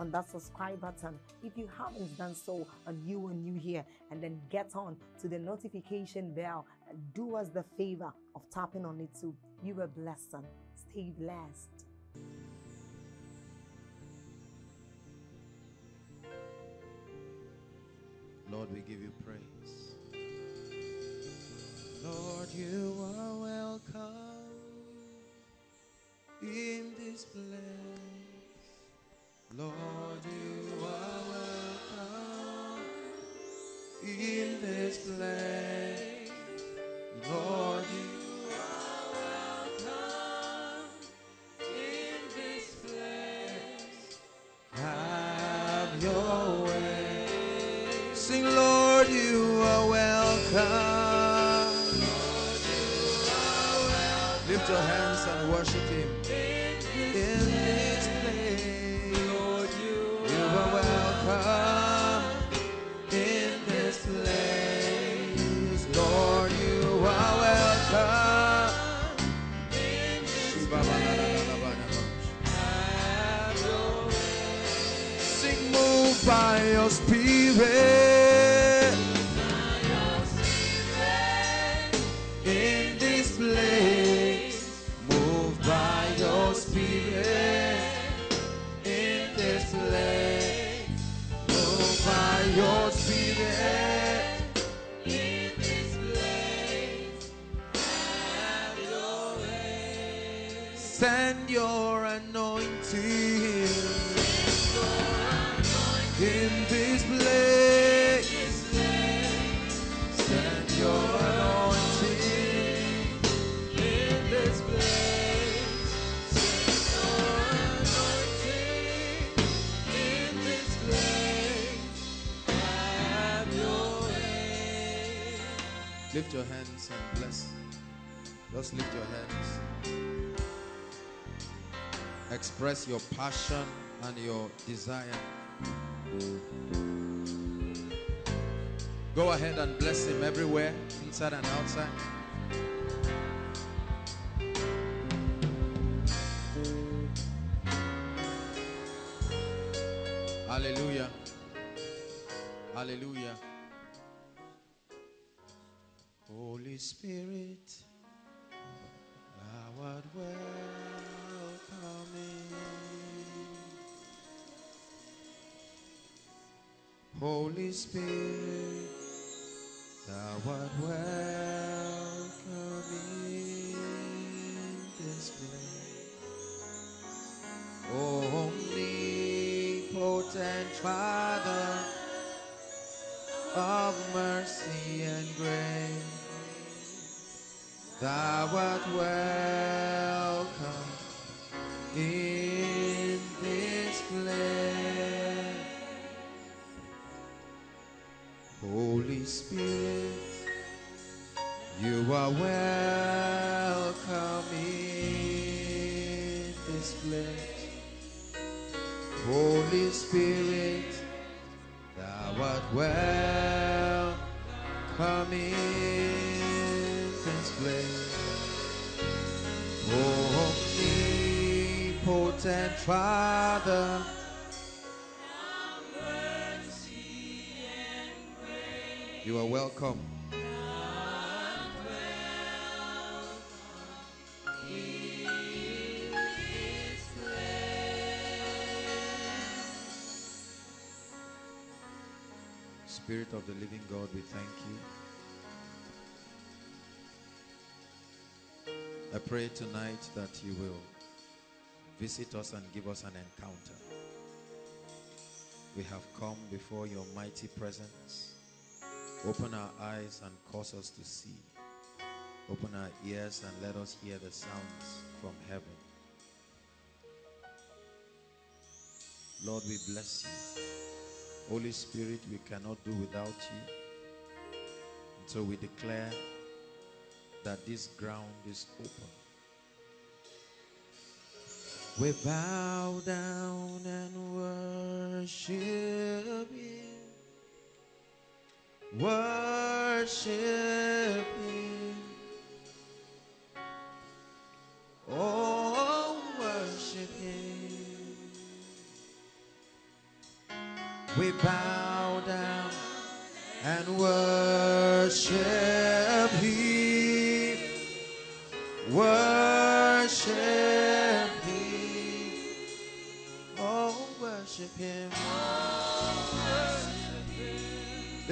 on that subscribe button if you haven't done so and you are new here and then get on to the notification bell and do us the favor of tapping on it too you are blessed stay blessed Lord, we give you praise. Lord, you are welcome in this place. Lord, you are welcome in this place. Lord, you are welcome in this place. Have your way. Sing, Lord, you are welcome. Lift your hands and worship Him Just lift your hands. Express your passion and your desire. Go ahead and bless him everywhere, inside and outside. Hallelujah. Hallelujah. Holy Spirit, Holy Spirit, thou art welcome in this place. Omnipotent Father of mercy and grace, thou art welcome Spirit, you are welcome in this place. Holy Spirit, thou art well come in this place. Omnipotent Father. You are welcome. Spirit of the living God, we thank you. I pray tonight that you will visit us and give us an encounter. We have come before your mighty presence. Open our eyes and cause us to see. Open our ears and let us hear the sounds from heaven. Lord, we bless you. Holy Spirit, we cannot do without you. And so we declare that this ground is open. We bow down and worship you. Worship him. Oh, worship him. We bow down and worship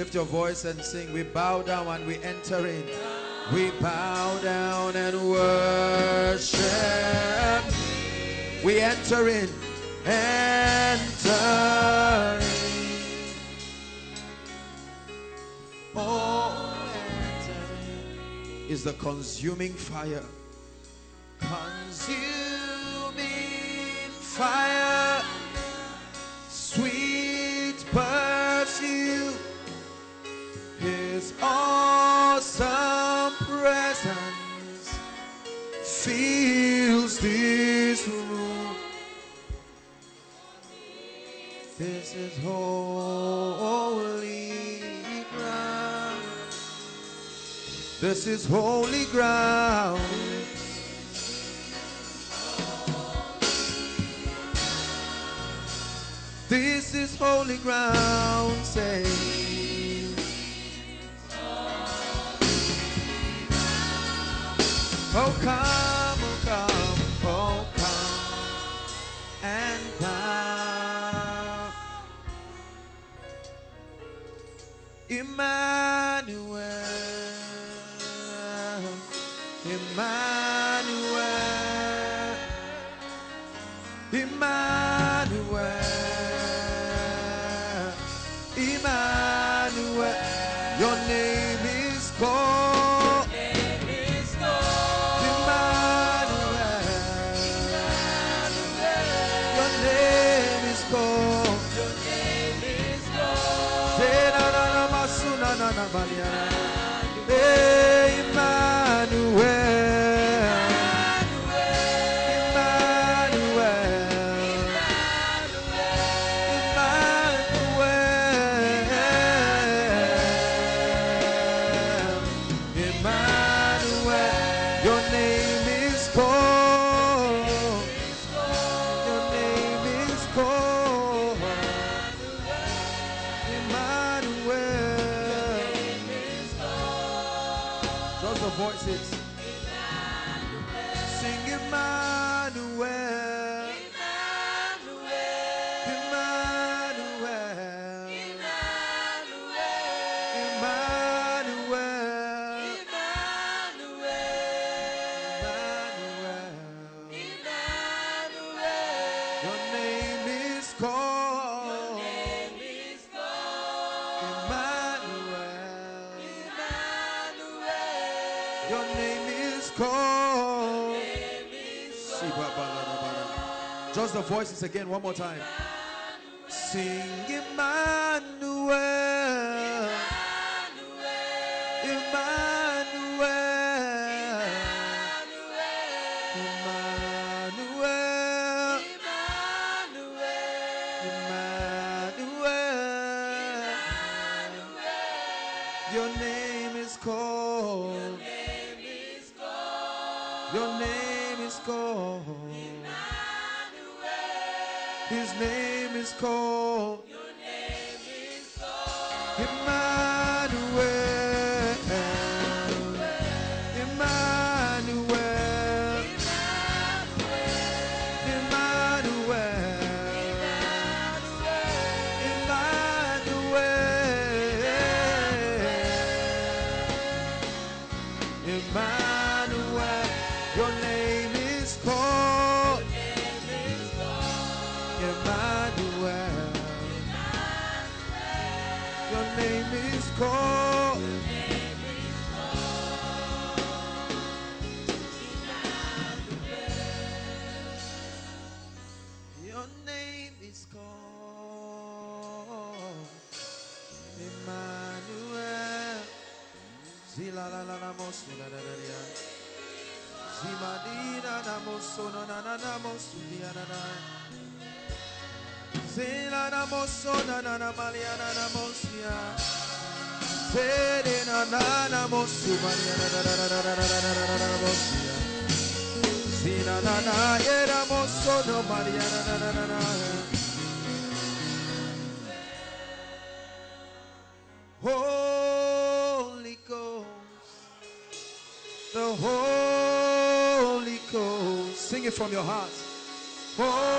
Lift your voice and sing. We bow down and we enter in. We bow down and worship. We enter in. Enter in. Oh, enter in. Is the consuming fire. Consuming fire. This is holy ground. This is holy ground. This is holy ground. Say. Oh come, Emmanuel, Emmanuel, voices again, one more time. Sing Emmanuel. Na mosu na na na na mosu dia na na. Zila na mosu na na na malia na na mosu ya. Zede na na na mosu malia na na na na na na na na na na na mosu ya. Zina na na era mosu no malia na na na na na. From your heart. Holy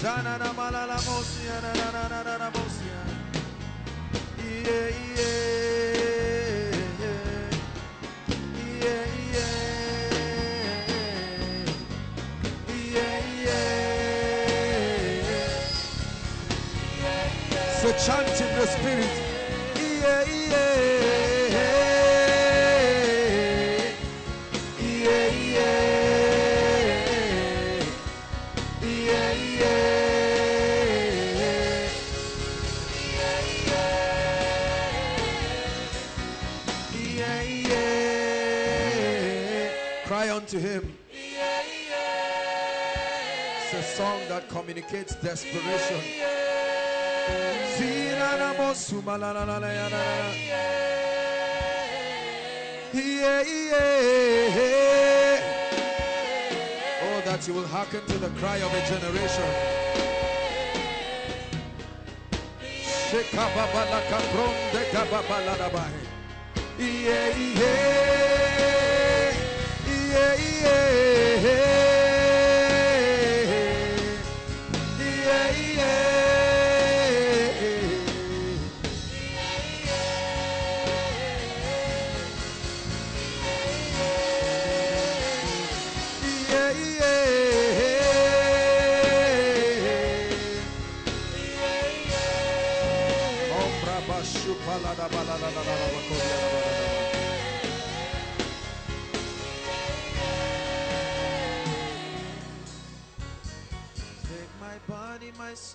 Yeah. So chant in the spirit. Unto him. It's a song that communicates desperation. Oh, that you will hearken to the cry of a generation. Yeah, yeah. Baixo, balada, balada, balada, balada, balada.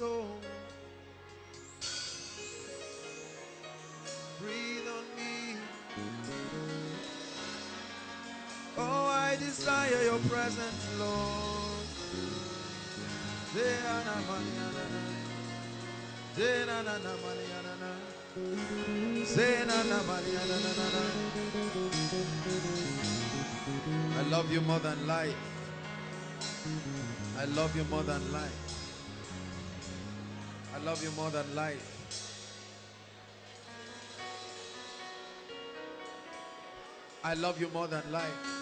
Soul. Breathe on me. Oh, I desire your presence, Lord. I love you more than life. I love you more than life. I love you more than life. I love you more than life.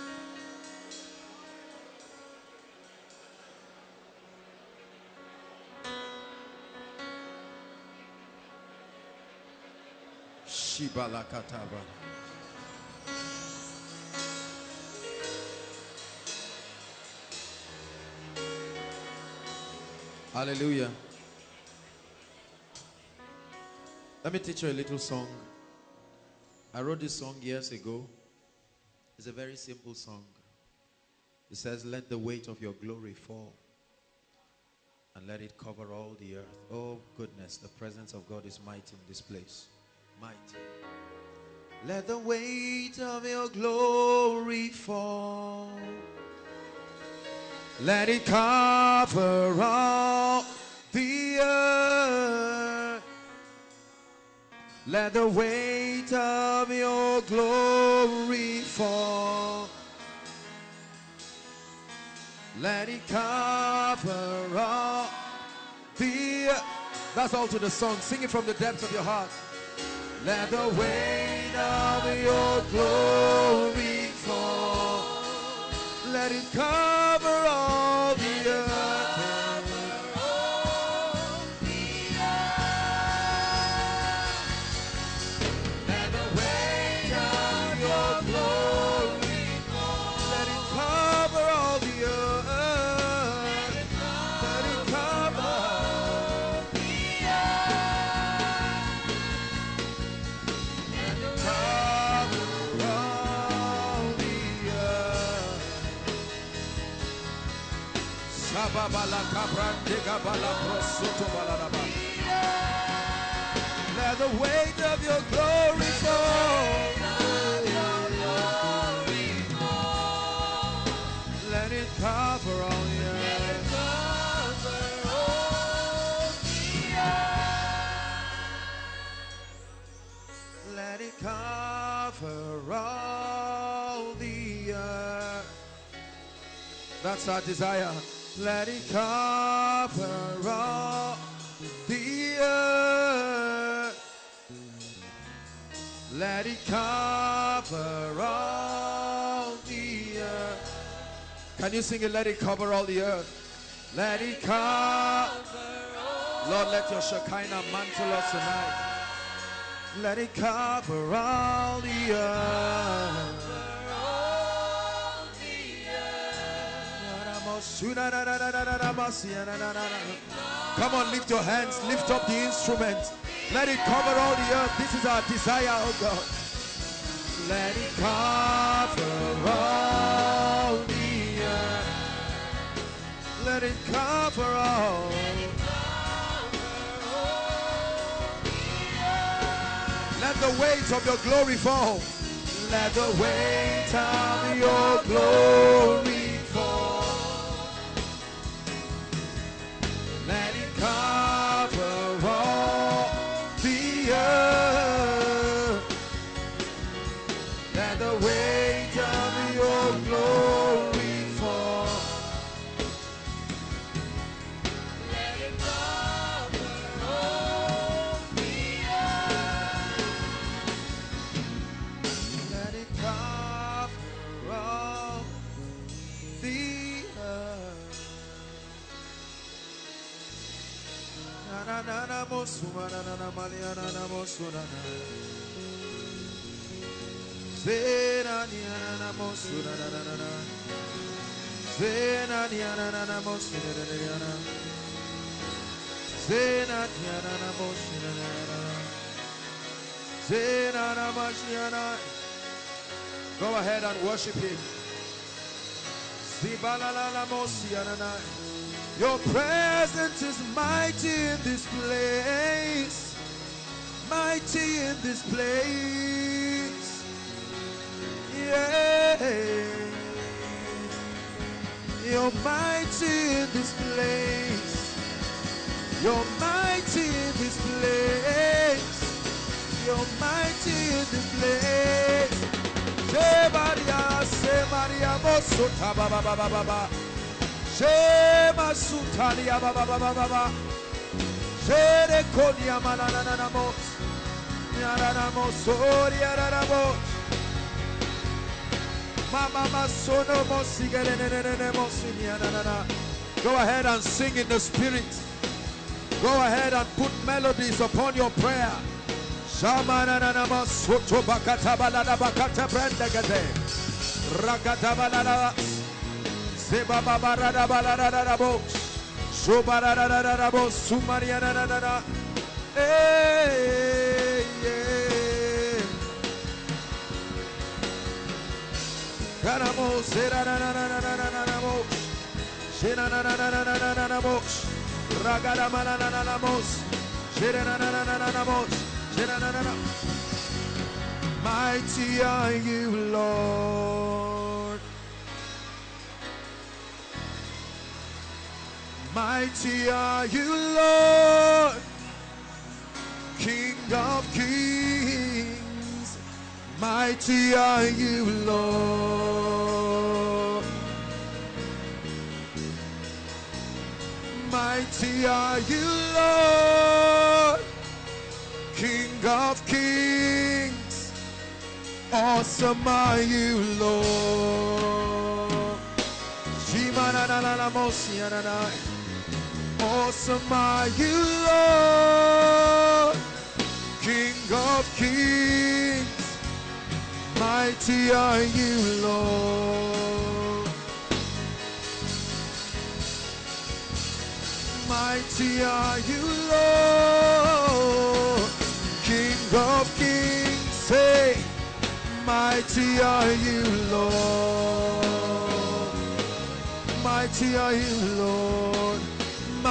Shibalakataba. Hallelujah. Let me teach you a little song. I wrote this song years ago. It's a very simple song. It says, Let the weight of your glory fall and let it cover all the earth. Oh, goodness, the presence of God is mighty in this place. Mighty. Let the weight of your glory fall. Let it cover all the earth. Let the weight of your glory fall. Let it cover all the earth. That's all to the song. Sing it from the depths of your heart. Let the weight of your glory fall. Let it cover all the weight of your glory fall. Let it cover all the earth. Let it cover all the earth. That's our desire. Let it cover all the earth. Let it cover all the earth. Can you sing it? Let it cover all the earth. Let it cover. Lord, let your Shekinah mantle us tonight. Let it cover all the earth. Come on, lift your hands, lift up the instruments. Let it cover all the earth. This is our desire, oh God. Let it cover all the earth. Let it cover all. Let the weight of your glory fall. Let the weight of your glory Go ahead and worship Him. Your presence is mighty in this place. Mighty in this place. Yeah. You're mighty in this place. You're mighty in this place. You're mighty in this place. Shebaria, Semaria, Mosota, Baba, Baba, Baba. Shema sutali baba baba baba. Shere manana na mos. Nyara na mosori na mos. Mama masono ne ne ne ne na na na. Go ahead and sing in the spirit. Go ahead and put melodies upon your prayer. Na na bakata balada bakata brenda. Rakata balada. Seba Babarada Balarada Box, Sobarada Box, Sumariana. Caramo, Serana Box, Senana Box, Ragada Manana Box, Serana Box, Serana. Mighty are you, Lord. Mighty are you, Lord. King of kings. Mighty are you, Lord. Mighty are you, Lord. King of kings. Awesome are you, Lord. Shimanananamosiananai. Awesome are you, Lord. King of kings. Mighty are you, Lord. Mighty are you, Lord. King of kings, say, Mighty are you, Lord. Mighty are you, Lord.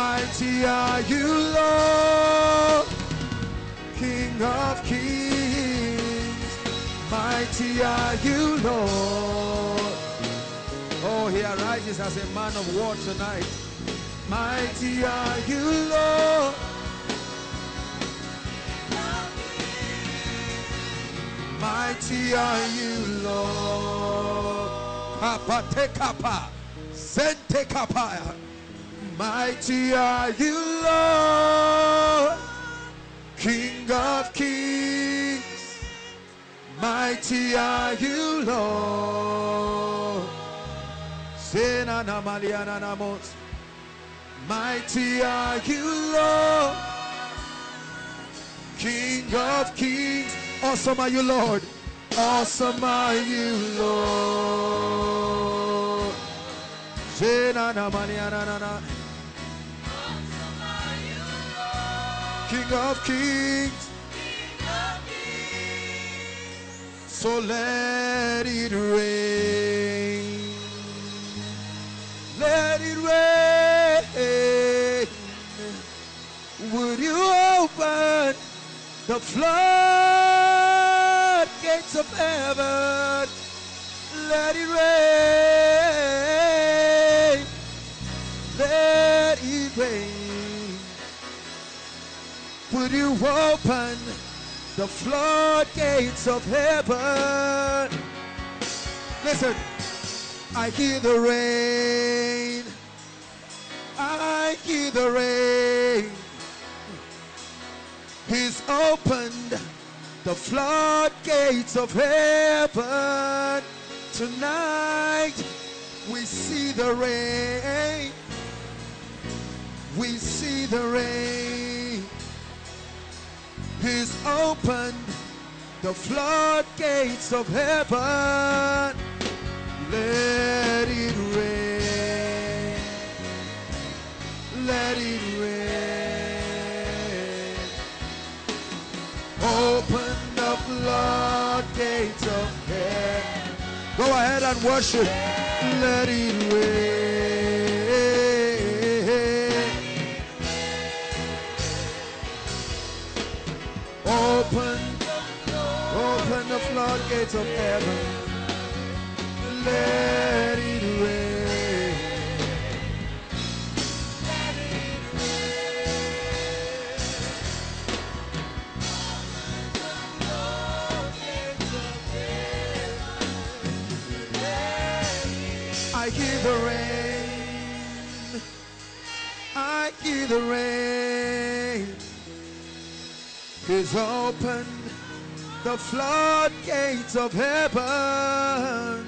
Mighty are you, Lord. King of kings, mighty are you, Lord. Oh, he arises as a man of war tonight. Mighty are you, Lord. Mighty are you, Lord. Kappa te kappa. Mighty are you, Lord. King of kings. Mighty are you, Lord. Mighty are you, Lord. King of kings. Awesome are you, Lord. Awesome are you, Lord. King of kings. So let it rain. Let it rain. Would you open the floodgates of heaven? Let it rain. Would you open the floodgates of heaven? Listen, I hear the rain. I hear the rain. He's opened the floodgates of heaven. Tonight we see the rain. We see the rain. He's opened the floodgates of heaven. Let it rain. Let it rain. Open the floodgates of heaven. Go ahead and worship. Let it rain. Open, open the floodgates of heaven. Let it rain. I hear the rain. I hear the rain. Is open the floodgates of heaven.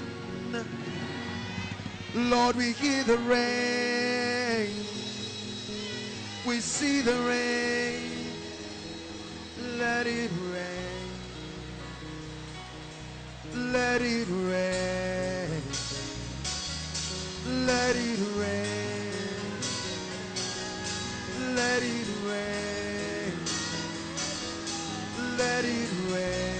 Lord, we hear the rain. We see the rain. Let it rain. Let it rain. Let it rain. Let it rain. Let it rain.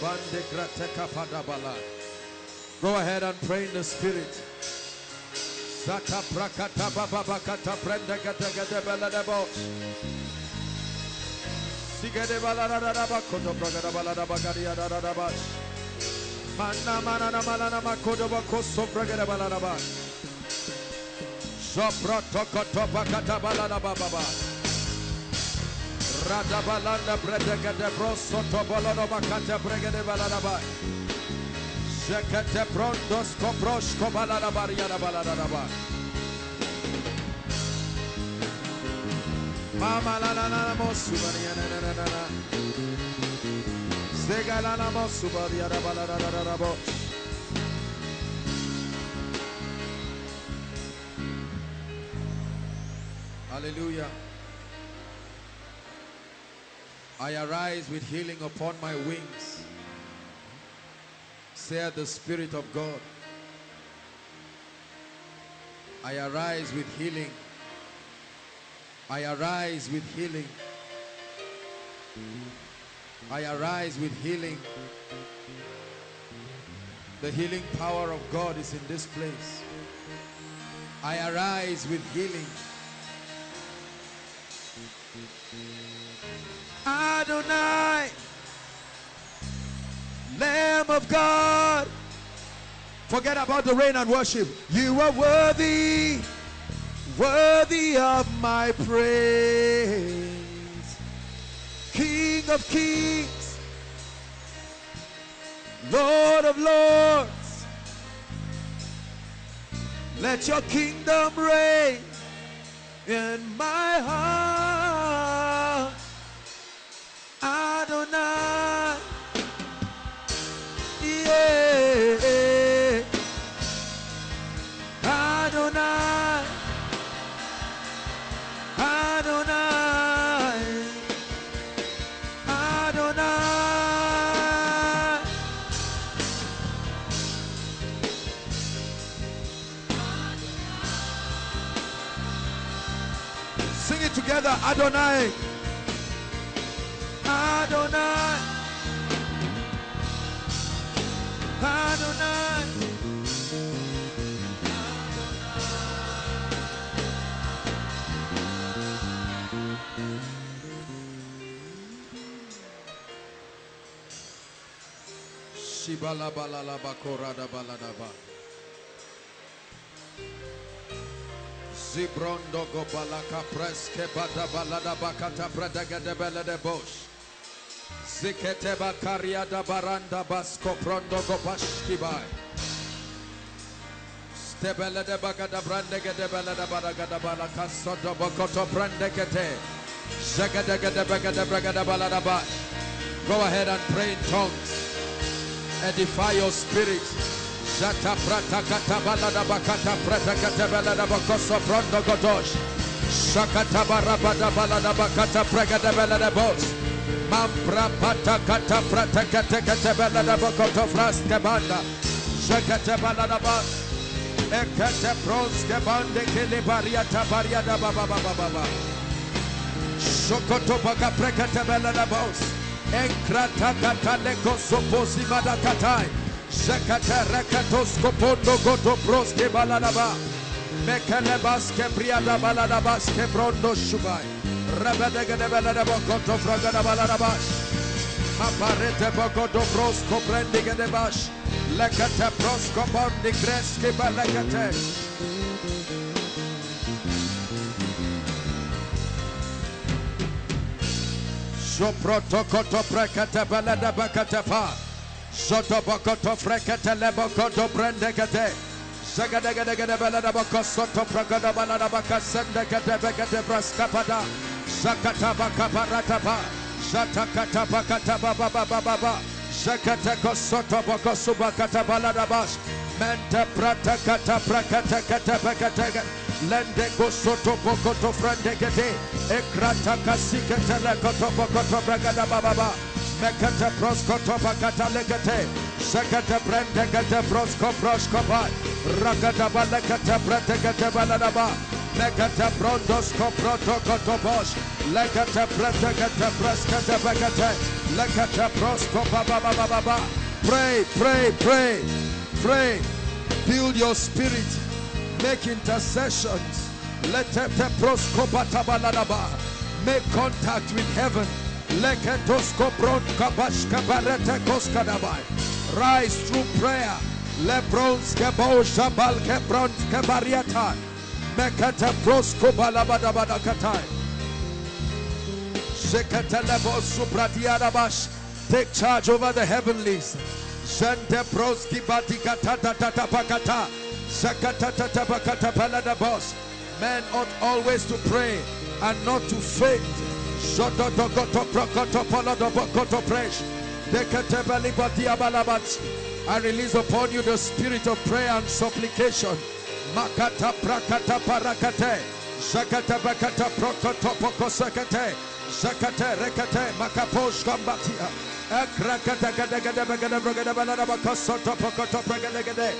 Bande grateka padabala. Go ahead and pray in the spirit. Zata prakata baba prenda gata gata bosh. Balada da bakoto bagaria da da. Mana mana na mana na makodo bakoso bragada balada bash. Sopra toko topa kata balada baba ba. Rada balanda breda gada broso to balada bakata bragada balada ba. Shekete prondos kopros kobalada bariada balada ba. Mama la la la la mosubaria na na na na na. Hallelujah. I arise with healing upon my wings, saith the Spirit of God. I arise with healing. I arise with healing. I arise with healing. The healing power of God is in this place. I arise with healing. Adonai, Lamb of God. Forget about the rain and worship. You are worthy, worthy of my praise. King of kings, Lord of lords. Let your kingdom reign in my heart. Adonai. Adonai. Adonai. Shibala balala bakorada baladaba. Zibrondo go balaka preske bada balada bakata predaga de bele de bosh. Zikete bakaria da baranda basko prondo go pashkibai. Stebele de bagada brandege de bele de baraga da balaka sodo bokoto brandege te. Zagadega de bagada bragada balada bash. Go ahead and pray in tongues. Edify your spirit. Zata prata kata balada bakata prata kata balada bakoso prondo godosh. Shakata barabada balada bakata pragada balada boss. Mampra pata kata prata kata kata balada bakoto fraske banda. Shakata balada bas. Ekete proske bande kele bariata bariada baba baba baba. Shokoto baka prekete belada bos. Enkrata kata leko soposi madakatai. Shekate rekatos kopondo goto proske baladaba. Mekele baske priada balada baske brondo shubai. Rebedegede belada bokoto fragada balada bash. Aparete bokoto prosko prendigede bash. Lekate prosko bondi greske balekate. Soproto koto prekate belada bakate pa. Soto bokoto frekete lebokoto brendegede. Zagadegedegede belada bako soto pragada balada baka sendegede begede braskapada. Zakata baka barata pa. Zatakata bakata baba baba baba. Zakate kosoto bako subakata balada bas. Mente prata kata prakata kata bakata Lende kosoto bokoto frandegede. Ekrata kasikete lekoto bokoto bragada baba baba. Mekete proskoto bakata legete. Sekete brendegete prosko prosko bai. Ragada balekete brendegete baladaba. Lekete brondosko protokoto bosh. Lekete brendegete breskete bekete. Lekete prosko baba baba baba. Pray, pray, pray, pray. Build your spirit. Make intercessions. Let the prosko batabaladaba. Make contact with heaven. Rise through prayer. Lebronske bo shabal kebronske bariata. Mekete prosko balabadabada katai. Shekatelebo subradiadabash. Take charge over the heavenlies. Zente proski batikata tata pakata. Zakata pakata palada boss. Men ought always to pray and not to faint. I release upon you the spirit of prayer and supplication. Makata prakata parakate. Zakata bakata prokoto poko sakate. Zakate rekate makaposh kambatia. Akrakata gada gada bagada bagada balada bakasoto pokoto pragada gade.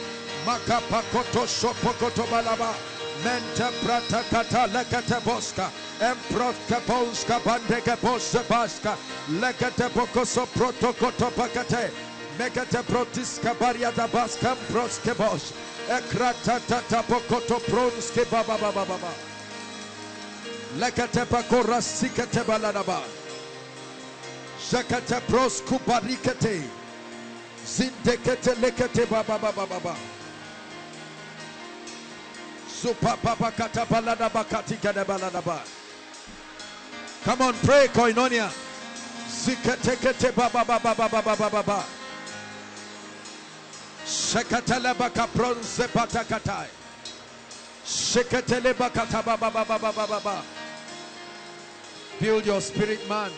Makapakoto shopokoto balaba. Mente prata kata lekate boska. Emprot kapolska bandeke bosa baska. Lekate pokoso protokoto pakate. Mekate protiska bariada baska proske bosh. Ekrata tata pokoto pronske baba baba baba. Lekate pakora sikate baladaba. Shakate prosku barikate. Zindekete lekate baba baba baba. Come on, pray, koinonia. Zikete kete baba baba baba baba baba. Shekatele baka bronze patakatai. Shekatele bakata baba baba baba baba. Build your spirit man.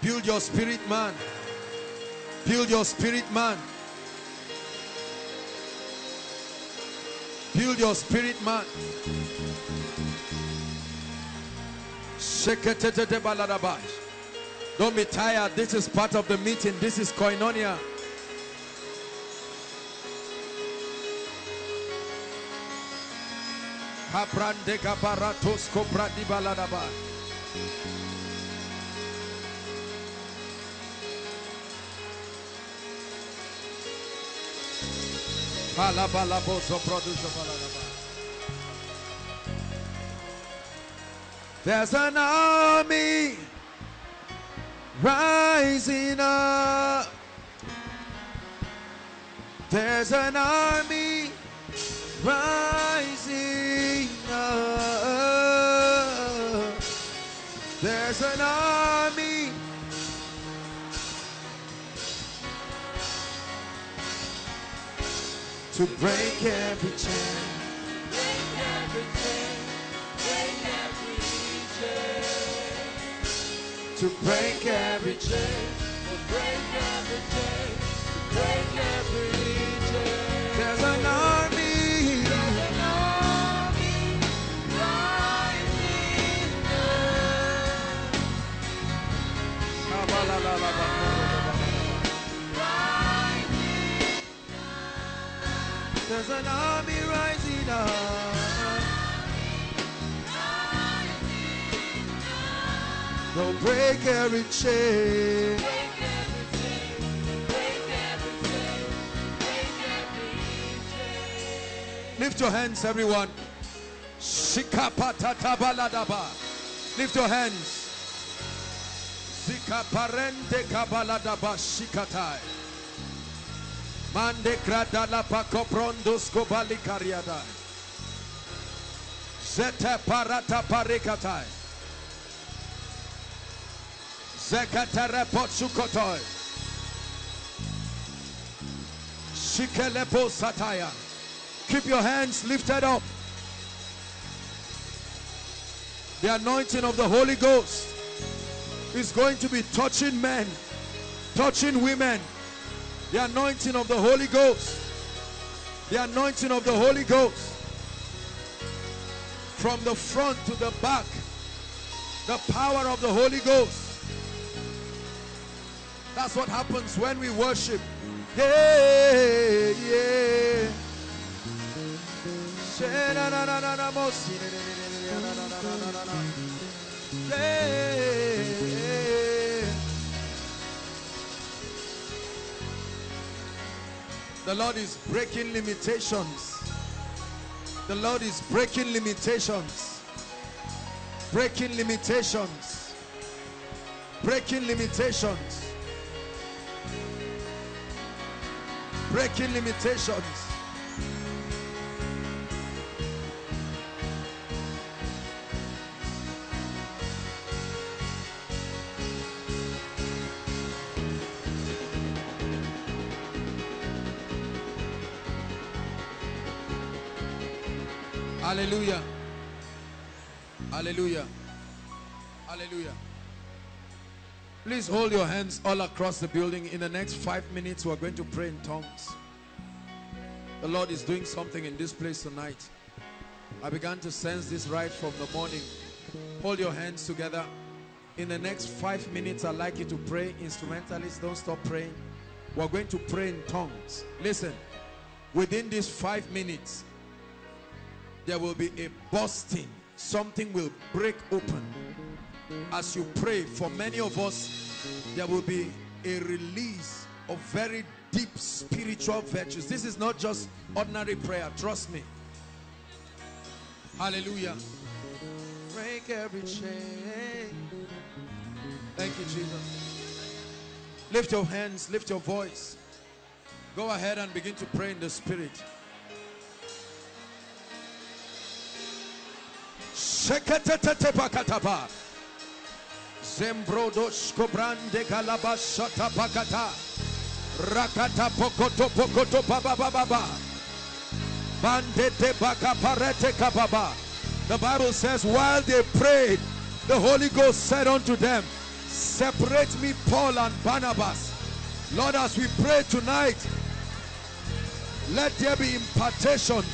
Build your spirit man. Build your spirit man. Build your spirit man. Don't be tired. This is part of the meeting. This is koinonia. Kabrande gabaratos kobradi baladaba. There's an army rising up. There's an army rising up. There's an army. To break every chain. Break every chain. Break every chain. To break every chain. There's There's an army rising up. Don't break every chain. Lift your hands, everyone. Shikapatatabaladaba. Lift your hands. Sikaparente kabaladaba shikatai. Mande gradala pakoprondos kobali kariada. Zete parata parikatai. Zekatere potsukotoi. Shikelepo sataya. Keep your hands lifted up. The anointing of the Holy Ghost is going to be touching men, touching women. The anointing of the Holy Ghost. The anointing of the Holy Ghost. From the front to the back. The power of the Holy Ghost. That's what happens when we worship. Yeah. Yeah. The Lord is breaking limitations. The Lord is breaking limitations. Breaking limitations. Breaking limitations. Breaking limitations. Hallelujah. Hallelujah. Hallelujah. Please hold your hands all across the building. In the next five minutes, we're going to pray in tongues. The Lord is doing something in this place tonight. I began to sense this right from the morning. Hold your hands together. In the next five minutes, I'd like you to pray. Instrumentalists, don't stop praying. We're going to pray in tongues. Listen, within these five minutes, there will be a bursting. Something will break open. As you pray, for many of us, there will be a release of very deep spiritual virtues. This is not just ordinary prayer, trust me. Hallelujah. Break every chain. Thank you, Jesus. Lift your hands, lift your voice. Go ahead and begin to pray in the spirit. Shekatete pakataba. Zembrodos kobrande kalabashata pakata. Rakata pokoto pokoto baba baba. Bandete baka kababa. The Bible says, while they prayed, the Holy Ghost said unto them, Separate me, Paul and Barnabas. Lord, as we pray tonight, let there be impartations,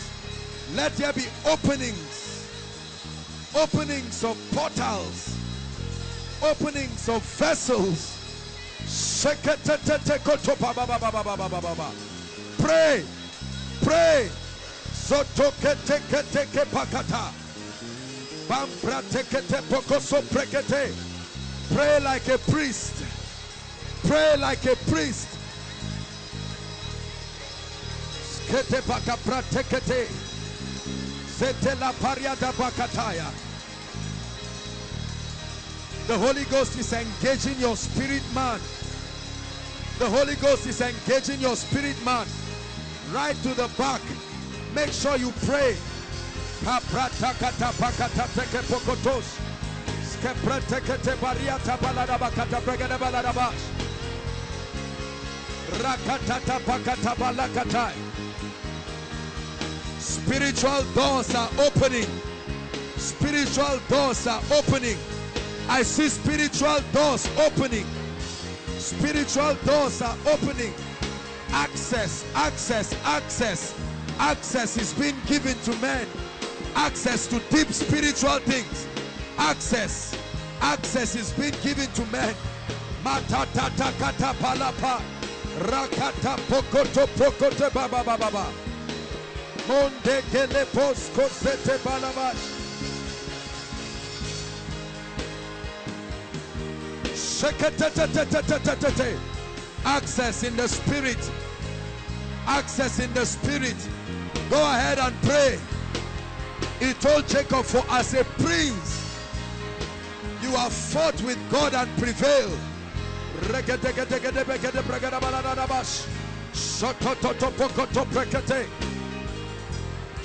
let there be openings, openings of portals, openings of vessels. Pray, pray. Pray like a priest. Pray like a priest. Bakataya. The Holy Ghost is engaging your spirit man. The Holy Ghost is engaging your spirit man. Right to the back. Make sure you pray. Spiritual doors are opening. Spiritual doors are opening. I see spiritual doors opening. Spiritual doors are opening. Access, access, access. Access is being given to men. Access to deep spiritual things. Access. Access is being given to men. Matata kata palapa. Rakata pokoto pokote. Monde kele posko sete balabash. Access in the spirit. Access in the spirit. Go ahead and pray. He told Jacob, For as a prince, you have fought with God and prevailed.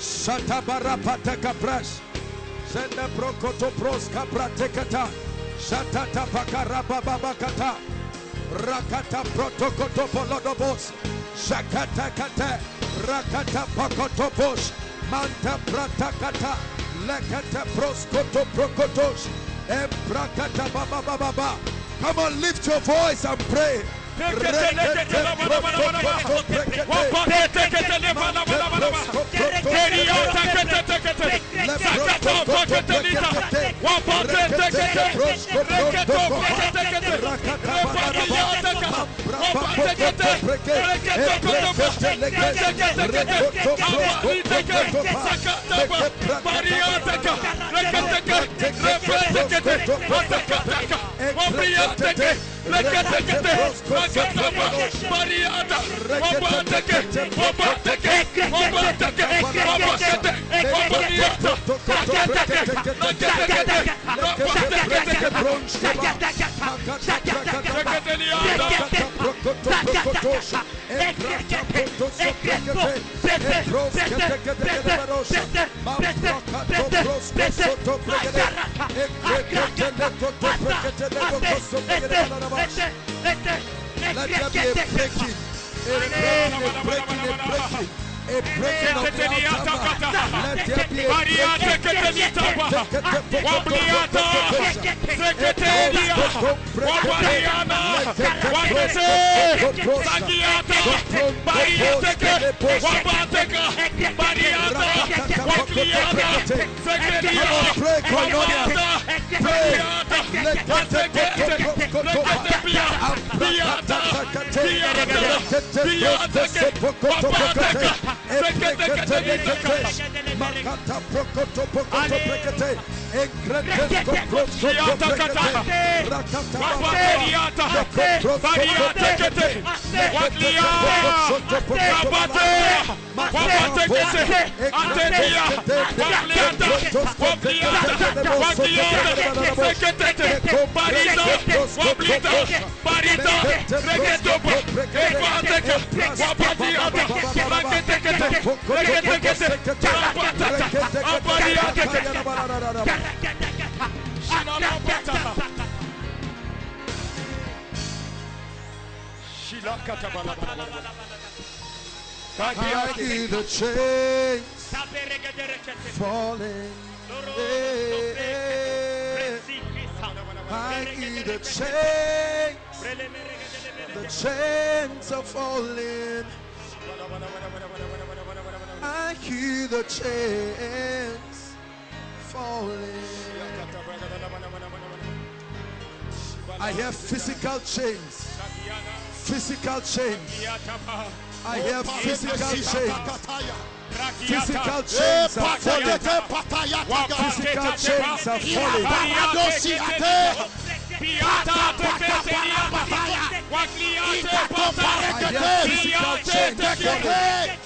Regedegedegedebegedebregedabalabash. Shotototopokotoprekete. Shatabarapatekaprash. Zende brokotopros kapratekata. Shatata pakarabababakata. Rakata protokotopolodobos. Shakata kate. Rakata pakotopos. Manta pratakata. Lekata proskoto prokotos. Emprakata babababa. Come on, lift your voice and pray. Rekete, take it. Mariata, Papa Teke, Papa Teke, Papa Teke, Papa Teke, Mariata, Thank you. Let there be a breaking, a breaking, a breaking, a breaking. A breaking of the altar. Let a let Makata prokoto prokoto prekete. Ekrete prokoto prekete. Rakata I hear the chains falling. I hear the chains, the chains are falling. I hear the chains falling. I hear physical chains, physical chains. I hear physical chains. Physical chains are falling. Physical chains are falling. I hear physical chains falling.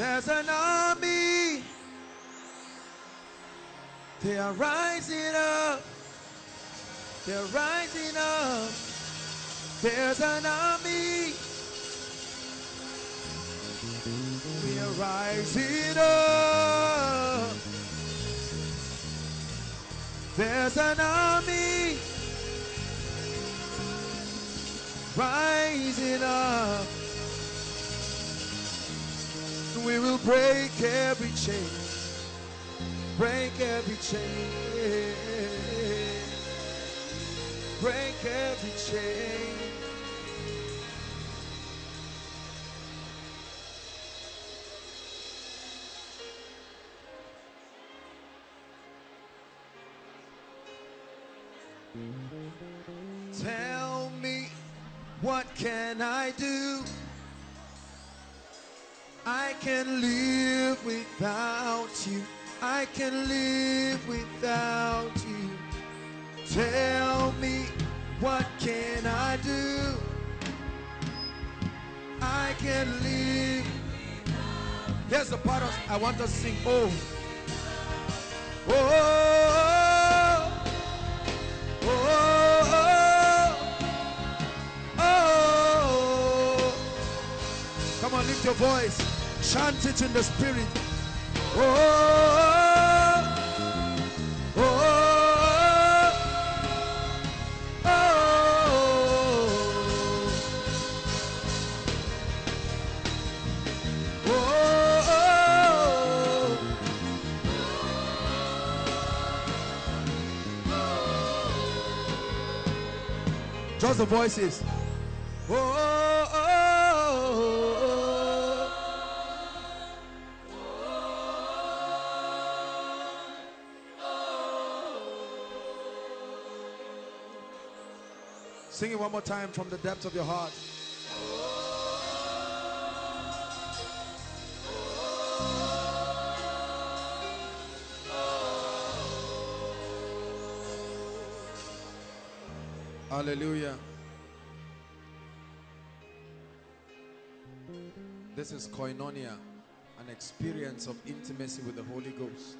There's an army. They are rising up. They're rising up. There's an army. We are rising up. There's an army rising up. We will break every chain. Break every chain. Break every chain. Tell me, what can I do? I can live without you. I can live without you. Tell me, what can I do? I can live. Here's the part of, I want to sing. Oh, oh, oh, oh, oh. Come on, lift your voice. Chant it in the spirit. Oh, oh, oh, oh, oh. Just the voices. Oh, oh, oh, Sing it one more time from the depths of your heart. Hallelujah. This is koinonia, an experience of intimacy with the Holy Ghost.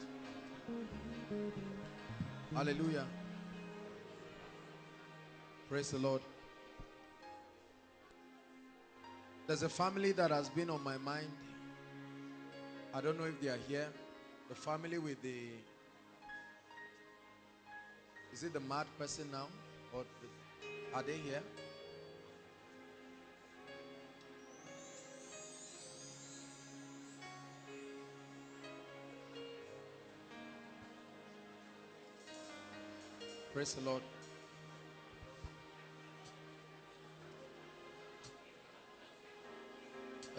Hallelujah. Praise the Lord. There's a family that has been on my mind. I don't know if they are here. The family with the. Is it the mad person now? Or the, are they here? Praise the Lord.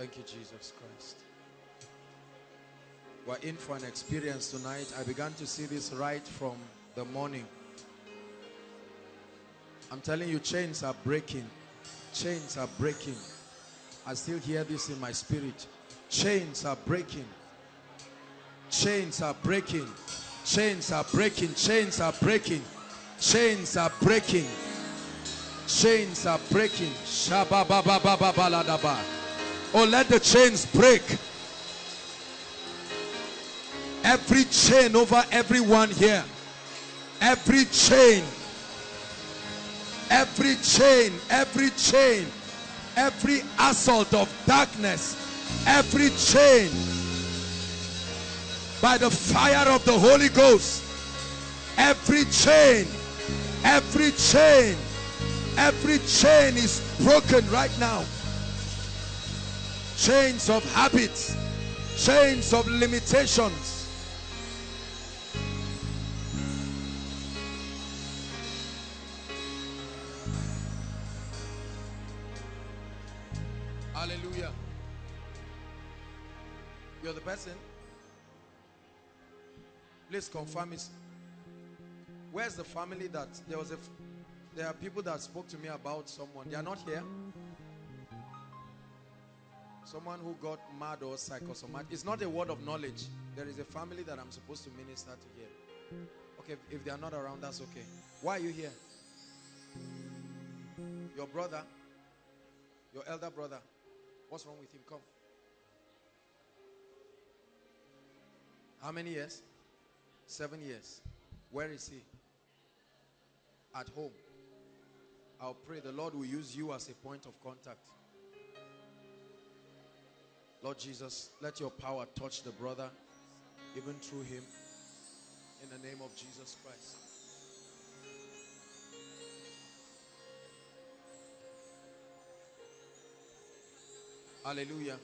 Thank you, Jesus Christ. We're in for an experience tonight. I began to see this right from the morning. I'm telling you, chains are breaking. Chains are breaking. I still hear this in my spirit. Chains are breaking. Chains are breaking. Chains are breaking. Chains are breaking. Chains are breaking. Chains are breaking. Shabababababaladaba. Oh, let the chains break. Every chain over everyone here. Every chain. Every chain. Every chain. Every assault of darkness. Every chain. By the fire of the Holy Ghost. Every chain. Every chain. Every chain is broken right now chains of habits, chains of limitations. Hallelujah. You're the person. Please confirm it. Where's the family that there was a there are people that spoke to me about someone. They are not here. Someone who got mad or psychosomatic. It's not a word of knowledge. There is a family that I'm supposed to minister to here. Okay, if they are not around, that's okay. Why are you here? Your brother, your elder brother, what's wrong with him? Come. How many years? Seven years. Where is he? At home. I'll pray the Lord will use you as a point of contact. Lord Jesus, let your power touch the brother, even through him, in the name of Jesus Christ. Hallelujah.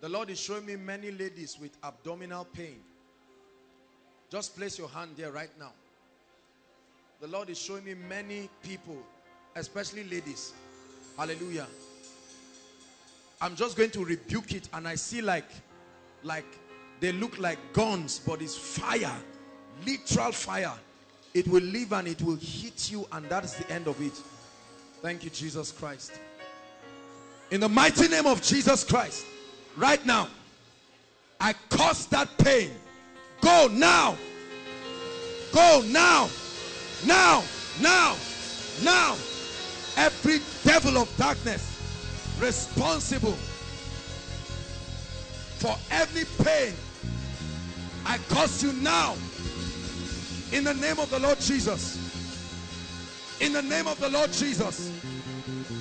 The Lord is showing me many ladies with abdominal pain. Just place your hand there right now. The Lord is showing me many people, especially ladies. Hallelujah. I'm just going to rebuke it and I see like, like they look like guns, but it's fire, literal fire. It will leave and it will hit you and that's the end of it. Thank you, Jesus Christ. In the mighty name of Jesus Christ, right now, I cause that pain. Go now. Go now. Now. Now. Now. Every devil of darkness responsible for every pain I cause you now in the name of the Lord Jesus. In the name of the Lord Jesus.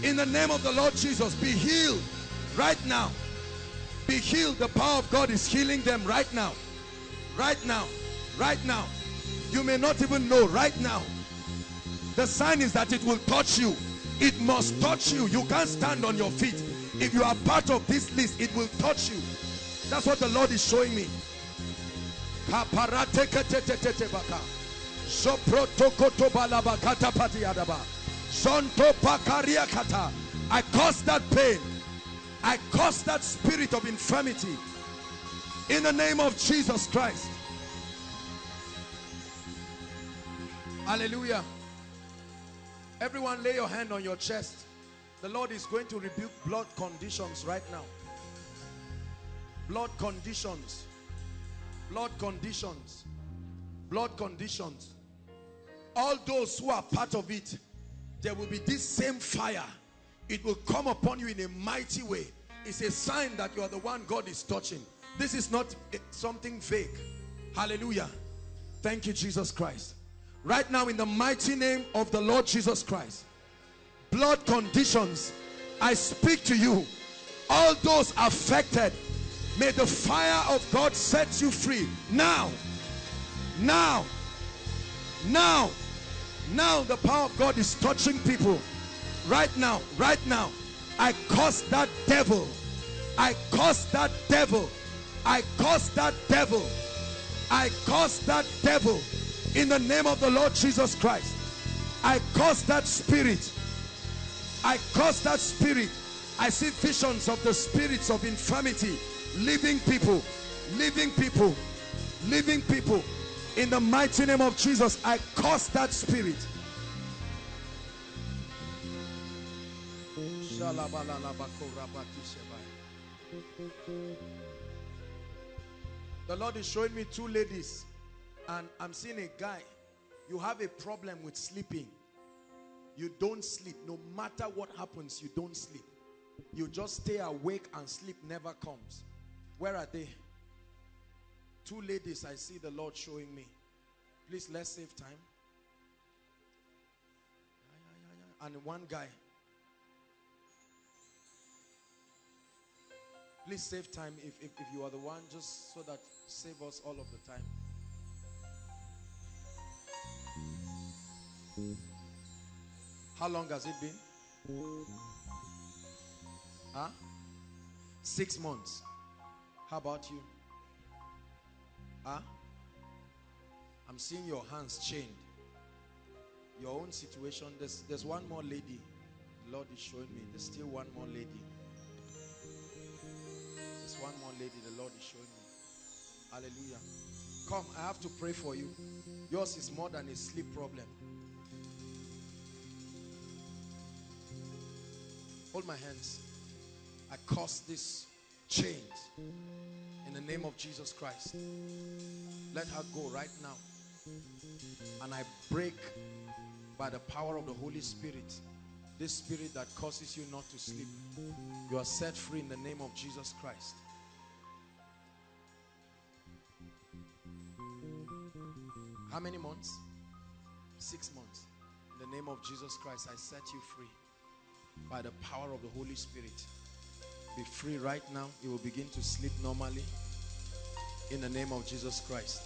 In the name of the Lord Jesus. Be healed right now. Be healed. The power of God is healing them right now. Right now. Right now. You may not even know right now. The sign is that it will touch you it must touch you. You can't stand on your feet. If you are part of this list it will touch you. That's what the Lord is showing me. I cause that pain. I cause that spirit of infirmity. In the name of Jesus Christ. Hallelujah everyone lay your hand on your chest. The Lord is going to rebuke blood conditions right now. Blood conditions. Blood conditions. Blood conditions. All those who are part of it there will be this same fire. It will come upon you in a mighty way. It's a sign that you are the one God is touching. This is not eh, something vague. Hallelujah. Thank you Jesus Christ right now in the mighty name of the Lord Jesus Christ blood conditions I speak to you all those affected May the fire of God set you free. Now. Now. Now. Now the power of God is touching people. Right now. Right now. I curse that devil. I curse that devil. I curse that devil. I curse that devil. In the name of the Lord Jesus Christ. I curse that spirit. I curse that spirit. I see visions of the spirits of infirmity living people living people living people in the mighty name of Jesus I curse that spirit the Lord is showing me two ladies and I'm seeing a guy you have a problem with sleeping you don't sleep no matter what happens you don't sleep you just stay awake and sleep never comes where are they? Two ladies I see the Lord showing me. Please, let's save time. And one guy. Please save time if, if, if you are the one, just so that save us all of the time. How long has it been? Huh? Six months. How about you? Huh? I'm seeing your hands chained. Your own situation. There's, there's one more lady. The Lord is showing me. There's still one more lady. There's one more lady the Lord is showing me. Hallelujah. Come, I have to pray for you. Yours is more than a sleep problem. Hold my hands. I curse this chains in the name of Jesus Christ. Let her go right now. And I break by the power of the Holy Spirit this spirit that causes you not to sleep. You are set free in the name of Jesus Christ. How many months? Six months. In the name of Jesus Christ, I set you free by the power of the Holy Spirit be free right now. You will begin to sleep normally in the name of Jesus Christ.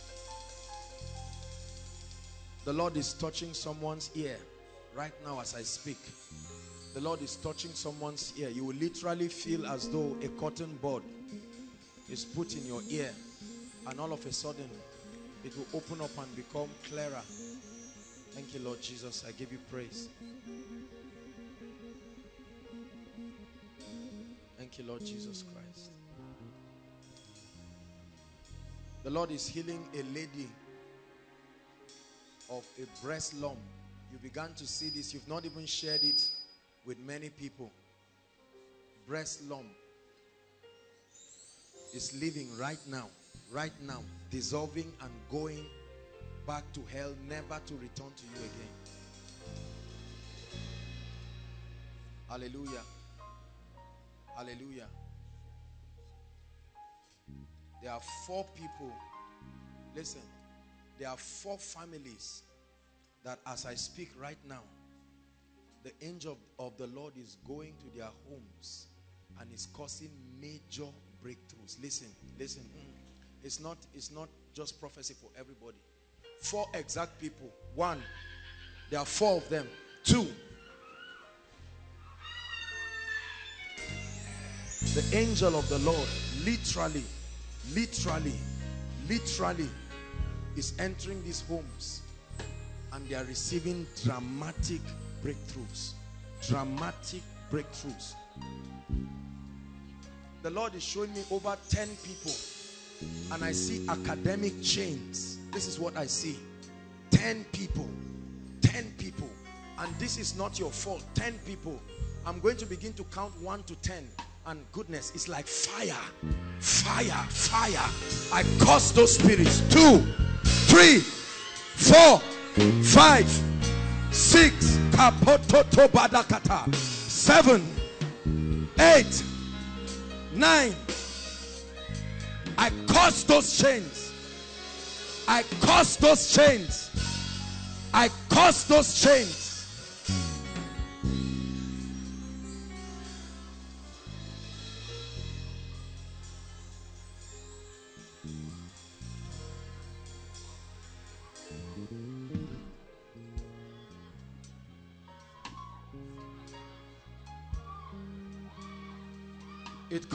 The Lord is touching someone's ear right now as I speak. The Lord is touching someone's ear. You will literally feel as though a cotton bud is put in your ear and all of a sudden it will open up and become clearer. Thank you, Lord Jesus. I give you praise. Thank you, Lord Jesus Christ. The Lord is healing a lady of a breast lump. You began to see this. You've not even shared it with many people. Breast lump is living right now, right now, dissolving and going back to hell, never to return to you again. Hallelujah. Hallelujah. There are four people. Listen, there are four families that as I speak right now, the angel of the Lord is going to their homes and is causing major breakthroughs. Listen, listen. Mm. It's not, it's not just prophecy for everybody. Four exact people. One, there are four of them. Two, the angel of the Lord literally, literally, literally is entering these homes and they are receiving dramatic breakthroughs. Dramatic breakthroughs. The Lord is showing me over 10 people and I see academic chains. This is what I see. 10 people. 10 people. And this is not your fault. 10 people. I'm going to begin to count 1 to 10 and goodness it's like fire. Fire fire. I curse those spirits. Two three four five six. Seven eight nine. I curse those chains. I curse those chains. I curse those chains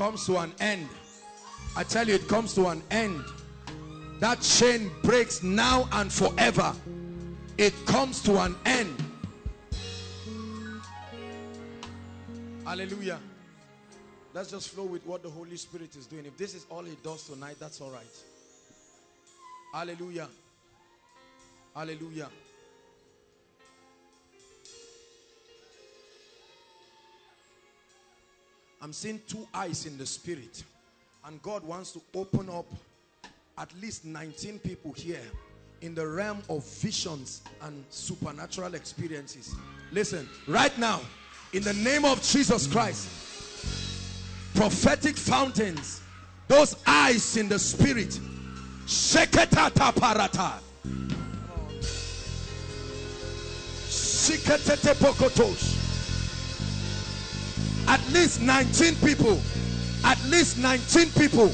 comes to an end. I tell you, it comes to an end. That chain breaks now and forever. It comes to an end. Hallelujah. Let's just flow with what the Holy Spirit is doing. If this is all He does tonight, that's all right. Hallelujah. Hallelujah. I'm seeing two eyes in the spirit. And God wants to open up at least 19 people here in the realm of visions and supernatural experiences. Listen, right now, in the name of Jesus Christ, prophetic fountains, those eyes in the spirit, sheketata parata, shiketete pokotosh, at least 19 people at least 19 people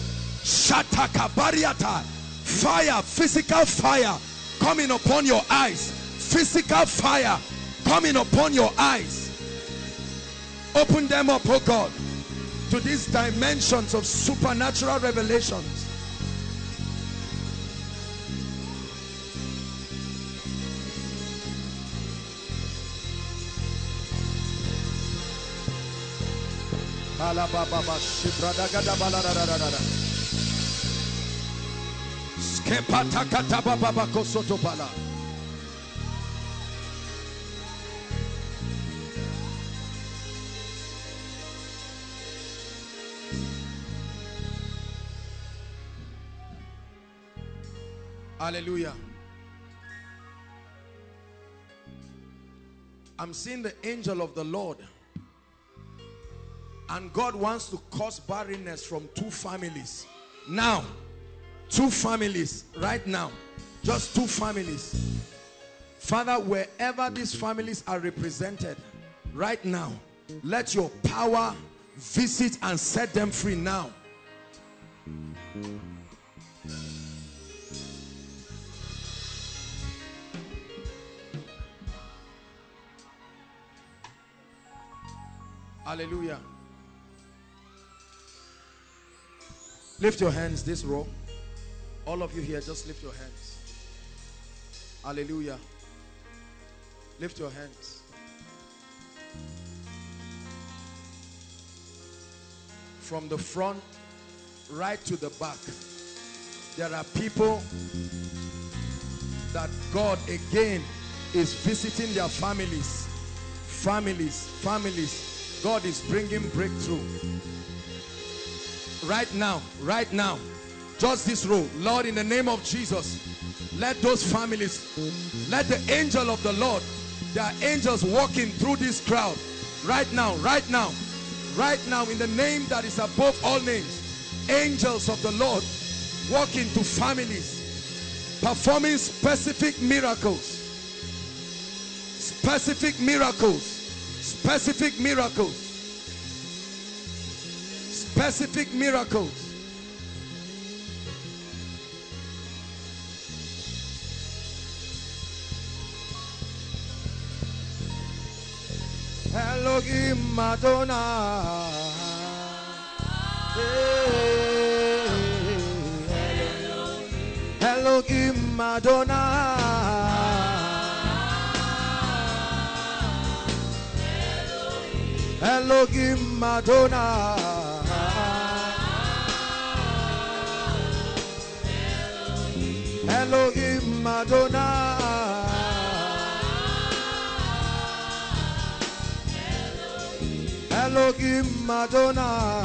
shataka bariata fire physical fire coming upon your eyes physical fire coming upon your eyes. Open them up oh god to these dimensions of supernatural revelations Hallelujah. I'm seeing the angel of the Lord and God wants to cause barrenness from two families. Now two families right now just two families. Father wherever these families are represented right now let your power visit and set them free now. Hallelujah. Lift your hands this row. All of you here, just lift your hands. Hallelujah. Lift your hands. From the front right to the back, there are people that God again is visiting their families. Families, families. God is bringing breakthrough. Right now, right now, just this row. Lord, in the name of Jesus, let those families, let the angel of the Lord, there are angels walking through this crowd. Right now, right now, right now, in the name that is above all names, angels of the Lord walking to families, performing specific miracles. Specific miracles. Specific miracles. Specific miracles. Elohim Madonna. Elohim Madonna. Elohim Madonna. Elohim Madonna. Elohim Madonna.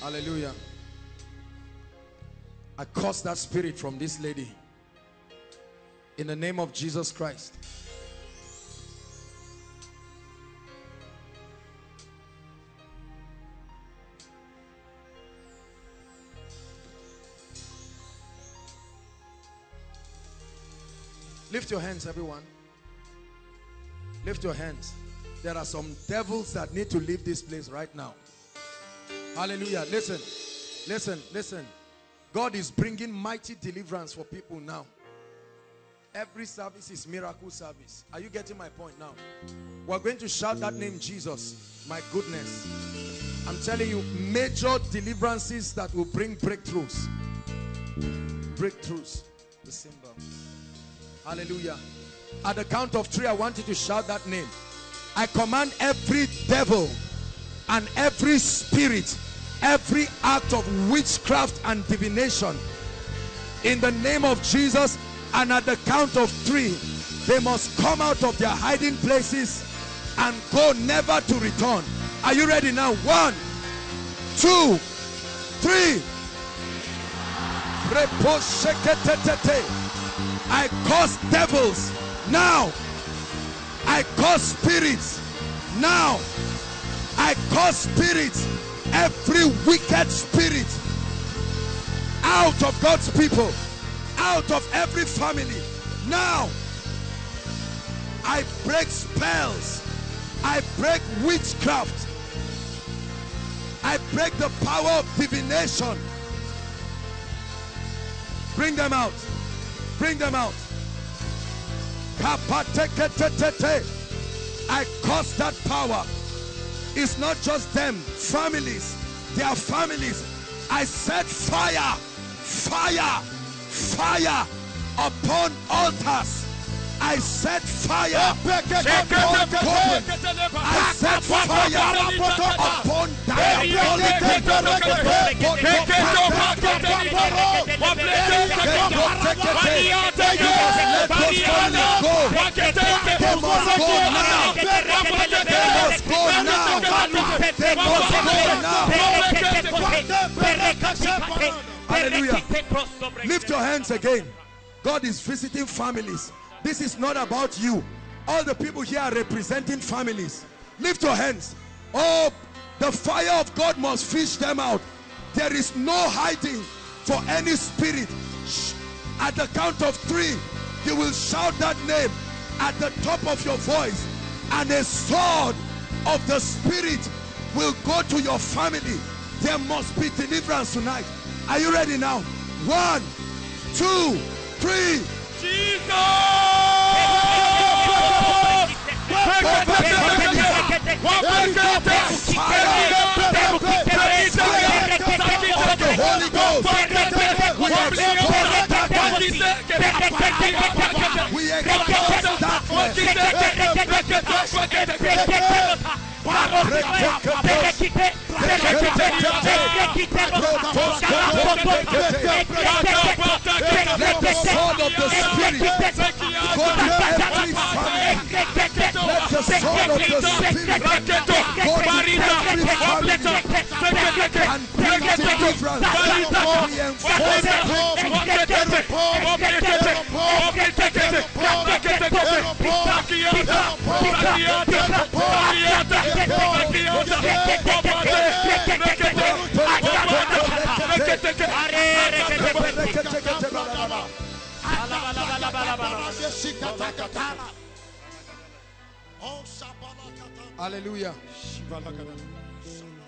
Hallelujah. I curse that spirit from this lady. In the name of Jesus Christ. Lift your hands, everyone. Lift your hands. There are some devils that need to leave this place right now. Hallelujah. Listen, listen, listen. God is bringing mighty deliverance for people now. Every service is miracle service. Are you getting my point now? We're going to shout that name Jesus. My goodness. I'm telling you, major deliverances that will bring breakthroughs. Breakthroughs. The. Hallelujah. At the count of three, I want you to shout that name. I command every devil and every spirit, every act of witchcraft and divination in the name of Jesus. And at the count of three they must come out of their hiding places and go never to return. Are you ready now? One two three I cause devils. Now I cause spirits. Now I cause spirits. Every wicked spirit. Out of God's people. Out of every family. Now I break spells. I break witchcraft. I break the power of divination. Bring them out bring them out. I cause that power. It's not just them families. Their families. I set fire fire fire upon altars I set fire upon government I set fire upon Hallelujah. Lift your hands again. God is visiting families. This is not about you. All the people here are representing families. Lift your hands. Oh, the fire of God must fish them out. There is no hiding for any spirit. Shh. At the count of three, you will shout that name at the top of your voice, and a sword of the spirit will go to your family. There must be deliverance tonight. Are you ready now? One, two, three. Holy Ghost. We. Let the sword of the Spirit go to every family. Let the sword of the Spirit go to every family and bring deliverance. We enforce Hallelujah.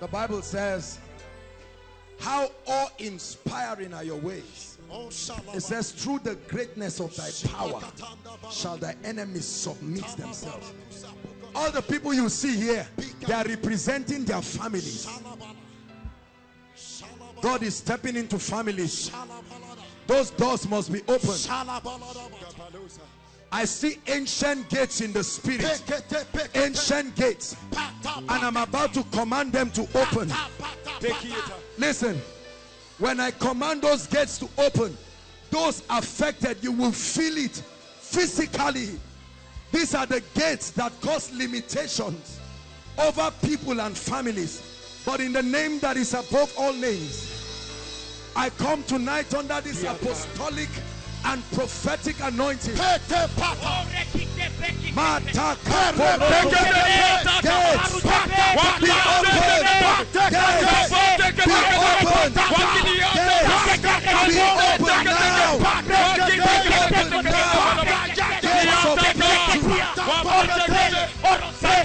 The Bible says, How awe inspiring are your ways. It says, Through the greatness of thy power shall thy enemies submit themselves. All the people you see here, they are representing their families. God is stepping into families. Those doors must be opened. I see ancient gates in the spirit. Ancient gates. And I'm about to command them to open. Listen, when I command those gates to open, those affected, you will feel it physically. These are the gates that cause limitations over people and families. But in the name that is above all names, I come tonight under this apostolic and prophetic anointing. Gates be open. Gates be open. Gates be open now.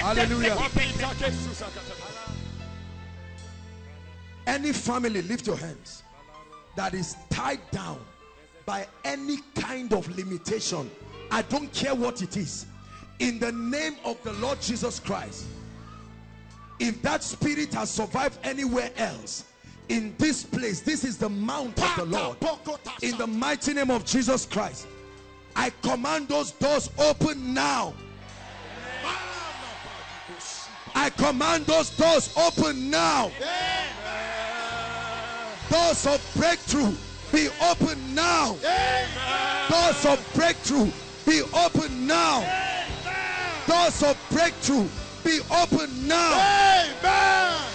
Hallelujah. Any family, lift your hands, that is tied down by any kind of limitation. I don't care what it is. In the name of the Lord Jesus Christ, if that spirit has survived anywhere else, in this place, this is the mount of the Lord. In the mighty name of Jesus Christ, I command those doors open now. I command those doors open now. Doors of breakthrough be open now. Doors of breakthrough be open now. Doors of breakthrough be open now.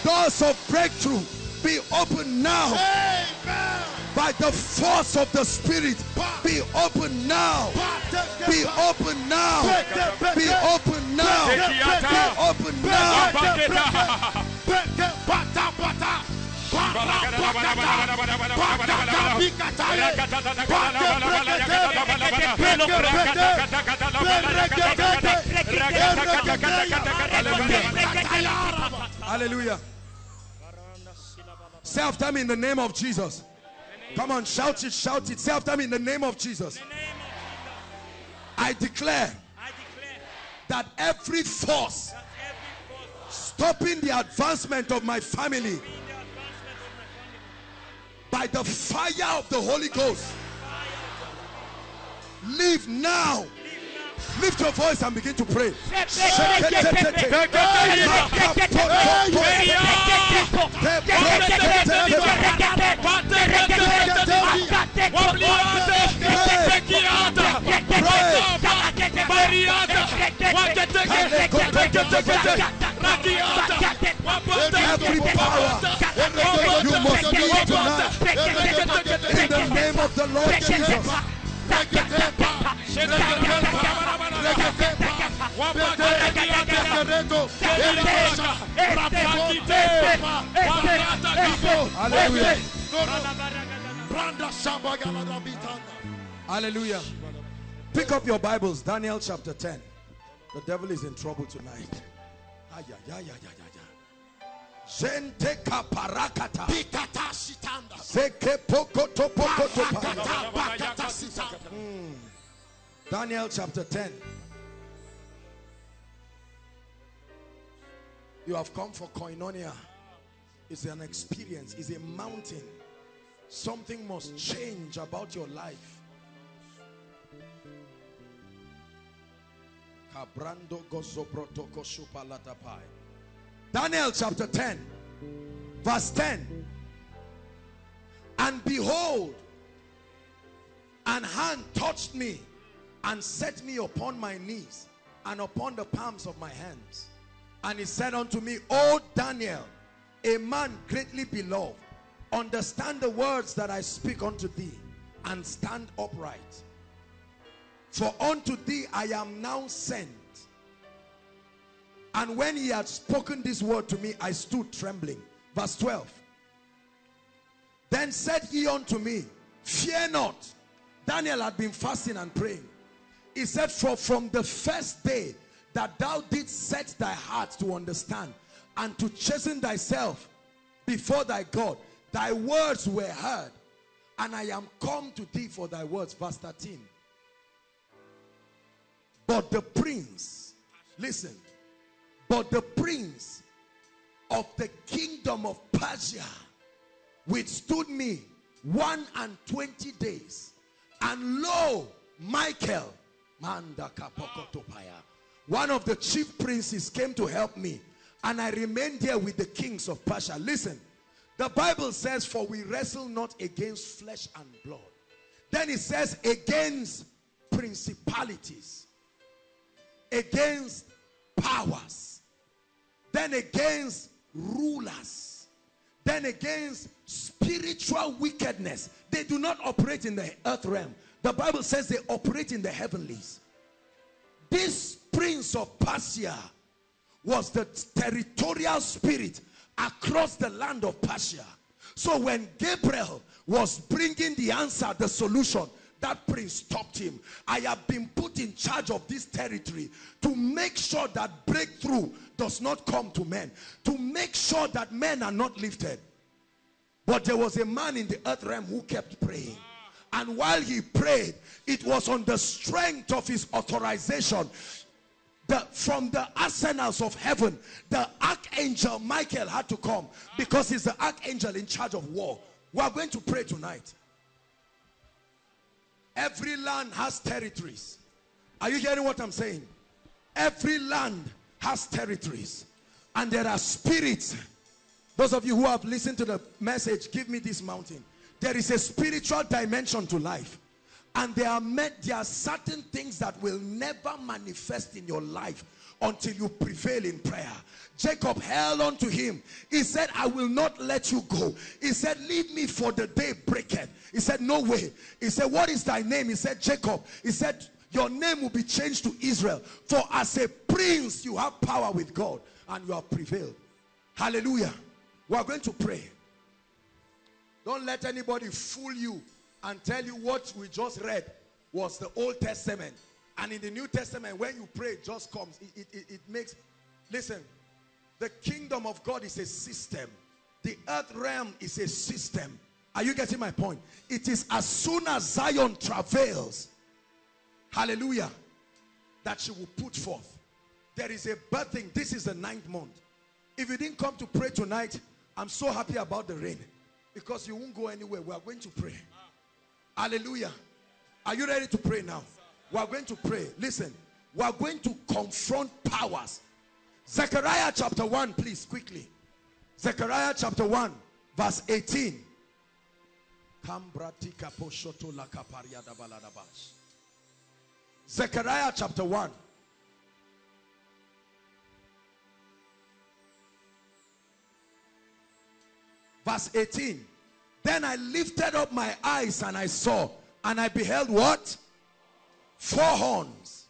Doors of breakthrough be open now. By the force of the Spirit, be open now. Be open now. Be open now. Be open now. Hallelujah. Say after me in the name of Jesus. Come on, shout it, shout it. Say after me in the name of Jesus. I declare that every force stopping the advancement of my family by the fire of the Holy Ghost. Leave now. Lift your voice and begin to pray. Every power you must leave tonight in the name of the Lord Jesus. Hallelujah. Pick up your Bibles, Daniel chapter 10. The devil is in trouble tonight. Ay, ay, ay, ay, ay, ay. Zente kaparakata. Seke pokoto pokoto pa. Hmm. Daniel chapter 10. You have come for koinonia. It's an experience, it's a mountain. Something must change about your life. Daniel chapter 10, verse 10. And behold, an hand touched me and set me upon my knees and upon the palms of my hands. And he said unto me, O Daniel, a man greatly beloved, understand the words that I speak unto thee and stand upright. For unto thee I am now sent. And when he had spoken this word to me, I stood trembling. Verse 12. Then said he unto me, Fear not. Daniel had been fasting and praying. He said, For from the first day that thou didst set thy heart to understand and to chasten thyself before thy God, thy words were heard, and I am come to thee for thy words. Verse 13. But the prince, listen, but the prince of the kingdom of Persia withstood me one and twenty days. And lo, Michael, one of the chief princes came to help me. And I remained there with the kings of Persia. Listen, the Bible says, for we wrestle not against flesh and blood. Then it says, against principalities, against powers, then against rulers, then against spiritual wickedness. They do not operate in the earth realm. The Bible says they operate in the heavenlies. This prince of Persia was the territorial spirit across the land of Persia. So when Gabriel was bringing the answer, the solution, that prince stopped him. I have been put in charge of this territory to make sure that breakthrough does not come to men. To make sure that men are not lifted. But there was a man in the earth realm who kept praying. And while he prayed, it was on the strength of his authorization the, from the arsenals of heaven, the archangel Michael had to come because he's the archangel in charge of war. We are going to pray tonight. Every land has territories. Are you hearing what I'm saying? Every land has territories. And there are spirits. Those of you who have listened to the message, give me this mountain. There is a spiritual dimension to life. And there are, there are certain things that will never manifest in your life until you prevail in prayer. Jacob held on to him. He said, I will not let you go. He said, leave me for the day breaketh. He said, no way. He said, what is thy name? He said, Jacob. He said, your name will be changed to Israel. For as a prince, you have power with God and you have prevailed. Hallelujah. We are going to pray. Don't let anybody fool you and tell you what we just read was the Old Testament. And in the New Testament, when you pray, it just comes. It, it, it makes, listen, the kingdom of God is a system. The earth realm is a system. Are you getting my point? It is as soon as Zion travails, hallelujah, that she will put forth. There is a birthing. This is the ninth month. If you didn't come to pray tonight, I'm so happy about the rain because you won't go anywhere. We are going to pray. Hallelujah. Are you ready to pray now? We are going to pray. Listen, we are going to confront powers. Zechariah chapter 1, please, quickly. Zechariah chapter 1, verse 18. Zechariah chapter 1. Verse 18. Then I lifted up my eyes and I saw, and I beheld what? Four horns.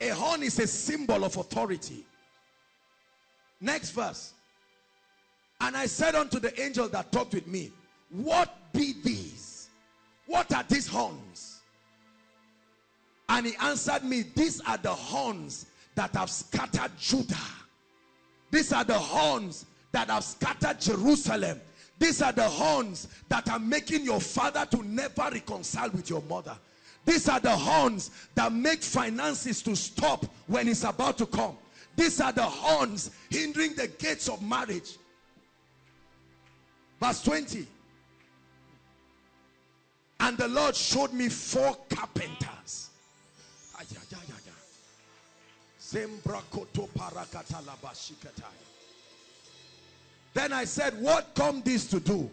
A horn is a symbol of authority. Next verse. And I said unto the angel that talked with me, What be these? What are these horns? And he answered me, These are the horns that have scattered Judah. These are the horns that have scattered Jerusalem. These are the horns that are making your father to never reconcile with your mother. These are the horns that make finances to stop when it's about to come. These are the horns hindering the gates of marriage. Verse 20. And the Lord showed me four carpenters. Then I said, What come these to do?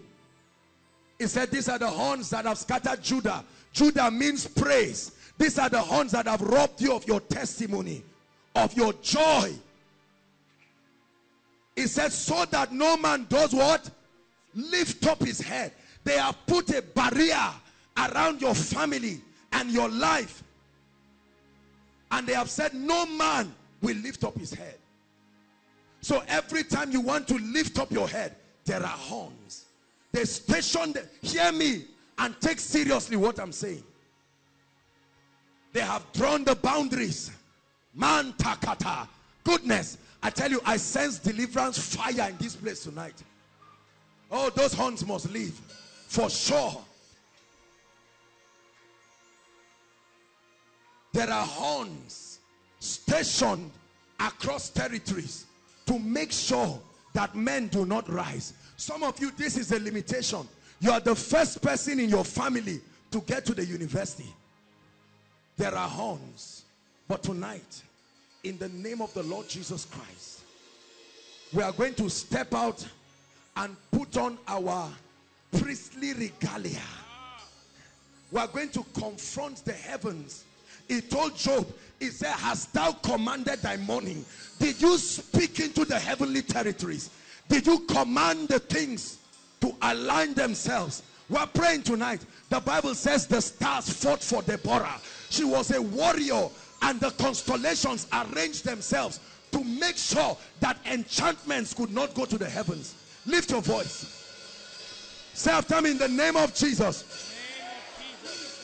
He said, These are the horns that have scattered Judah. Judah means praise. These are the horns that have robbed you of your testimony, of your joy. He said, So that no man does what? Lift up his head. They have put a barrier around your family and your life. And they have said, No man will lift up his head. So every time you want to lift up your head, there are horns. They stationed, hear me and take seriously what I'm saying. They have drawn the boundaries. Man takata. Goodness. I tell you, I sense deliverance fire in this place tonight. Oh, those horns must leave. For sure. There are horns stationed across territories to make sure that men do not rise. Some of you, this is a limitation. You are the first person in your family to get to the university. There are horns. But tonight, in the name of the Lord Jesus Christ, we are going to step out and put on our priestly regalia. We are going to confront the heavens. He told Job, he said, Hast thou commanded thy morning? Did you speak into the heavenly territories? Did you command the things to align themselves? We're praying tonight. The Bible says the stars fought for Deborah. She was a warrior and the constellations arranged themselves to make sure that enchantments could not go to the heavens. Lift your voice. Say after me in the name of Jesus.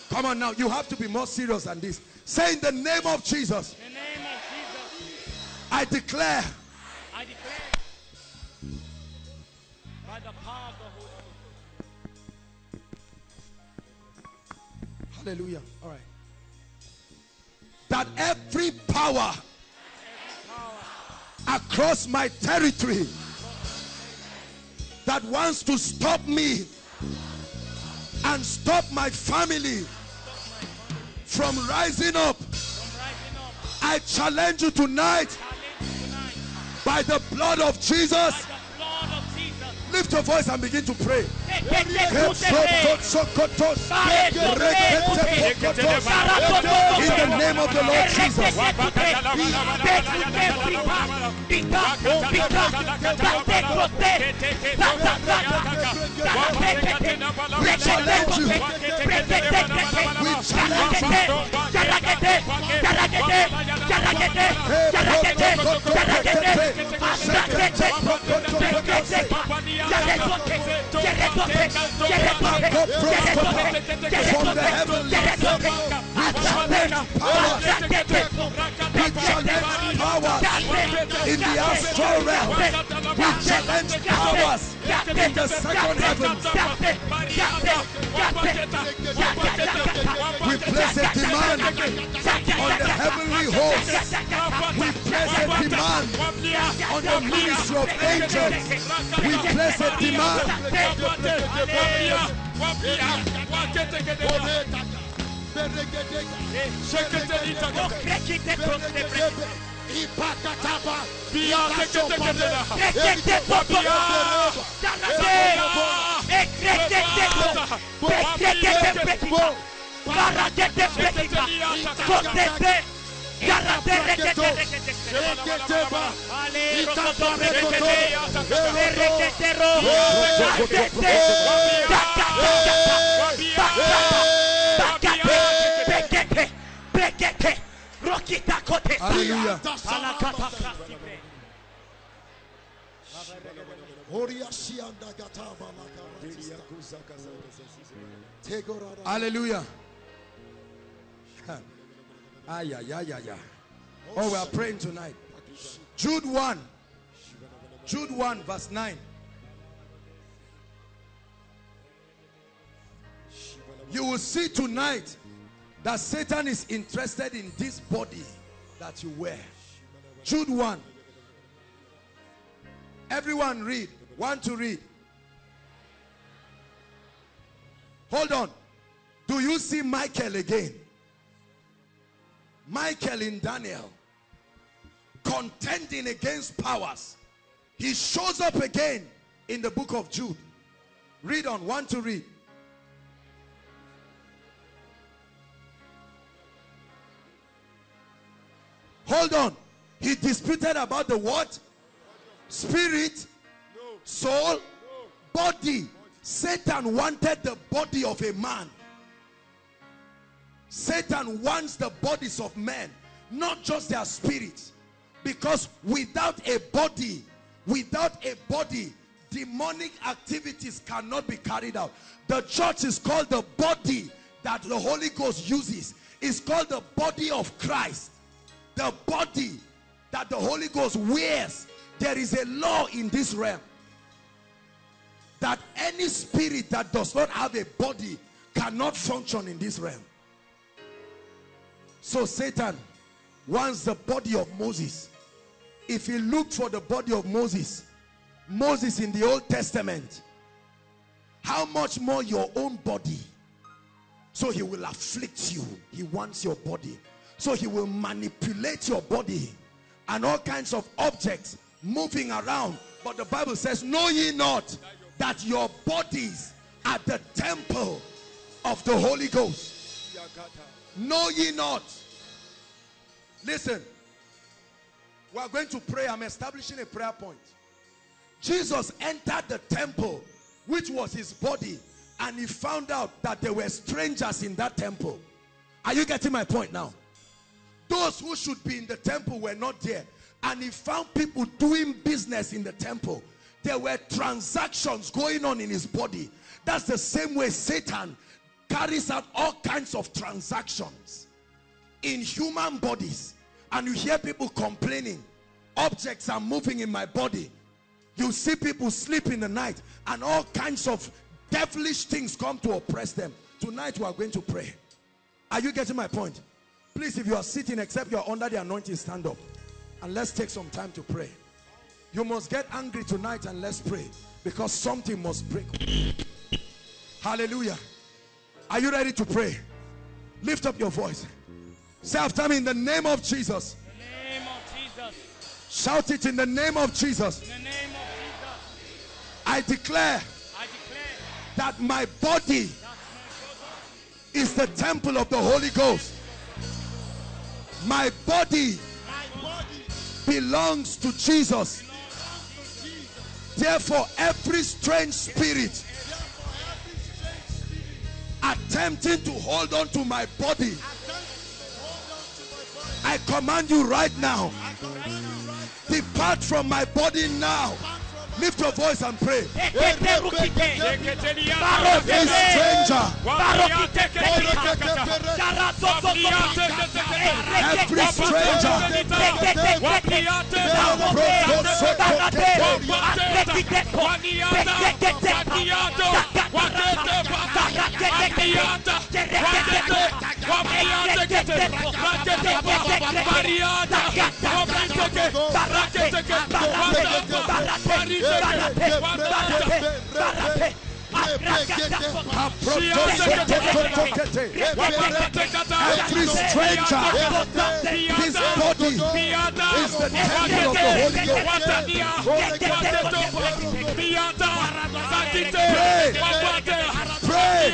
Come on now, you have to be more serious than this. Say in the name of Jesus. In the name of Jesus, I declare I declare by the power of the Holy Ghost, Hallelujah. All right. That every power across my territory that wants to stop me and stop my family from rising up, from rising up, I challenge you tonight challenge tonight by the blood of Jesus. Lift your voice and begin to pray. In the name of the Lord Jesus. We challenge you. We challenge you. From the heavenly in the astral realm. We challenge powers in the second heavens. We place a demand on the heavenly host. We place a demand on the ministry of angels. We place a demand. Hey! Bekete. Rokita kote. Hallelujah. Hallelujah. Ah, yeah, yeah, yeah. Oh, we are praying tonight. Jude 1. Jude 1, verse 9. You will see tonight that Satan is interested in this body that you wear. Jude 1. Everyone read. One to read. Hold on. Do you see Michael again? Michael in Daniel contending against powers. He shows up again in the book of Jude. Read on. One to read. Hold on. He disputed about the what? Spirit, soul, body. Satan wanted the body of a man. Satan wants the bodies of men, not just their spirits. Because without a body, without a body, demonic activities cannot be carried out. The church is called the body that the Holy Ghost uses. It's called the body of Christ. The body that the Holy Ghost wears. There is a law in this realm that any spirit that does not have a body cannot function in this realm. So Satan wants the body of Moses. If he looked for the body of Moses, Moses in the Old Testament, how much more your own body? So he will afflict you. He wants your body. So he will manipulate your body and all kinds of objects moving around. But the Bible says, Know ye not that your bodies are the temple of the Holy Ghost? Know ye not? Listen, we are going to pray. I'm establishing a prayer point. Jesus entered the temple, which was his body, and he found out that there were strangers in that temple. Are you getting my point now? Those who should be in the temple were not there. And he found people doing business in the temple. There were transactions going on in his body. That's the same way Satan carries out all kinds of transactions in human bodies. And you hear people complaining, objects are moving in my body. You see people sleep in the night and all kinds of devilish things come to oppress them. Tonight we are going to pray. Are you getting my point? Please, if you are sitting, except you are under the anointing, stand up. And let's take some time to pray. You must get angry tonight and let's pray. Because something must break. Hallelujah. Are you ready to pray? Lift up your voice. Say after me in the name of Jesus. In the name of Jesus. Shout it in the name of Jesus. In the name of Jesus. I declare I declare that my body that my is the temple of the Holy Ghost. My body belongs to Jesus. Therefore, every strange spirit attempting to hold on to my body, I command you right now. Depart from my body now. Lift your voice and pray. Ekete rukite. Every stranger, every stranger, every stranger, his body is the temple of the Holy Ghost. Pray, pray,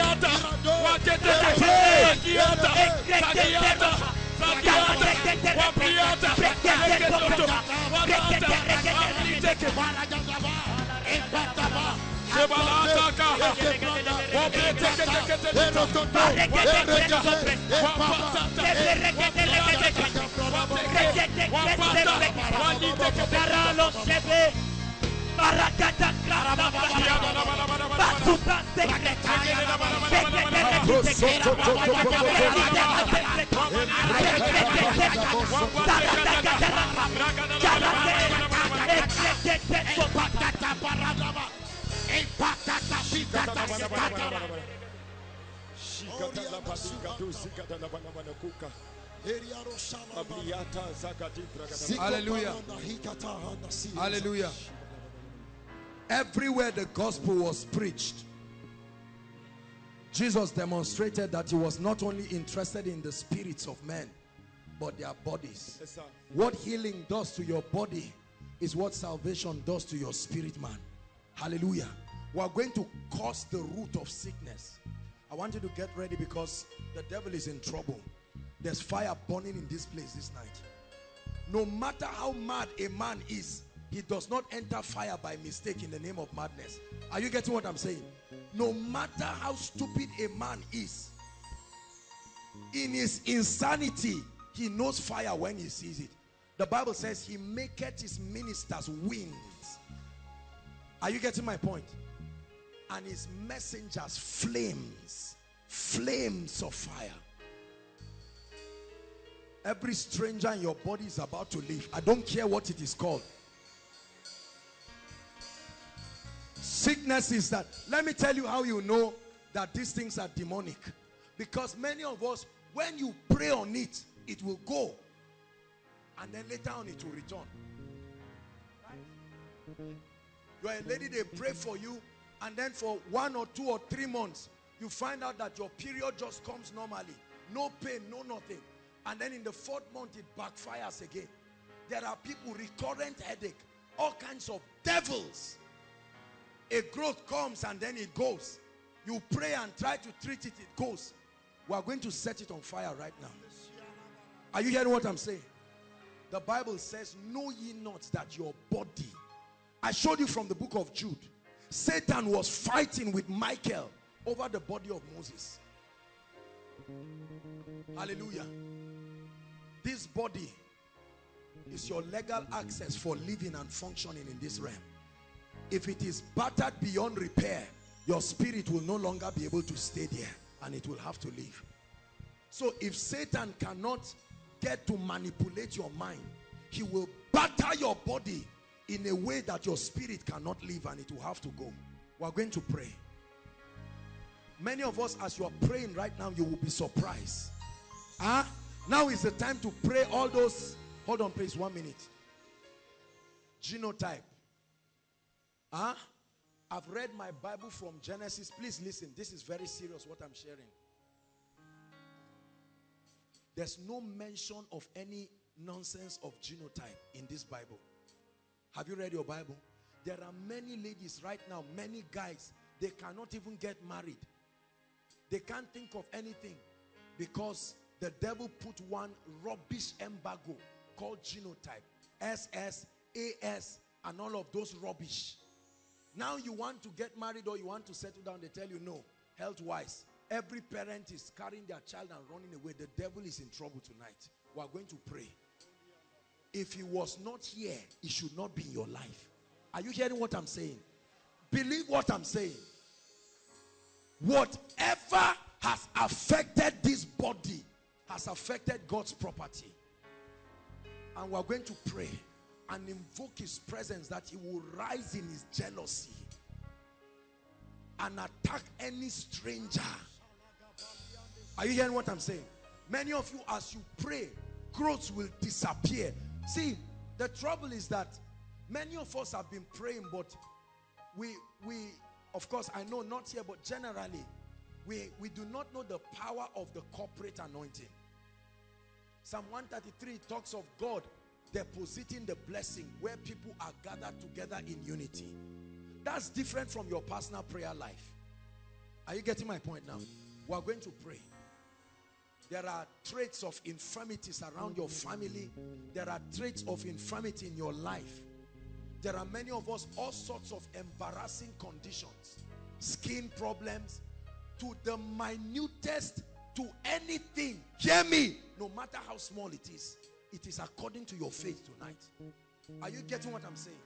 Impacta la Hallelujah. Hallelujah. Everywhere the gospel was preached, Jesus demonstrated that he was not only interested in the spirits of men, but their bodies. What healing does to your body is what salvation does to your spirit man. Hallelujah. We are going to cause the root of sickness. I want you to get ready because the devil is in trouble. There's fire burning in this place this night. No matter how mad a man is, he does not enter fire by mistake in the name of madness. Are you getting what I'm saying? No matter how stupid a man is, in his insanity, he knows fire when he sees it. The Bible says he maketh his ministers winds. Are you getting my point? And his messengers flames. Flames of fire. Every stranger in your body is about to leave. I don't care what it is called. Sickness is that. Let me tell you how you know that these things are demonic. Because many of us, when you pray on it, it will go. And then later on it will return. You are a lady, they pray for you. And then for one or two or three months, you find out that your period just comes normally. No pain, no nothing. And then in the fourth month, it backfires again. There are people, recurrent headache, all kinds of devils. A growth comes and then it goes. You pray and try to treat it, it goes. We are going to set it on fire right now. Are you hearing what I'm saying? The Bible says, Know ye not that your body. I showed you from the book of Jude. Satan was fighting with Michael over the body of Moses. Hallelujah. This body is your legal access for living and functioning in this realm. If it is battered beyond repair, your spirit will no longer be able to stay there and it will have to leave. So if Satan cannot get to manipulate your mind, he will batter your body in a way that your spirit cannot live and it will have to go. We're going to pray. Many of us, as you are praying right now, you will be surprised. Ah, now is the time to pray all those. Hold on, please, one minute. Genotype. Ah, I've read my Bible from Genesis. Please listen. This is very serious what I'm sharing. There's no mention of any nonsense of genotype in this Bible. Have you read your Bible? There are many ladies right now, many guys, they cannot even get married. They can't think of anything because the devil put one rubbish embargo called genotype. SS, AS, and all of those rubbish. Now you want to get married or you want to settle down, they tell you no, health-wise. Every parent is carrying their child and running away. The devil is in trouble tonight. We are going to pray. If he was not here, he should not be in your life. Are you hearing what I'm saying? Believe what I'm saying. Whatever has affected this body has affected God's property. And we're going to pray and invoke his presence that he will rise in his jealousy and attack any stranger. Are you hearing what I'm saying? Many of you, as you pray, growth will disappear. See, the trouble is that many of us have been praying, but we, we, of course, I know not here, but generally, we, we do not know the power of the corporate anointing. Psalm 133 talks of God depositing the blessing where people are gathered together in unity. That's different from your personal prayer life. Are you getting my point now? We are going to pray. There are traits of infirmities around your family. There are traits of infirmity in your life. There are many of us, all sorts of embarrassing conditions, skin problems, to the minutest, to anything. Hear me. No matter how small it is, it is according to your faith tonight. Are you getting what I'm saying?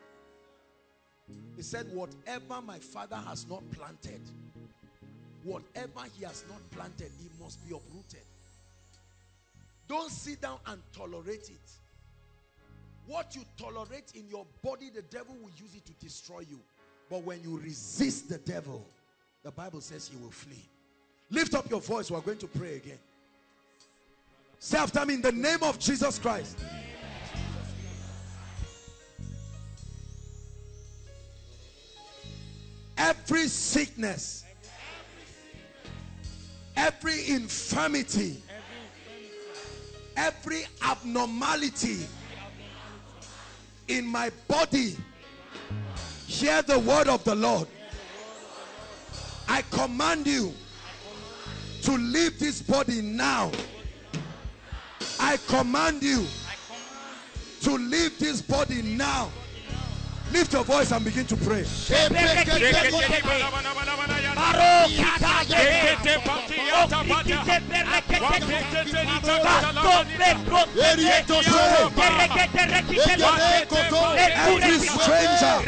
He said, whatever my father has not planted, whatever he has not planted, he must be uprooted. Don't sit down and tolerate it. What you tolerate in your body, the devil will use it to destroy you. But when you resist the devil, the Bible says he will flee. Lift up your voice. We're going to pray again. Say after me in the name of Jesus Christ. Every sickness, every infirmity, every abnormality in my body, hear the word of the Lord. I command you to leave this body now. I command you to leave this body now. Lift your voice and begin to pray. Every stranger,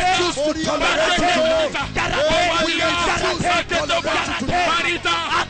refuse to.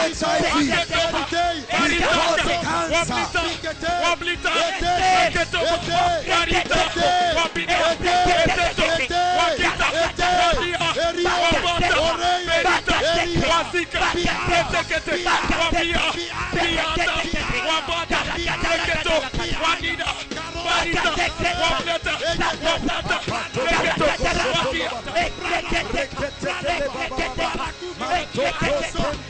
HIV. Cause cancer.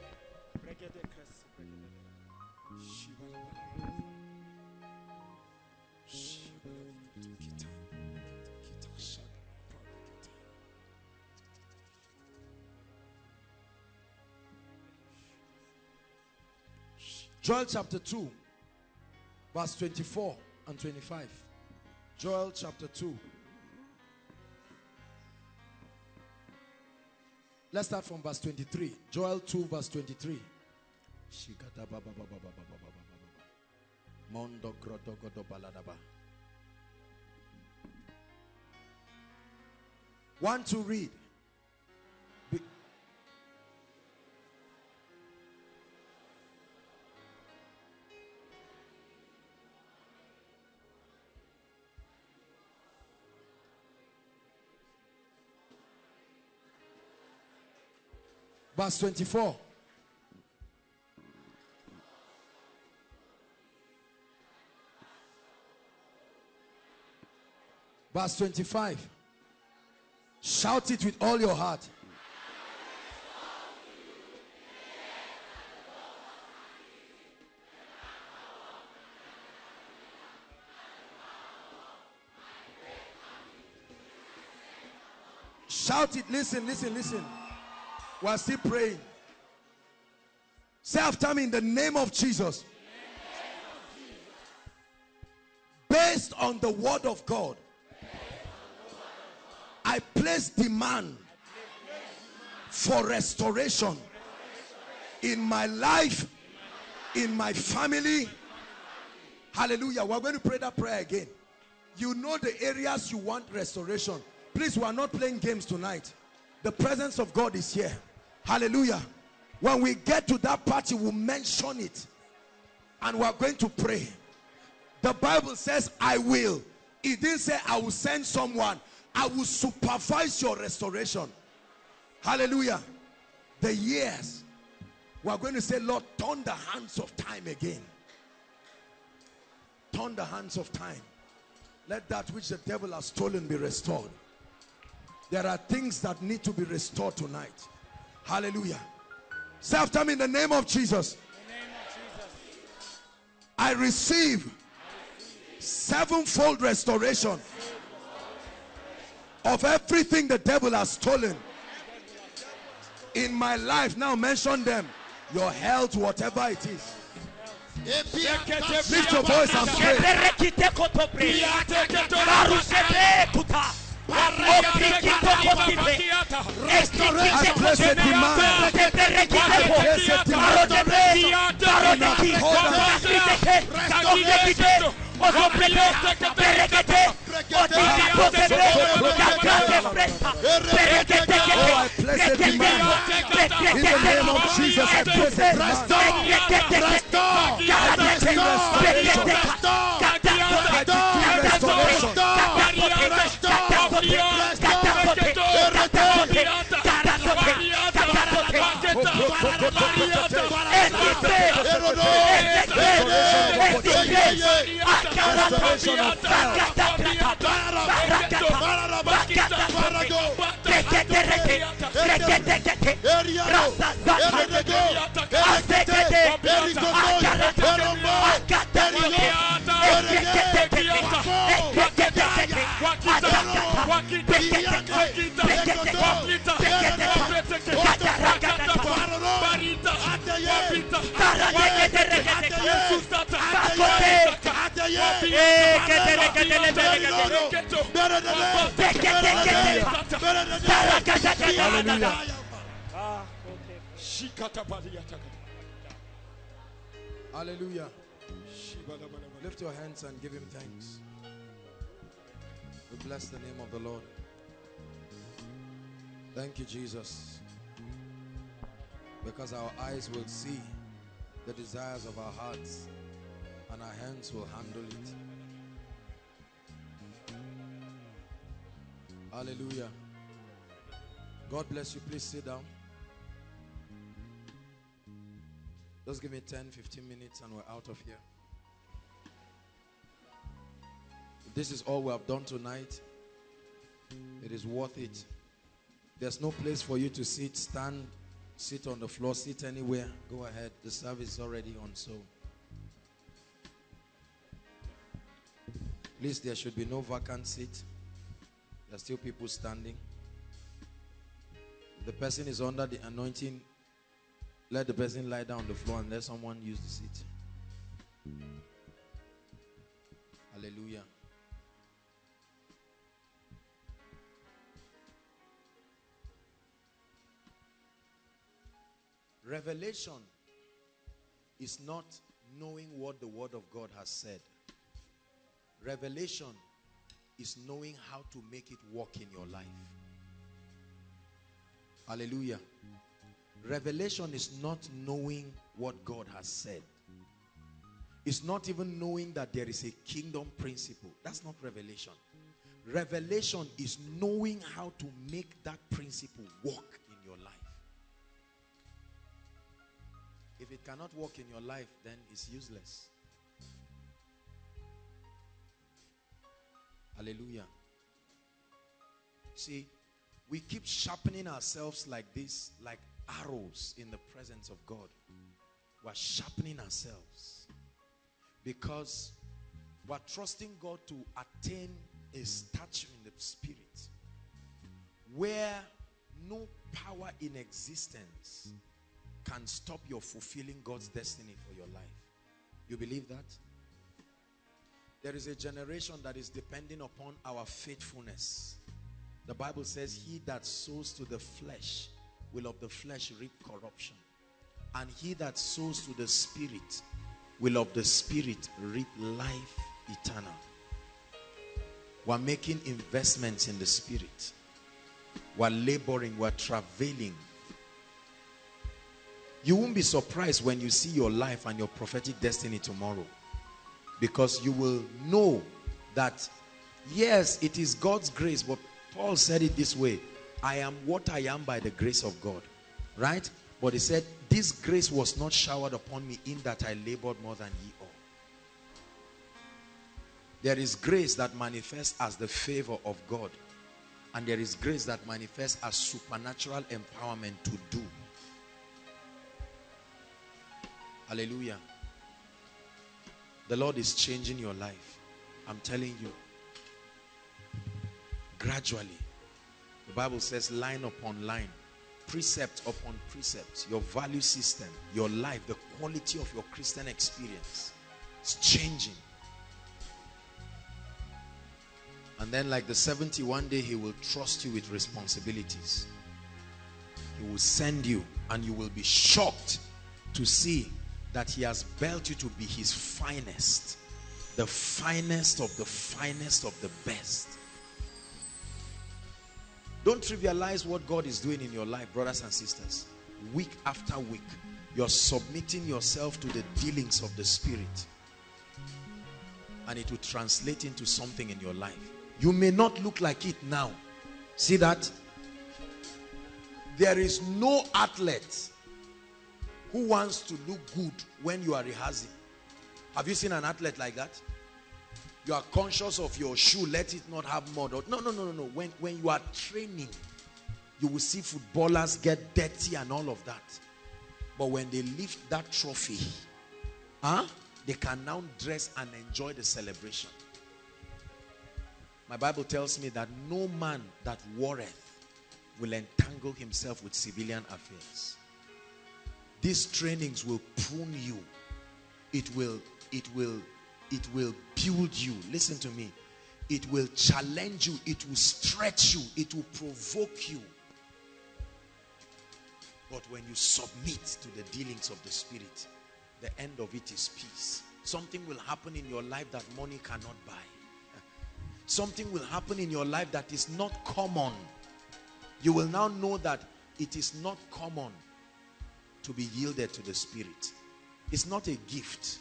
Joel chapter 2, verse 24 and 25. Joel chapter 2. Let's start from verse 23. Joel 2, verse 23. One to read. Verse 24. Verse 25. Shout it with all your heart. Shout it. Listen, listen, listen. We are still praying. Say after me in the name of Jesus. Based on the word of God, I place demand for restoration in my life, in my family. Hallelujah. We're going to pray that prayer again. You know the areas you want restoration. Please, we are not playing games tonight. The presence of God is here. Hallelujah. When we get to that party, we'll mention it. And we're going to pray. The Bible says, I will. It didn't say, I will send someone. I will supervise your restoration. Hallelujah. The years. We're going to say, Lord, turn the hands of time again. Turn the hands of time. Let that which the devil has stolen be restored. There are things that need to be restored tonight. Hallelujah. Say after me in the name of Jesus. I receive sevenfold restoration of everything the devil has stolen in my life. Now mention them. Your health, whatever it is. Lift your voice and pray. Sheberekite kotobre. Marusebe kuta. Okrikito kotibre. I place a demand. Sheberekite ko. Place a demand. Marodebre. Marodeki. Kasriteke. Okrekite. Osoprete. Berekete. Otika kotebre. Yakate presta. Berekete Oh, I kete. place a demand. In the name of Jesus, I place a demand. Restoration of fire. Hallelujah. Lift your hands and give him thanks. Bless the name of the Lord. Thank you, Jesus. Because our eyes will see the desires of our hearts and our hands will handle it. Hallelujah. God bless you. Please sit down. Just give me 10, 15 minutes and we're out of here. This is all we have done tonight. It is worth it. There's no place for you to sit, stand, sit on the floor, sit anywhere. Go ahead. The service is already on so. Please, there should be no vacant seat. There are still people standing. If the person is under the anointing, let the person lie down on the floor and let someone use the seat. Hallelujah. Revelation is not knowing what the word of God has said. Revelation is knowing how to make it work in your life. Hallelujah. Revelation is not knowing what God has said. It's not even knowing that there is a kingdom principle. That's not revelation. Revelation is knowing how to make that principle work in your life. If it cannot work in your life, then it's useless. Hallelujah. See, we keep sharpening ourselves like this, like arrows in the presence of God. We're sharpening ourselves because we're trusting God to attain a stature in the spirit where no power in existence can stop your fulfilling God's destiny for your life. You believe that? There is a generation that is depending upon our faithfulness. The Bible says, He that sows to the flesh will of the flesh reap corruption. And he that sows to the spirit will of the spirit reap life eternal. We're making investments in the spirit. We're laboring, we're travailing. You won't be surprised when you see your life and your prophetic destiny tomorrow. Because you will know that, yes, it is God's grace, but Paul said it this way I am what I am by the grace of God. Right? But he said, This grace was not showered upon me in that I labored more than ye all. There is grace that manifests as the favor of God. And there is grace that manifests as supernatural empowerment to do. Hallelujah. The Lord is changing your life. I'm telling you. Gradually. The Bible says line upon line, precept upon precept, your value system, your life, the quality of your Christian experience is changing. And then like the 71 day, he will trust you with responsibilities. He will send you and you will be shocked to see that he has built you to be his finest. The finest of the finest of the best. Don't trivialize what God is doing in your life, brothers and sisters. Week after week, you're submitting yourself to the dealings of the Spirit. And it will translate into something in your life. You may not look like it now. See that? There is no athlete who wants to look good when you are rehearsing. Have you seen an athlete like that? You are conscious of your shoe, let it not have mud. No, no, no, no, no. When, when you are training, you will see footballers get dirty and all of that. But when they lift that trophy, huh, they can now dress and enjoy the celebration. My Bible tells me that no man that warreth will entangle himself with civilian affairs. These trainings will prune you. It will, it will, it will build you. Listen to me. It will challenge you. It will stretch you. It will provoke you. But when you submit to the dealings of the Spirit, the end of it is peace. Something will happen in your life that money cannot buy. Something will happen in your life that is not common. You will now know that it is not common to be yielded to the Spirit. It's not a gift.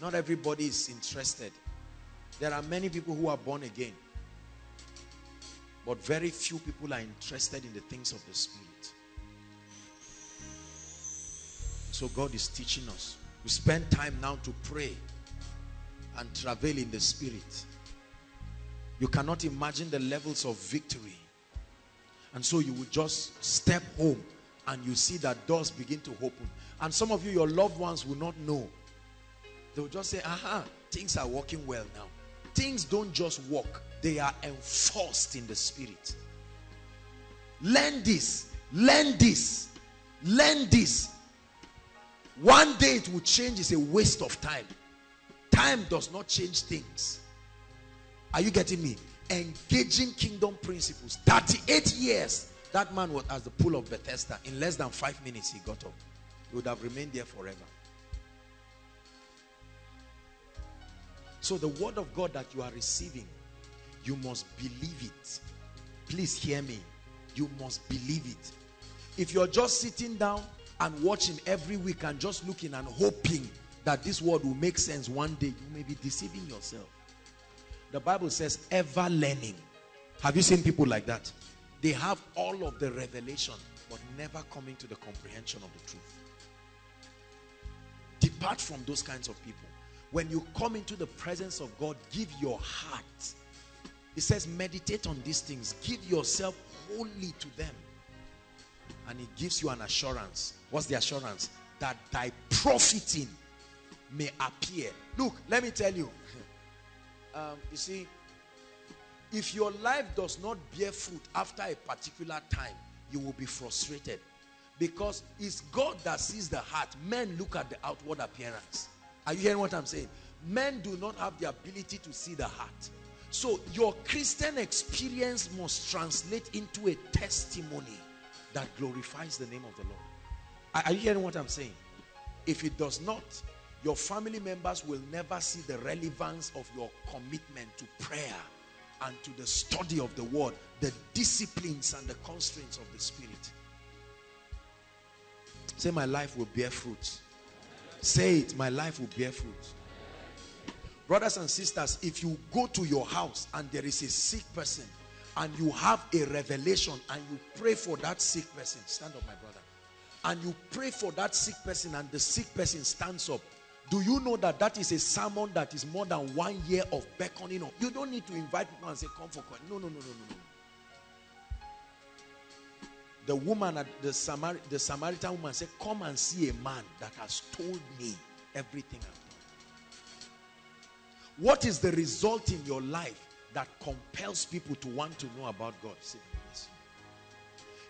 Not everybody is interested. There are many people who are born again. But very few people are interested in the things of the Spirit. So God is teaching us. We spend time now to pray and travel in the Spirit. You cannot imagine the levels of victory. And so you will just step home and you see that doors begin to open. And some of you, your loved ones will not know. They'll just say, aha, things are working well now. Things don't just work, they are enforced in the spirit. Learn this, learn this, learn this. One day it will change is a waste of time. Time does not change things. Are you getting me? Engaging kingdom principles. 38 years that man was at the pool of Bethesda. In less than five minutes, he got up. He would have remained there forever. So the word of God that you are receiving, you must believe it. Please hear me. You must believe it. If you're just sitting down and watching every week and just looking and hoping that this word will make sense one day, you may be deceiving yourself. The Bible says ever learning. Have you seen people like that? They have all of the revelation, but never coming to the comprehension of the truth. Depart from those kinds of people. When you come into the presence of God, give your heart. It says, meditate on these things. Give yourself wholly to them. And it gives you an assurance. What's the assurance? That thy profiting may appear. Look, let me tell you. Um, you see, if your life does not bear fruit after a particular time, you will be frustrated. Because it's God that sees the heart. Men look at the outward appearance. Are you hearing what I'm saying? Men do not have the ability to see the heart. So your Christian experience must translate into a testimony that glorifies the name of the Lord. Are you hearing what I'm saying? If it does not, your family members will never see the relevance of your commitment to prayer and to the study of the word, the disciplines and the constraints of the spirit. Say, My life will bear fruit. Say it, my life will bear fruit. Brothers and sisters, if you go to your house and there is a sick person and you have a revelation and you pray for that sick person, stand up, my brother, and you pray for that sick person and the sick person stands up, do you know that that is a sermon that is more than one year of beckoning up? You don't need to invite people and say, Come for coin. No, no, no, no, no, no. The woman at the, Samar- the Samaritan woman said, Come and see a man that has told me everything I've done. What is the result in your life that compels people to want to know about God?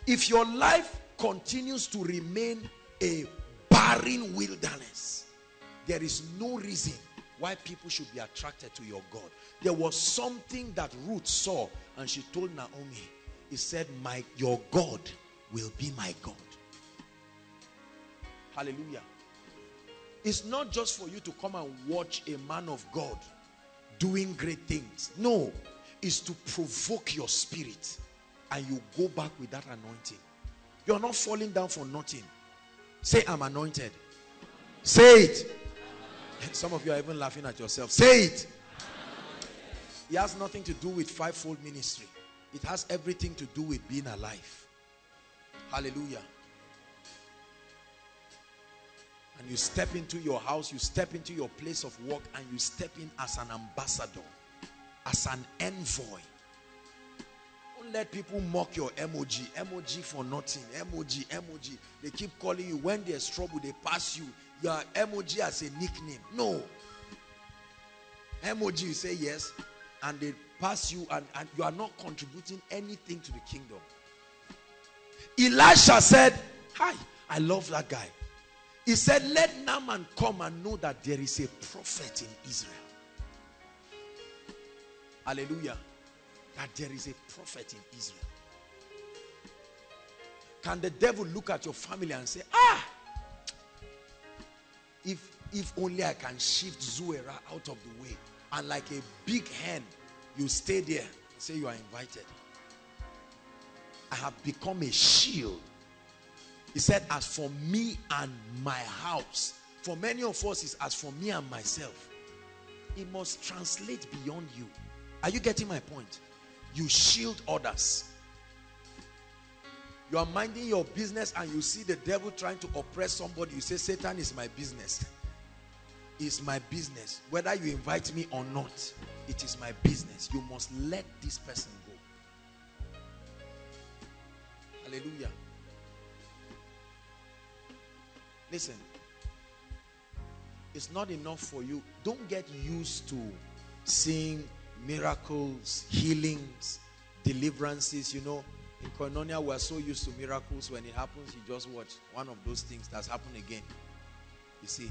If your life continues to remain a barren wilderness, there is no reason why people should be attracted to your God. There was something that Ruth saw and she told Naomi, he said, my, your God will be my God. Hallelujah. It's not just for you to come and watch a man of God doing great things. No, it's to provoke your spirit and you go back with that anointing. You're not falling down for nothing. Say, I'm anointed. Say it. Some of you are even laughing at yourself. Say it. It has nothing to do with fivefold ministry. It has everything to do with being alive. Hallelujah. And you step into your house, you step into your place of work, and you step in as an ambassador, as an envoy. Don't let people mock your emoji. Emoji for nothing. Emoji, emoji. They keep calling you. When there's trouble, they pass you. Your emoji as a nickname. No. Emoji, you say yes, and they pass you, and, and you are not contributing anything to the kingdom. Elisha said, Hi, I love that guy. He said, Let Naaman come and know that there is a prophet in Israel. Hallelujah. That there is a prophet in Israel. Can the devil look at your family and say, Ah, if if only I can shift Zuera out of the way and like a big hen, you stay there, say you are invited. I have become a shield. He said, As for me and my house, for many of us, is as for me and myself. It must translate beyond you. Are you getting my point? You shield others. You are minding your business and you see the devil trying to oppress somebody. You say, Satan is my business. It's my business. Whether you invite me or not, it is my business. You must let this person go. Hallelujah. Listen, it's not enough for you. Don't get used to seeing miracles, healings, deliverances. You know, in Koinonia, we're so used to miracles. When it happens, you just watch one of those things that's happened again. You see,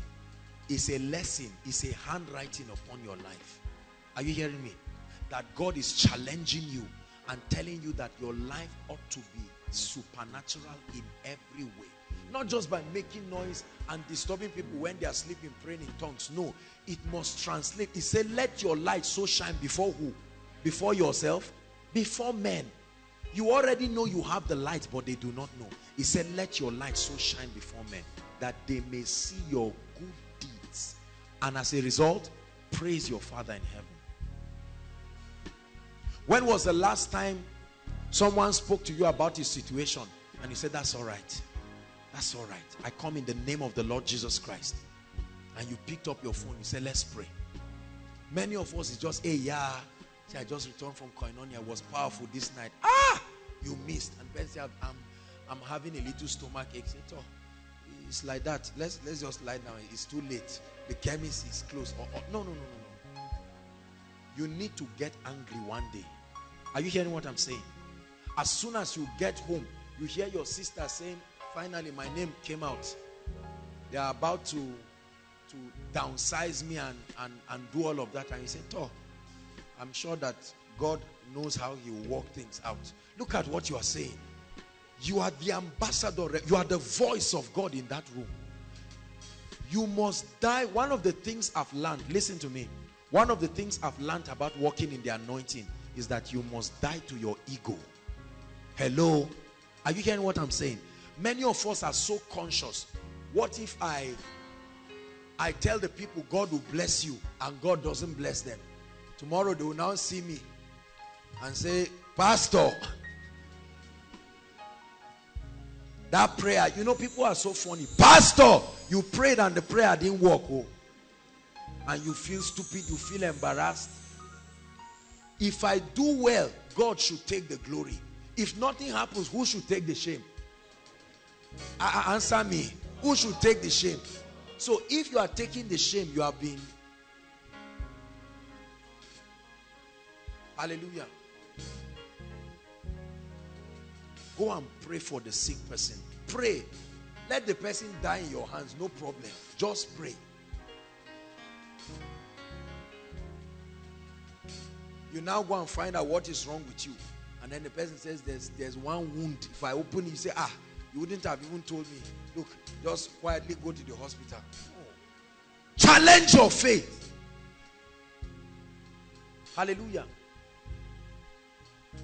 it's a lesson, it's a handwriting upon your life. Are you hearing me? That God is challenging you and telling you that your life ought to be supernatural in every way. Not just by making noise and disturbing people when they are sleeping, praying in tongues. No, it must translate. He said, Let your light so shine before who? Before yourself? Before men. You already know you have the light, but they do not know. He said, Let your light so shine before men that they may see your good deeds. And as a result, praise your Father in heaven. When was the last time someone spoke to you about his situation and you said, That's all right? That's all right. I come in the name of the Lord Jesus Christ. And you picked up your phone, you said, Let's pray. Many of us is just, hey, yeah. See, I just returned from Koinonia. Was powerful this night. Ah, you missed. And Ben said, I'm, I'm having a little stomach ache. Said, oh, it's like that. Let's let's just lie down. It's too late. The chemist is closed. Oh, oh. No, no, no, no, no. You need to get angry one day. Are you hearing what I'm saying? As soon as you get home, you hear your sister saying, finally my name came out. They are about to to downsize me and, and, and do all of that. And you say, oh, I'm sure that God knows how he will work things out. Look at what you are saying. You are the ambassador. You are the voice of God in that room. You must die. One of the things I've learned, listen to me. One of the things I've learned about walking in the anointing is that you must die to your ego. Hello? Are you hearing what I'm saying? Many of us are so conscious. What if I I tell the people God will bless you and God doesn't bless them? Tomorrow they will now see me and say, Pastor, that prayer, you know, people are so funny. Pastor, you prayed and the prayer didn't work. Oh. And you feel stupid, you feel embarrassed. If I do well, God should take the glory. If nothing happens, who should take the shame? Uh, answer me. Who should take the shame? So if you are taking the shame, you have been. Hallelujah. Go and pray for the sick person. Pray. Let the person die in your hands. No problem. Just pray. You now go and find out what is wrong with you. And then the person says, there's, there's one wound. If I open it, you say, ah, you wouldn't have even told me. Look, just quietly go to the hospital. Challenge your faith. Hallelujah.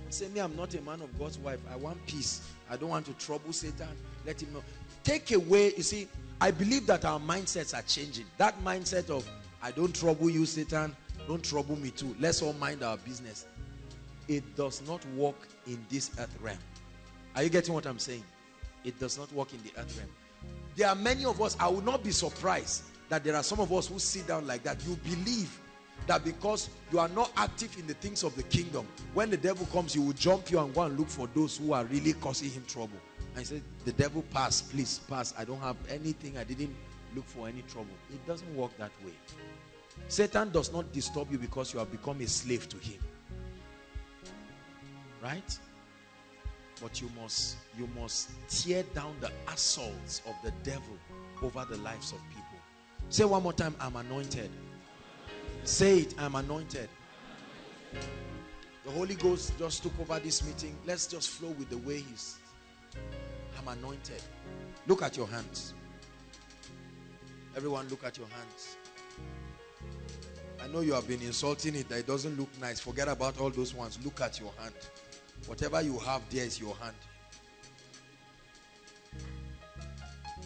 Say me, I'm not a man of God's wife. I want peace. I don't want to trouble Satan. Let him know. Take away, you see, I believe that our mindsets are changing. That mindset of, I don't trouble you, Satan. Don't trouble me too. Let's all mind our business. It does not work in this earth realm. Are you getting what I'm saying? It does not work in the earth realm. There are many of us, I will not be surprised that there are some of us who sit down like that. You believe that because you are not active in the things of the kingdom, when the devil comes, he will jump you and go and look for those who are really causing him trouble. And he said, the devil pass, please pass. I don't have anything. I didn't look for any trouble. It doesn't work that way. Satan does not disturb you because you have become a slave to him. Right? But you must you must tear down the assaults of the devil over the lives of people. Say one more time, I'm anointed. Say it, I'm anointed. The Holy Ghost just took over this meeting. Let's just flow with the way He's. I'm anointed. Look at your hands. Everyone, look at your hands. I know you have been insulting it, that it doesn't look nice. Forget about all those ones. Look at your hand. Whatever you have there is your hand.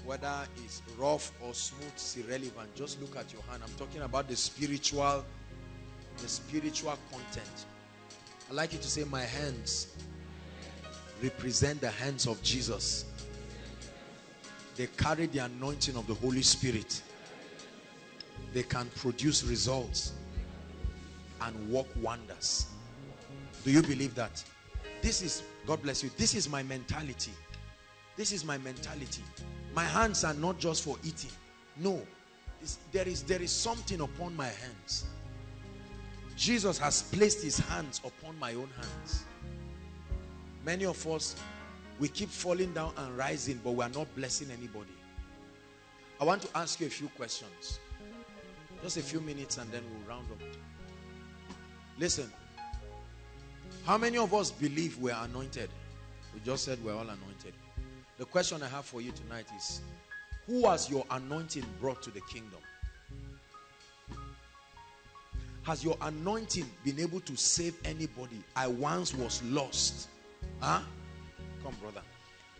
Whether it's rough or smooth, it's irrelevant. Just look at your hand. I'm talking about the spiritual, the spiritual content. I like you to say, my hands represent the hands of Jesus. They carry the anointing of the Holy Spirit. They can produce results and work wonders. Do you believe that? This is, God bless you, this is my mentality. This is my mentality. My hands are not just for eating. No. there is, there is something upon my hands. Jesus has placed his hands upon my own hands. Many of us, we keep falling down and rising, but we are not blessing anybody. I want to ask you a few questions. Just a few minutes and then we'll round up. Listen. How many of us believe we're anointed? We just said we're all anointed. The question I have for you tonight is, who has your anointing brought to the kingdom? Has your anointing been able to save anybody? I once was lost. Huh? Come, brother.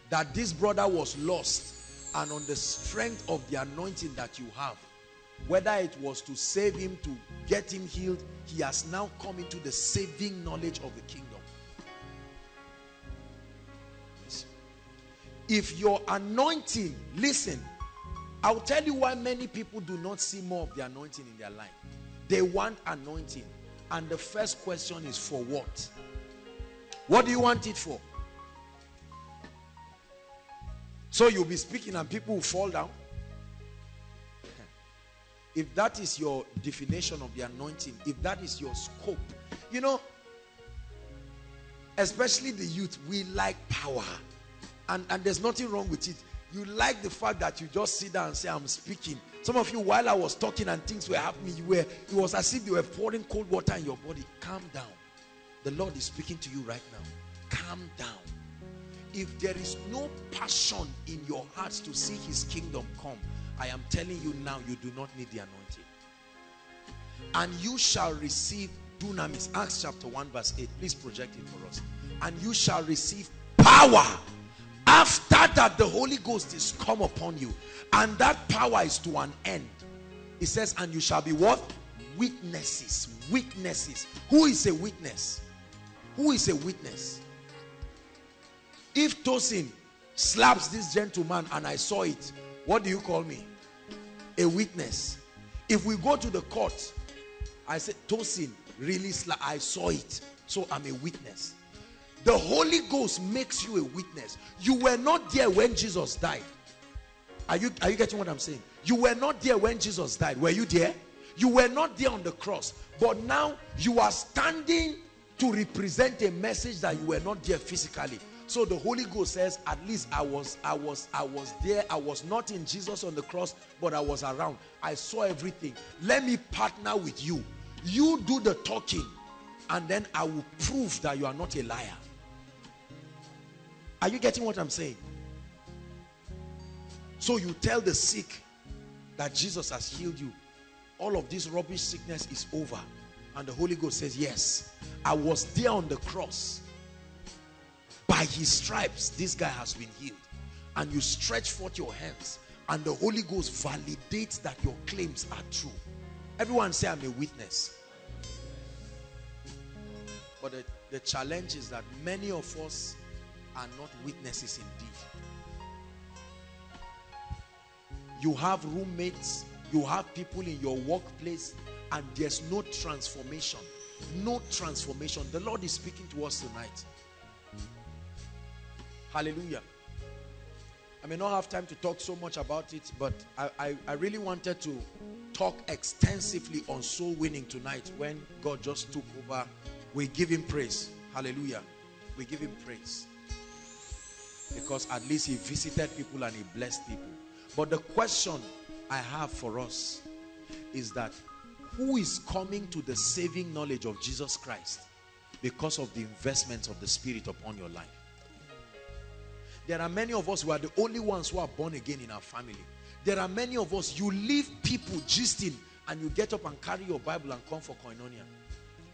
That this brother was lost and on the strength of the anointing that you have, whether it was to save him, to get him healed, he has now come into the saving knowledge of the kingdom. If your anointing, listen, I'll tell you why many people do not see more of the anointing in their life. They want anointing. And the first question is for what? What do you want it for? So you'll be speaking and people will fall down. If that is your definition of the anointing, if that is your scope, you know, especially the youth, we like power. And, and there's nothing wrong with it. You like the fact that you just sit down and say, I'm speaking. Some of you, while I was talking and things were happening, you were, it was as if you were pouring cold water in your body. Calm down. The Lord is speaking to you right now. Calm down. If there is no passion in your hearts to see his kingdom come, I am telling you now, you do not need the anointing. And you shall receive dunamis. Acts chapter 1 verse 8. Please project it for us. And you shall receive power after that the Holy Ghost is come upon you. And that power is to an end. It says, and you shall be what? Witnesses. Witnesses. Who is a witness? Who is a witness? If Tosin slaps this gentleman and I saw it, what do you call me? A witness. If we go to the court, I say, Tosin really sla I saw it. So I'm a witness. The Holy Ghost makes you a witness. You were not there when Jesus died. Are you, are you getting what I'm saying? You were not there when Jesus died. Were you there? You were not there on the cross. But now you are standing to represent a message that you were not there physically. So the Holy Ghost says, at least I was, I was, I was there. I was not in Jesus on the cross, but I was around. I saw everything. Let me partner with you. You do the talking, and then I will prove that you are not a liar. Are you getting what I'm saying? So you tell the sick that Jesus has healed you. All of this rubbish sickness is over. And the Holy Ghost says, yes, I was there on the cross. By his stripes, this guy has been healed. And you stretch forth your hands and the Holy Ghost validates that your claims are true. Everyone say, I'm a witness. But the, the challenge is that many of us are not witnesses indeed. You have roommates, you have people in your workplace, and there's no transformation. No transformation. The Lord is speaking to us tonight. Hallelujah. I may not have time to talk so much about it, but I, I, I, really wanted to talk extensively on soul winning tonight when God just took over. We give him praise. Hallelujah. We give him praise. Because at least he visited people and he blessed people. But the question I have for us is that who is coming to the saving knowledge of Jesus Christ because of the investments of the Spirit upon your life? There are many of us who are the only ones who are born again in our family. There are many of us, you leave people gisting and you get up and carry your Bible and come for koinonia.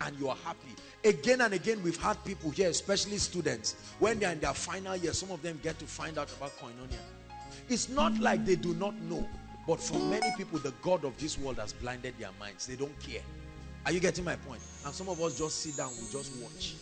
And you are happy. Again and again, we've had people here, especially students, when they're in their final year, some of them get to find out about koinonia. It's not like they do not know, but for many people, the God of this world has blinded their minds. They don't care. Are you getting my point? And some of us just sit down, we just watch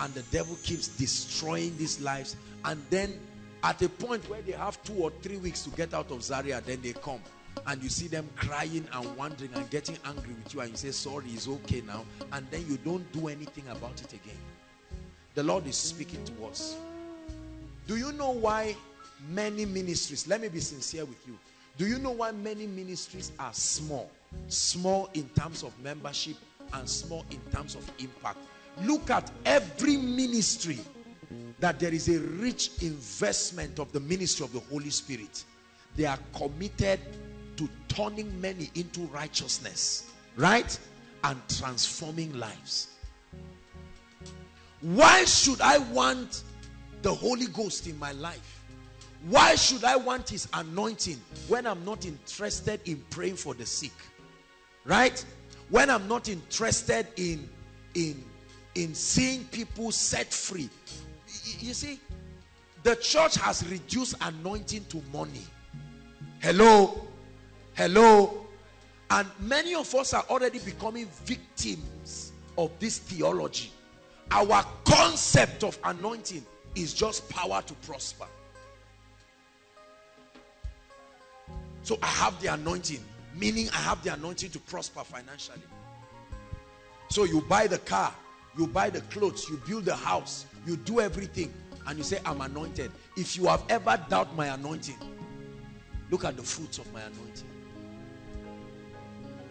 and the devil keeps destroying these lives and then at a point where they have two or three weeks to get out of Zaria then they come and you see them crying and wondering and getting angry with you and you say sorry it's okay now and then you don't do anything about it again. The Lord is speaking to us. Do you know why many ministries let me be sincere with you do you know why many ministries are small? Small in terms of membership and small in terms of impact. Look at every ministry that there is a rich investment of the ministry of the Holy Spirit. They are committed to turning many into righteousness, right? And transforming lives. Why should I want the Holy Ghost in my life? Why should I want his anointing when I'm not interested in praying for the sick? Right? When I'm not interested in in in seeing people set free. You see, the church has reduced anointing to money. Hello? Hello? And many of us are already becoming victims of this theology. Our concept of anointing is just power to prosper. So I have the anointing, meaning I have the anointing to prosper financially. So you buy the car, you buy the clothes, you build the house, you do everything, and you say, I'm anointed. If you have ever doubt my anointing, look at the fruits of my anointing.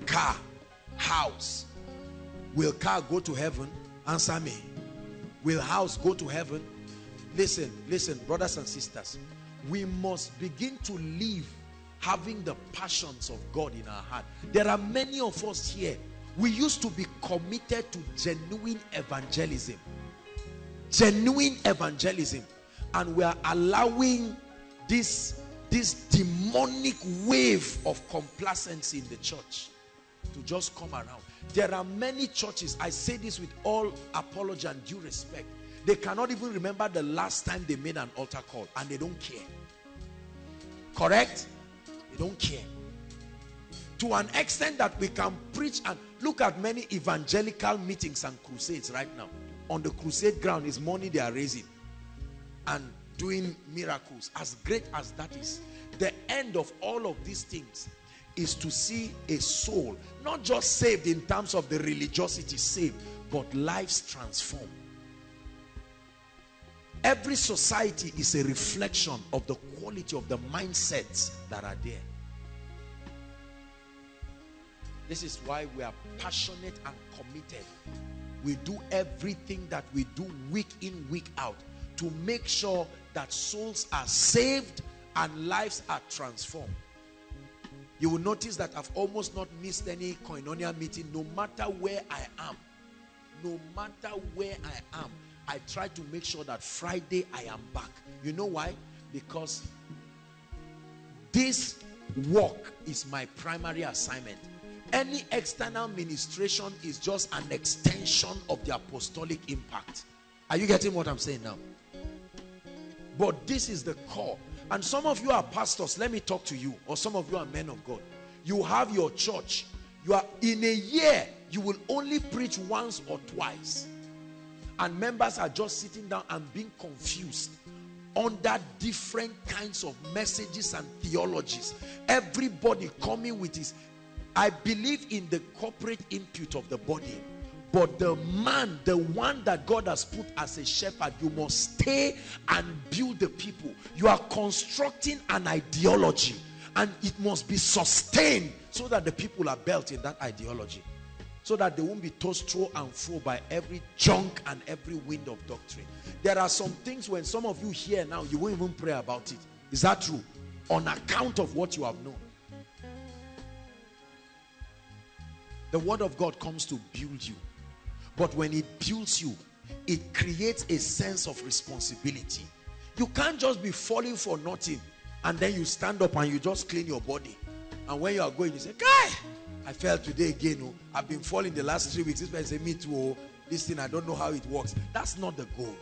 Car, house. Will car go to heaven? Answer me. Will house go to heaven? Listen, listen, brothers and sisters. We must begin to live having the passions of God in our heart. There are many of us here. We used to be committed to genuine evangelism. Genuine evangelism. And we are allowing this, this demonic wave of complacency in the church to just come around. There are many churches, I say this with all apology and due respect. They cannot even remember the last time they made an altar call and they don't care. Correct? They don't care. To an extent that we can preach and look at many evangelical meetings and crusades right now. On the crusade ground is money they are raising and doing miracles. As great as that is, the end of all of these things is to see a soul not just saved in terms of the religiosity saved but lives transformed. Every society is a reflection of the quality of the mindsets that are there. This is why we are passionate and committed. We do everything that we do week in week out to make sure that souls are saved and lives are transformed you will notice that I've almost not missed any koinonia meeting no matter where I am. No matter where I am, I try to make sure that Friday I am back. You know why? Because this work is my primary assignment. Any external ministration is just an extension of the apostolic impact. Are you getting what I'm saying now? But this is the core. And some of you are pastors. Let me talk to you. Or some of you are men of God. You have your church. You are in a year, you will only preach once or twice. And members are just sitting down and being confused under different kinds of messages and theologies. Everybody coming with his. I believe in the corporate input of the body. But the man, the one that God has put as a shepherd, you must stay and build the people. You are constructing an ideology and it must be sustained so that the people are built in that ideology. So that they won't be tossed through and fro by every junk and every wind of doctrine. There are some things when some of you here now, you won't even pray about it. Is that true? On account of what you have known. The word of God comes to build you. But when it builds you, it creates a sense of responsibility. You can't just be falling for nothing and then you stand up and you just clean your body. And when you are going, you say, Guy, I fell today again. Oh. I've been falling the last three weeks. This person say, Me too. Oh. This thing, I don't know how it works. That's not the goal.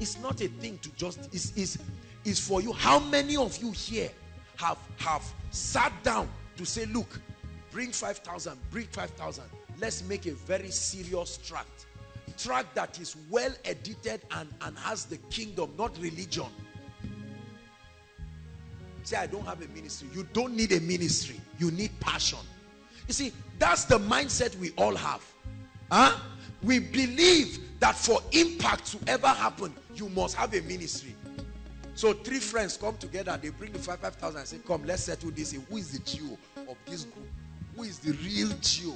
It's not a thing to just, it's, it's, it's for you. How many of you here have, have sat down to say, Look, bring 5,000, bring 5,000 let's make a very serious tract. Tract that is well edited and and has the kingdom not religion. Say i don't have a ministry. You don't need a ministry. You need passion. You see that's the mindset we all have. Huh? We believe that for impact to ever happen you must have a ministry. So three friends come together. They bring the five five thousand and say come let's settle this. Who is the G.O. of this group? Who is the real G.O.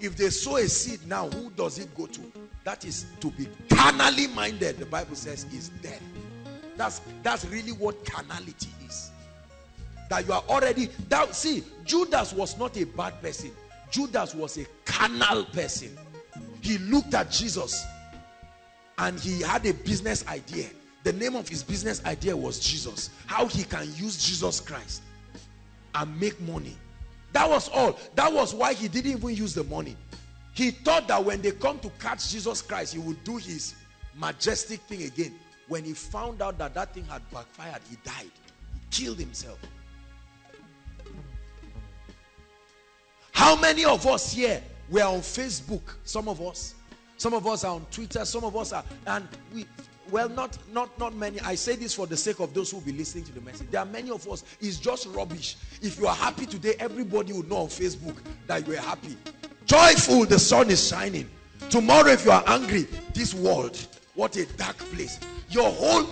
if they sow a seed now, who does it go to? That is to be carnally minded, the Bible says, is death. That's that's really what carnality is. That you are already that see, Judas was not a bad person, Judas was a carnal person. He looked at Jesus and he had a business idea. The name of his business idea was Jesus. How he can use Jesus Christ and make money that was all. That was why he didn't even use the money. He thought that when they come to catch Jesus Christ, he would do his majestic thing again. When he found out that that thing had backfired, he died. He killed himself. How many of us here were on Facebook? Some of us. Some of us are on Twitter. Some of us are. And we, well, not, not, not many. I say this for the sake of those who will be listening to the message. There are many of us. It's just rubbish. If you are happy today, everybody will know on Facebook that you are happy. Joyful, the sun is shining. Tomorrow, if you are angry, this world, what a dark place. Your whole,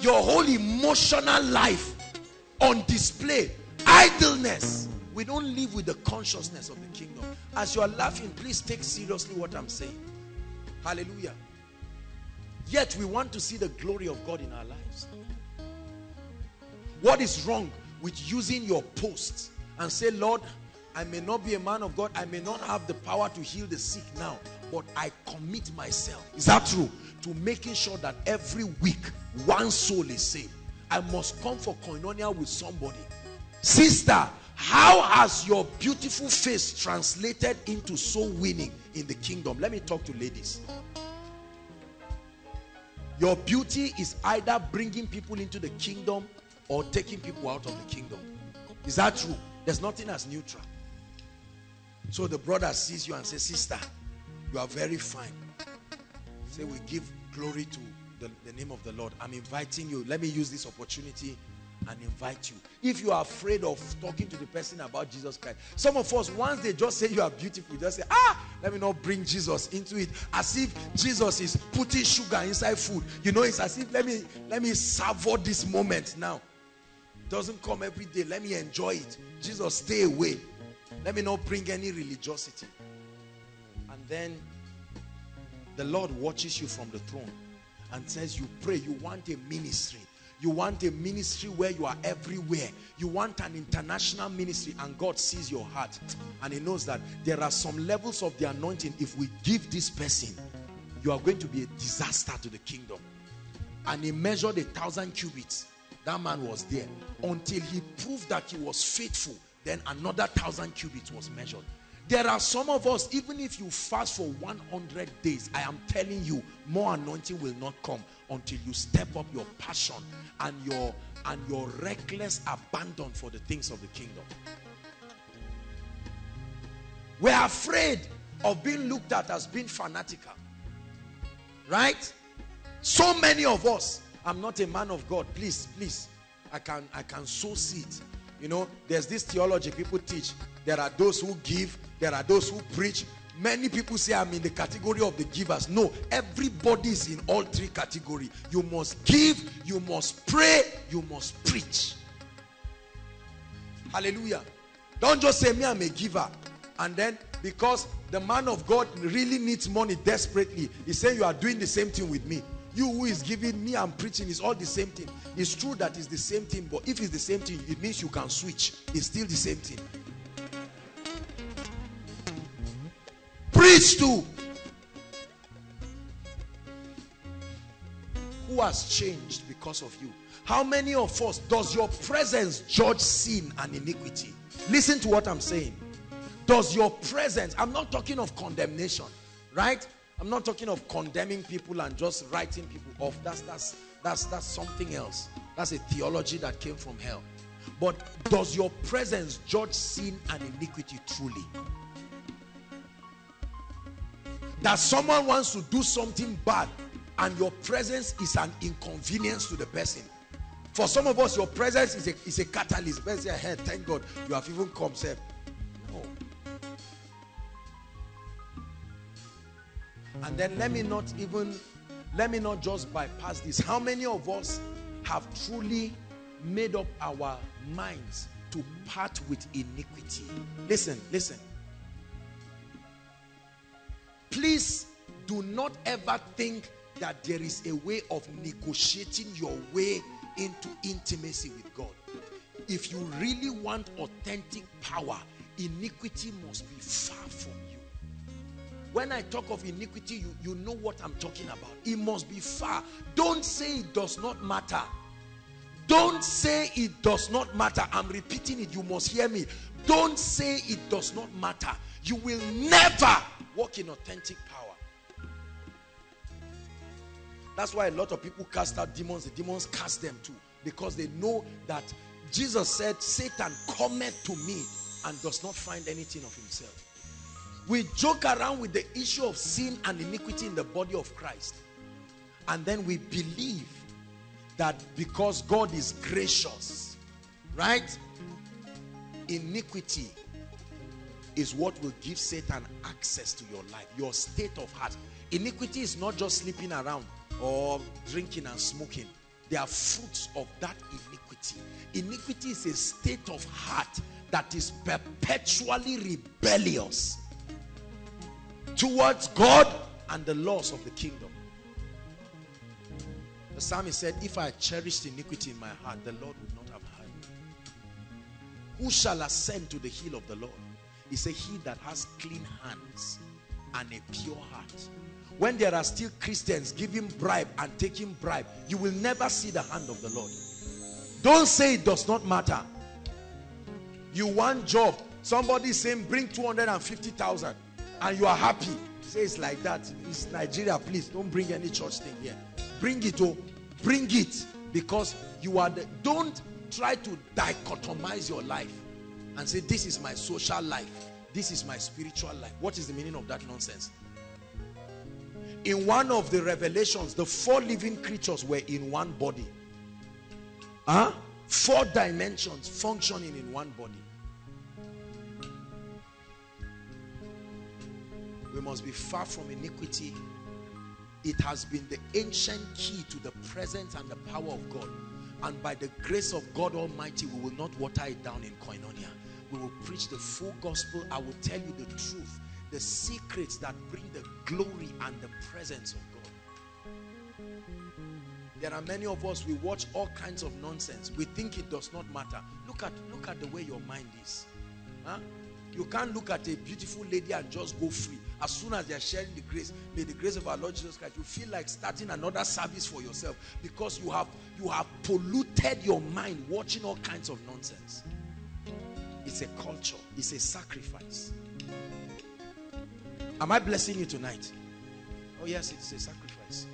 your whole emotional life on display. Idleness. We don't live with the consciousness of the kingdom. As you are laughing, please take seriously what I'm saying. Hallelujah. Yet we want to see the glory of God in our lives. What is wrong with using your post and say, Lord, I may not be a man of God. I may not have the power to heal the sick now, but I commit myself. Is that true? To making sure that every week one soul is saved. I must come for koinonia with somebody. Sister, how has your beautiful face translated into soul winning in the kingdom? Let me talk to ladies. Your beauty is either bringing people into the kingdom or taking people out of the kingdom. Is that true? There's nothing as neutral. So the brother sees you and says, Sister, you are very fine. Say, we give glory to the, the name of the Lord. I'm inviting you. Let me use this opportunity and invite you. If you are afraid of talking to the person about Jesus Christ, some of us, once they just say you are beautiful, just say, ah, let me not bring Jesus into it. As if Jesus is putting sugar inside food. You know, it's as if let me let me savor this moment now. Doesn't come every day. Let me enjoy it. Jesus, stay away. Let me not bring any religiosity. And then the Lord watches you from the throne and says, You pray, you want a ministry. You want a ministry where you are everywhere. You want an international ministry, and God sees your heart. And He knows that there are some levels of the anointing. If we give this person, you are going to be a disaster to the kingdom. And He measured a thousand cubits. That man was there until he proved that he was faithful. Then another thousand cubits was measured. There are some of us, even if you fast for 100 days, I am telling you, more anointing will not come until you step up your passion and your and your reckless abandon for the things of the kingdom. We're afraid of being looked at as being fanatical. Right? So many of us, I'm not a man of God. Please, please. I can I can so see it. You know, there's this theology people teach. There are those who give, there are those who preach. Many people say I'm in the category of the givers. No, everybody is in all three categories. You must give, you must pray, you must preach. Hallelujah. Don't just say me I'm a giver. And then because the man of God really needs money desperately, he say you are doing the same thing with me. You who is giving me and preaching is all the same thing. It's true that it's the same thing, but if it's the same thing, it means you can switch. It's still the same thing. Preach to. Who has changed because of you? How many of us does your presence judge sin and iniquity? Listen to what I'm saying. Does your presence, I'm not talking of condemnation, right? I'm not talking of condemning people and just writing people off. That's that's that's that's something else. That's a theology that came from hell. But does your presence judge sin and iniquity truly? That someone wants to do something bad and your presence is an inconvenience to the person. For some of us, your presence is a, is a catalyst. Let's say, hey, thank God you have even come, sir. No. And then let me not even, let me not just bypass this. How many of us have truly made up our minds to part with iniquity? Listen, listen. Please do not ever think that there is a way of negotiating your way into intimacy with God. If you really want authentic power, iniquity must be far from you. When I talk of iniquity, you, you know what I'm talking about. It must be far. Don't say it does not matter. Don't say it does not matter. I'm repeating it. You must hear me. Don't say it does not matter. You will never walk in authentic power. That's why a lot of people cast out demons. The demons cast them too. Because they know that Jesus said, Satan cometh to me and does not find anything of himself. We joke around with the issue of sin and iniquity in the body of Christ. And then we believe that because God is gracious, right? Iniquity is what will give Satan access to your life, your state of heart. Iniquity is not just sleeping around or drinking and smoking. There are fruits of that iniquity. Iniquity is a state of heart that is perpetually rebellious towards God and the laws of the kingdom. The psalmist said, If I cherished iniquity in my heart, the Lord would not have heard me. Who shall ascend to the hill of the Lord? He said, He that has clean hands and a pure heart. When there are still Christians giving bribe and taking bribe, you will never see the hand of the Lord. Don't say it does not matter. You want job, somebody saying bring 250,000 and you are happy. Say it's like that. It's Nigeria, please don't bring any church thing here. Bring it, oh, bring it because you are the, don't try to dichotomize your life and say this is my social life. This is my spiritual life. What is the meaning of that nonsense? In one of the revelations the four living creatures were in one body. Huh? Four dimensions functioning in one body. We must be far from iniquity. It has been the ancient key to the presence and the power of God. And by the grace of God Almighty we will not water it down in koinonia we will preach the full gospel. I will tell you the truth the secrets that bring the glory and the presence of God. There are many of us we watch all kinds of nonsense. We think it does not matter. Look at look at the way your mind is. Huh? you can't look at a beautiful lady and just go free. As soon as they're sharing the grace may the grace of our lord jesus christ you feel like starting another service for yourself because you have you have polluted your mind watching all kinds of nonsense it's a culture it's a sacrifice am i blessing you tonight oh yes it's a sacrifice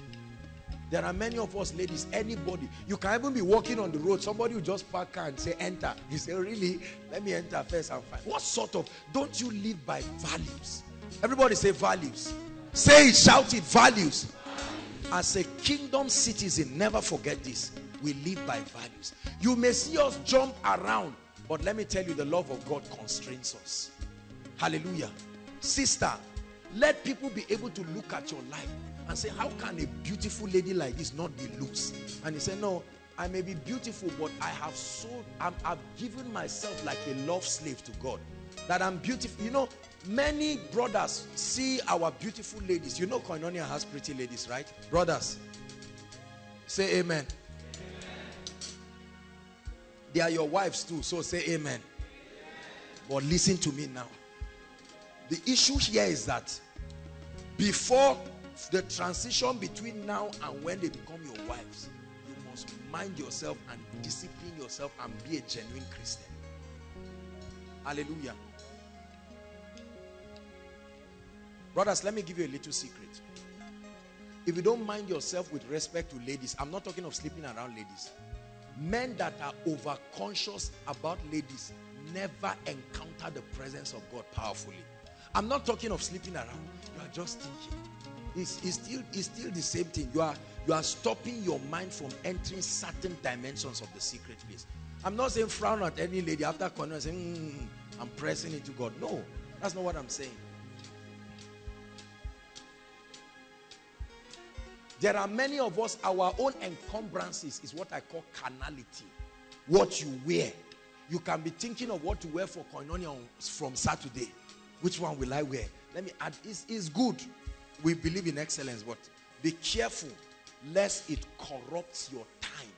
there are many of us ladies anybody you can even be walking on the road somebody will just park and say enter you say oh, really let me enter first and find what sort of don't you live by values Everybody say values. Say it, shout it, values. As a kingdom citizen, never forget this. We live by values. You may see us jump around, but let me tell you, the love of God constrains us. Hallelujah. Sister, let people be able to look at your life and say, how can a beautiful lady like this not be loose? And he said, no, I may be beautiful, but I have so, i have given myself like a love slave to God. That I'm beautiful. You know, Many brothers see our beautiful ladies. You know Koinonia has pretty ladies, right? Brothers, say amen. They are your wives too, so say amen. amen. But listen to me now. The issue here is that before the transition between now and when they become your wives, you must mind yourself and discipline yourself and be a genuine Christian. Hallelujah. Brothers, let me give you a little secret. If you don't mind yourself with respect to ladies, I'm not talking of sleeping around ladies. Men that are over conscious about ladies never encounter the presence of God powerfully. I'm not talking of sleeping around. You are just thinking. It's, it's, still, it's still the same thing. You are, you are stopping your mind from entering certain dimensions of the secret place. I'm not saying frown at any lady after corner saying, mm, I'm pressing into God. No, that's not what I'm saying. There are many of us, our own encumbrances is what I call carnality. What you wear. You can be thinking of what to wear for koinonia from Saturday. Which one will I wear? Let me add, it's, it's good. We believe in excellence, but be careful lest it corrupts your time.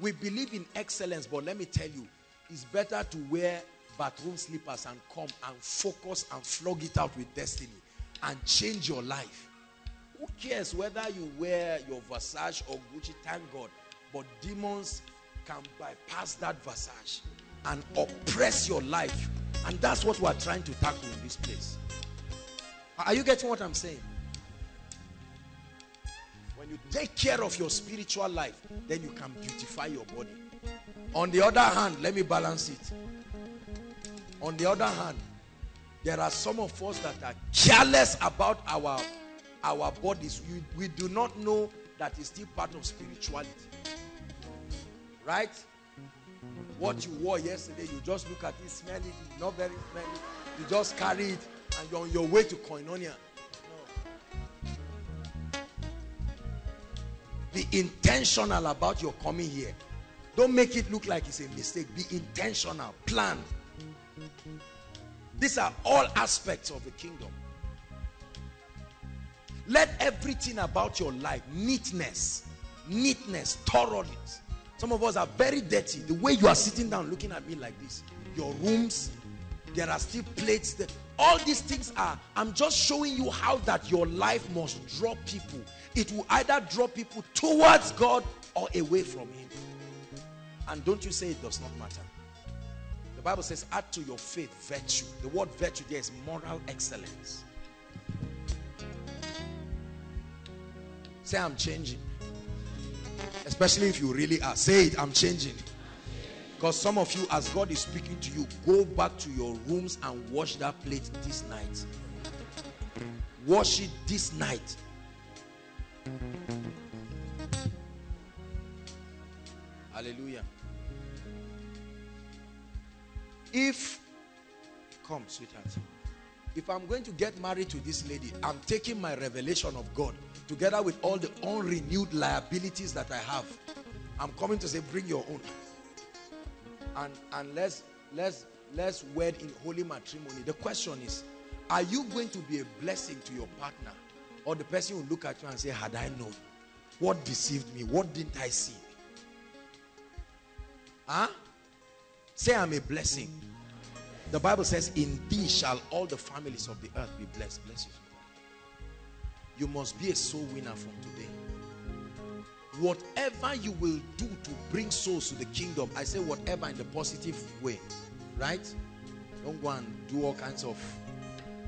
We believe in excellence, but let me tell you, it's better to wear bathroom slippers and come and focus and flog it out with destiny and change your life who cares whether you wear your Versace or Gucci? Thank God. But demons can bypass that Versace and oppress your life. And that's what we're trying to tackle in this place. Are you getting what I'm saying? When you take care of your spiritual life, then you can beautify your body. On the other hand, let me balance it. On the other hand, there are some of us that are careless about our our bodies, we, we do not know that is still part of spirituality. Right? What you wore yesterday, you just look at it, smell it, not very smelly. You just carry it and you're on your way to koinonia. No. Be intentional about your coming here. Don't make it look like it's a mistake. Be intentional. Plan. These are all aspects of the kingdom. Let everything about your life, neatness, neatness, thoroughness. Some of us are very dirty. The way you are sitting down looking at me like this, your rooms. There are still plates. There. All these things are, I'm just showing you how that your life must draw people. It will either draw people towards God or away from Him. And don't you say it does not matter. The Bible says, add to your faith virtue. The word virtue there is moral excellence. Say, I'm changing. Especially if you really are. Say it, I'm changing. Because some of you, as God is speaking to you, go back to your rooms and wash that plate this night. Wash it this night. Hallelujah. If, come, sweetheart. If I'm going to get married to this lady, I'm taking my revelation of God together with all the unrenewed liabilities that I have. I'm coming to say, bring your own. And, and let's, let's, let's wed in holy matrimony. The question is, are you going to be a blessing to your partner? Or the person will look at you and say, had I known? What deceived me? What didn't I see? Huh? Say I'm a blessing. The Bible says, in thee shall all the families of the earth be blessed. Bless you. You must be a soul winner from today. Whatever you will do to bring souls to the kingdom, I say whatever in the positive way, right? Don't go and do all kinds of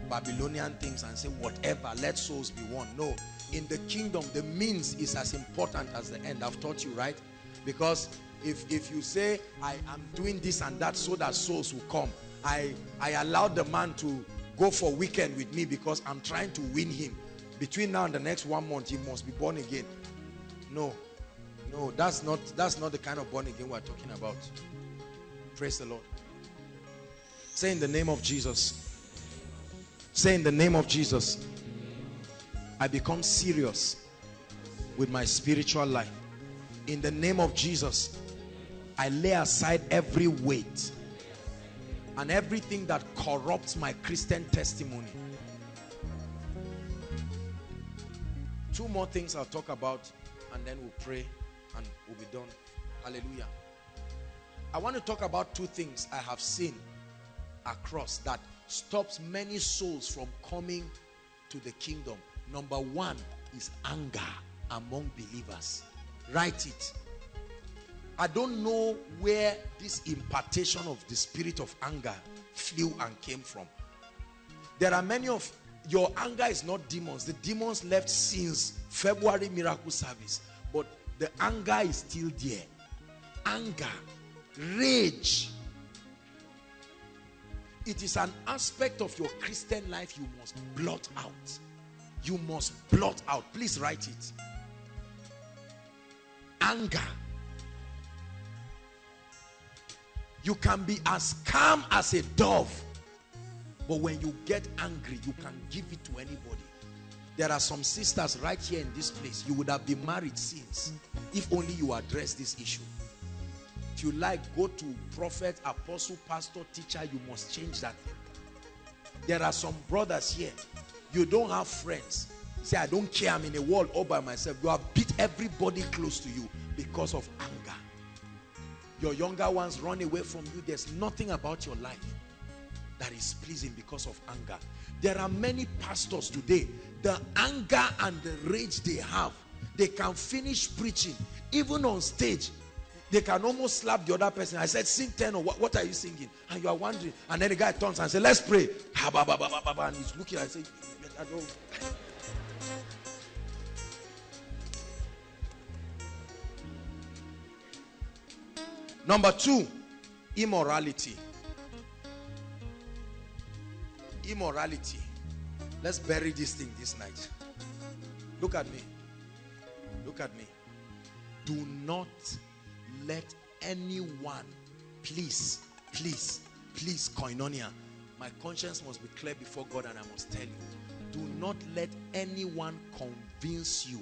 Babylonian things and say whatever, let souls be won. No, in the kingdom, the means is as important as the end. I've taught you, right? Because if, if you say, I am doing this and that so that souls will come, I, I allowed the man to go for weekend with me because I'm trying to win him. Between now and the next one month, he must be born again. No, no, that's not, that's not the kind of born again we're talking about. Praise the Lord. Say in the name of Jesus. Say in the name of Jesus. I become serious with my spiritual life. In the name of Jesus, I lay aside every weight and everything that corrupts my Christian testimony. Two more things I'll talk about and then we'll pray and we'll be done. Hallelujah. I want to talk about two things I have seen across that stops many souls from coming to the kingdom. Number one is anger among believers. Write it. I don't know where this impartation of the spirit of anger flew and came from. There are many of your anger is not demons. The demons left since February miracle service. But the anger is still there. Anger, rage. It is an aspect of your Christian life you must blot out. You must blot out. Please write it. Anger. You can be as calm as a dove. But when you get angry, you can give it to anybody. There are some sisters right here in this place. You would have been married since. If only you address this issue. If you like, go to prophet, apostle, pastor, teacher. You must change that. There are some brothers here. You don't have friends. say, I don't care. I'm in a world all by myself. You have beat everybody close to you because of anger. Your younger ones run away from you. There's nothing about your life that is pleasing because of anger. There are many pastors today, the anger and the rage they have, they can finish preaching, even on stage. They can almost slap the other person. I said, sing 10 or what, what are you singing? And you are wondering. And then the guy turns and says, let's pray. And he's looking and say, I don't. Number two, immorality. Immorality. Let's bury this thing this night. Look at me. Look at me. Do not let anyone, please, please, please, koinonia. My conscience must be clear before God and I must tell you. Do not let anyone convince you,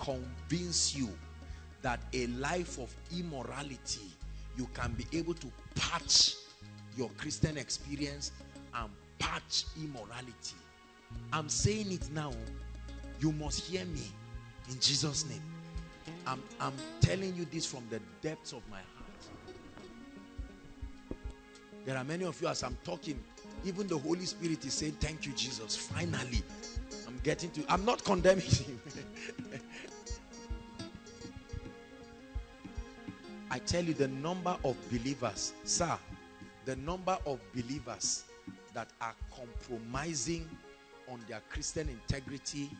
convince you that a life of immorality, you can be able to patch your Christian experience and patch immorality. I'm saying it now. You must hear me in Jesus' name. I'm, I'm telling you this from the depths of my heart. There are many of you as I'm talking, even the Holy Spirit is saying, Thank you, Jesus. Finally, I'm getting to. I'm not condemning you. I tell you, the number of believers, sir, the number of believers that are compromising on their Christian integrity,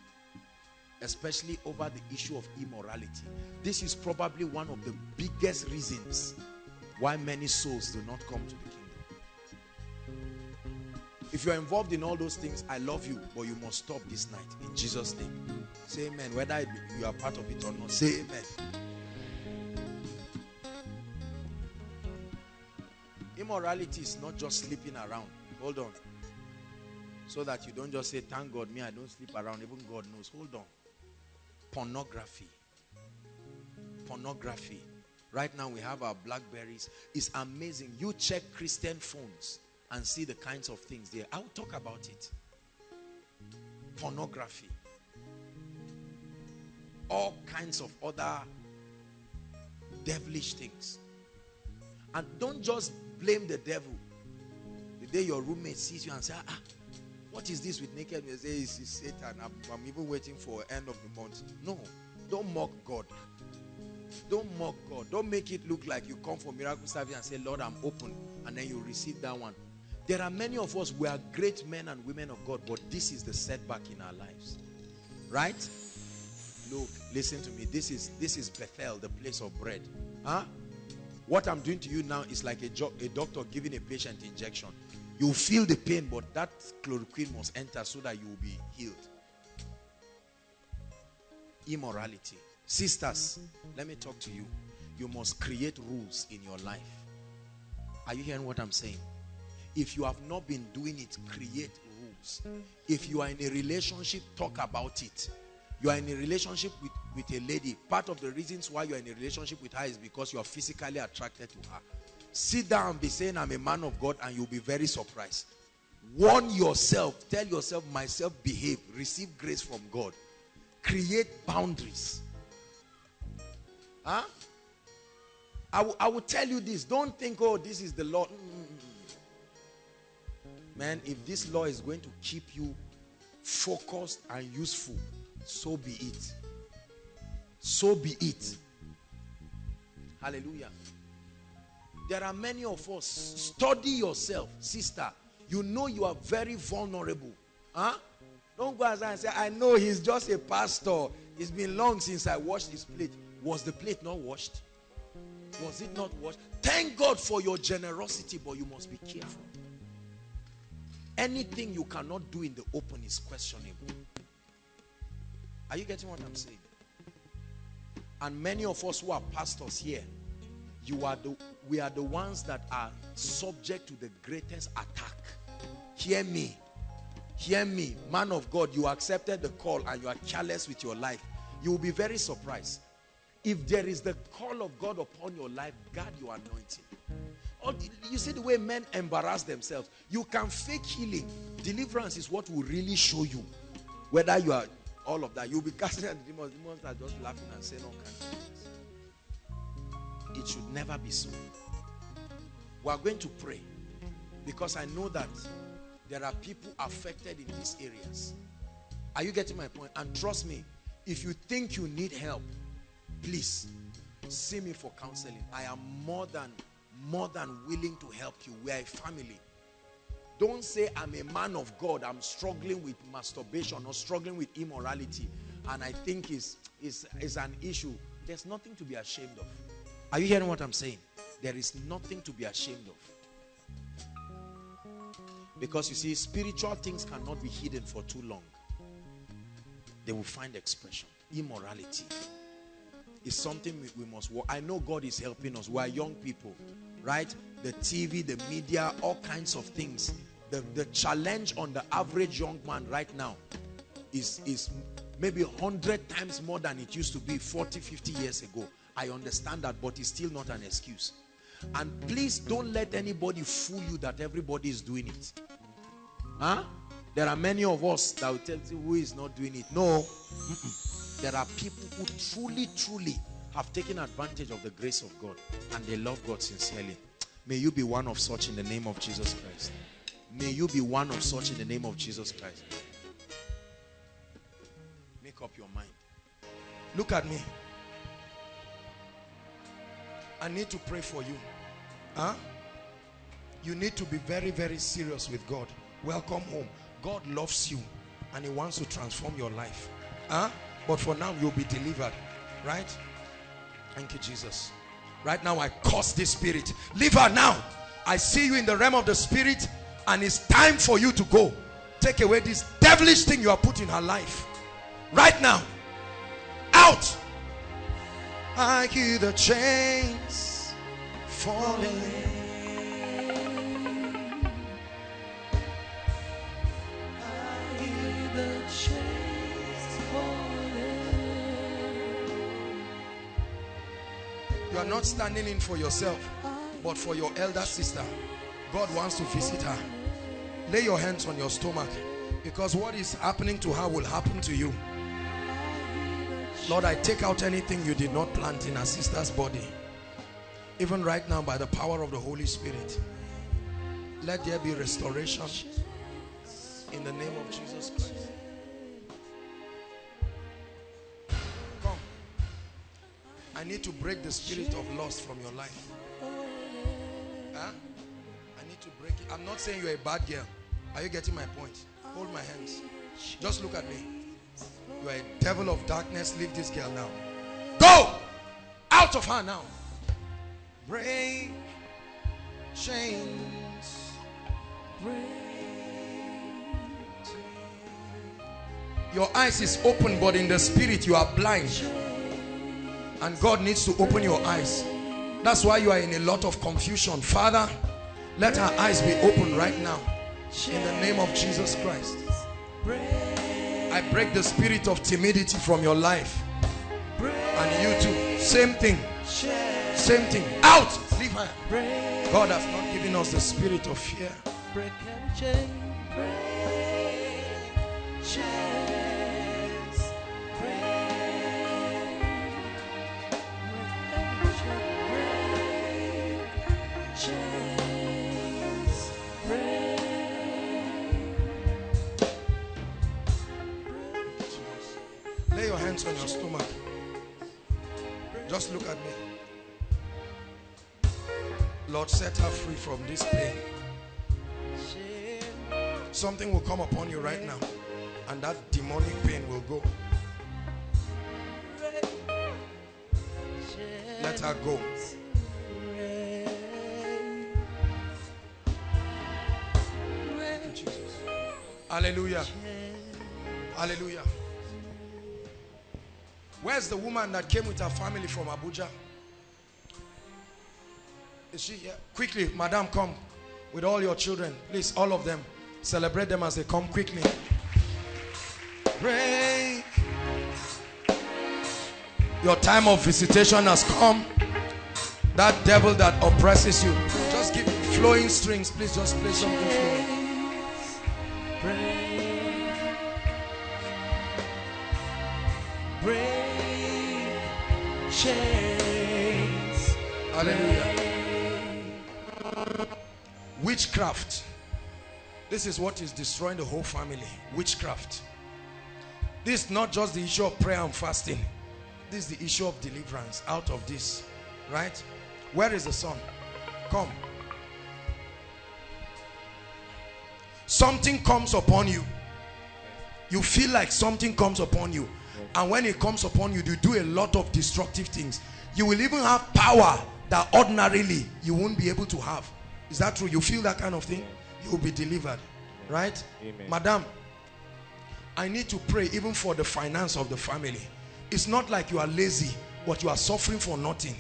especially over the issue of immorality. This is probably one of the biggest reasons why many souls do not come to the kingdom. If you are involved in all those things, I love you, but you must stop this night in Jesus' name. Say amen. Whether you are part of it or not, say amen. Immorality is not just sleeping around. Hold on. So that you don't just say, Thank God, me, I don't sleep around. Even God knows. Hold on. Pornography. Pornography. Right now, we have our Blackberries. It's amazing. You check Christian phones and see the kinds of things there. I'll talk about it. Pornography. All kinds of other devilish things. And don't just blame the devil. Day your roommate sees you and say, ah, what is this with naked? You say, it's Satan. I'm, I'm even waiting for end of the month. No, don't mock God. Don't mock God. Don't make it look like you come for miracle service and say, Lord, I'm open. And then you receive that one. There are many of us, we are great men and women of God, but this is the setback in our lives. Right? Look, listen to me. This is this is Bethel, the place of bread. Huh? What I'm doing to you now is like a, a doctor giving a patient injection. You feel the pain, but that chloroquine must enter so that you will be healed. Immorality. Sisters, let me talk to you. You must create rules in your life. Are you hearing what I'm saying? If you have not been doing it, create rules. If you are in a relationship, talk about it you are in a relationship with, with a lady, part of the reasons why you are in a relationship with her is because you are physically attracted to her. Sit down be saying, I'm a man of God, and you'll be very surprised. Warn yourself, tell yourself, myself, behave, receive grace from God, create boundaries. Huh? I, I will tell you this don't think, oh, this is the law. Man, if this law is going to keep you focused and useful, so be it. So be it. Hallelujah. There are many of us. Study yourself, sister. You know you are very vulnerable. Huh? Don't go outside and say, I know he's just a pastor. It's been long since I washed his plate. Was the plate not washed? Was it not washed? Thank God for your generosity, but you must be careful. Anything you cannot do in the open is questionable. Are you getting what I'm saying? And many of us who are pastors here, you are the we are the ones that are subject to the greatest attack. Hear me. Hear me. Man of God, you accepted the call and you are careless with your life. You will be very surprised. If there is the call of God upon your life, guard your anointing. Or you see the way men embarrass themselves. You can fake healing. Deliverance is what will really show you whether you are all of that. You'll be casting out the demons. Demons are just laughing and saying all kinds of things. It should never be so. We are going to pray because I know that there are people affected in these areas. Are you getting my point? And trust me, if you think you need help, please see me for counseling. I am more than more than willing to help you. We are a family. Don't say, I'm a man of God. I'm struggling with masturbation or struggling with immorality. And I think is is is an issue. There's nothing to be ashamed of. Are you hearing what I'm saying? There is nothing to be ashamed of. Because you see, spiritual things cannot be hidden for too long. They will find expression. Immorality is something we, we must work. I know God is helping us. We are young people, right? The TV, the media, all kinds of things the, the challenge on the average young man right now is, is maybe 100 times more than it used to be 40, 50 years ago. I understand that, but it's still not an excuse. And please don't let anybody fool you that everybody is doing it. Huh? There are many of us that will tell you who is not doing it. No. Mm -mm. There are people who truly, truly have taken advantage of the grace of God and they love God sincerely. May you be one of such in the name of Jesus Christ. May you be one of such in the name of Jesus Christ. Make up your mind. Look at me. I need to pray for you. Huh? You need to be very, very serious with God. Welcome home. God loves you and he wants to transform your life. Huh? But for now, you'll be delivered. Right? Thank you, Jesus. Right now, I curse this spirit. Leave her now. I see you in the realm of the spirit and it's time for you to go. Take away this devilish thing you are put in her life. Right now. Out. I hear the chains falling. You are not standing in for yourself, but for your elder sister. God wants to visit her. Lay your hands on your stomach because what is happening to her will happen to you. Lord, I take out anything you did not plant in her sister's body. Even right now, by the power of the Holy Spirit, let there be restoration in the name of Jesus Christ. Come. I need to break the spirit of lust from your life. Huh? I need to break it. I'm not saying you're a bad girl. Are you getting my point? Hold my hands. Just look at me. You are a devil of darkness. Leave this girl now. Go! Out of her now. Break chains. Break. Your eyes is open, but in the spirit you are blind. And God needs to open your eyes. That's why you are in a lot of confusion. Father, let our eyes be open right now. In the name of Jesus Christ. I break the spirit of timidity from your life. And you too. Same thing. Same thing. Out. Leave her. God has not given us the spirit of fear. Break every chain, break chains, Hands on your stomach. Just look at me. Lord, set her free from this pain. Something will come upon you right now. And that demonic pain will go. Let her go. Hallelujah. Hallelujah. Where's the woman that came with her family from Abuja? Is she here? Quickly, madam, come with all your children. Please, all of them. Celebrate them as they come quickly. Break. Your time of visitation has come. That devil that oppresses you. Just give flowing strings. Please just play something flowing. break chains. Hallelujah. Witchcraft. This is what is destroying the whole family. Witchcraft. This is not just the issue of prayer and fasting. This is the issue of deliverance out of this. Right? Where is the son? Come. Something comes upon you. You feel like something comes upon you. And when it comes upon you, you do a lot of destructive things. You will even have power that ordinarily you won't be able to have. Is that true? You feel that kind of thing? You will be delivered. Right? Amen. Madam, I need to pray even for the finance of the family. It's not like you are lazy, but you are suffering for nothing.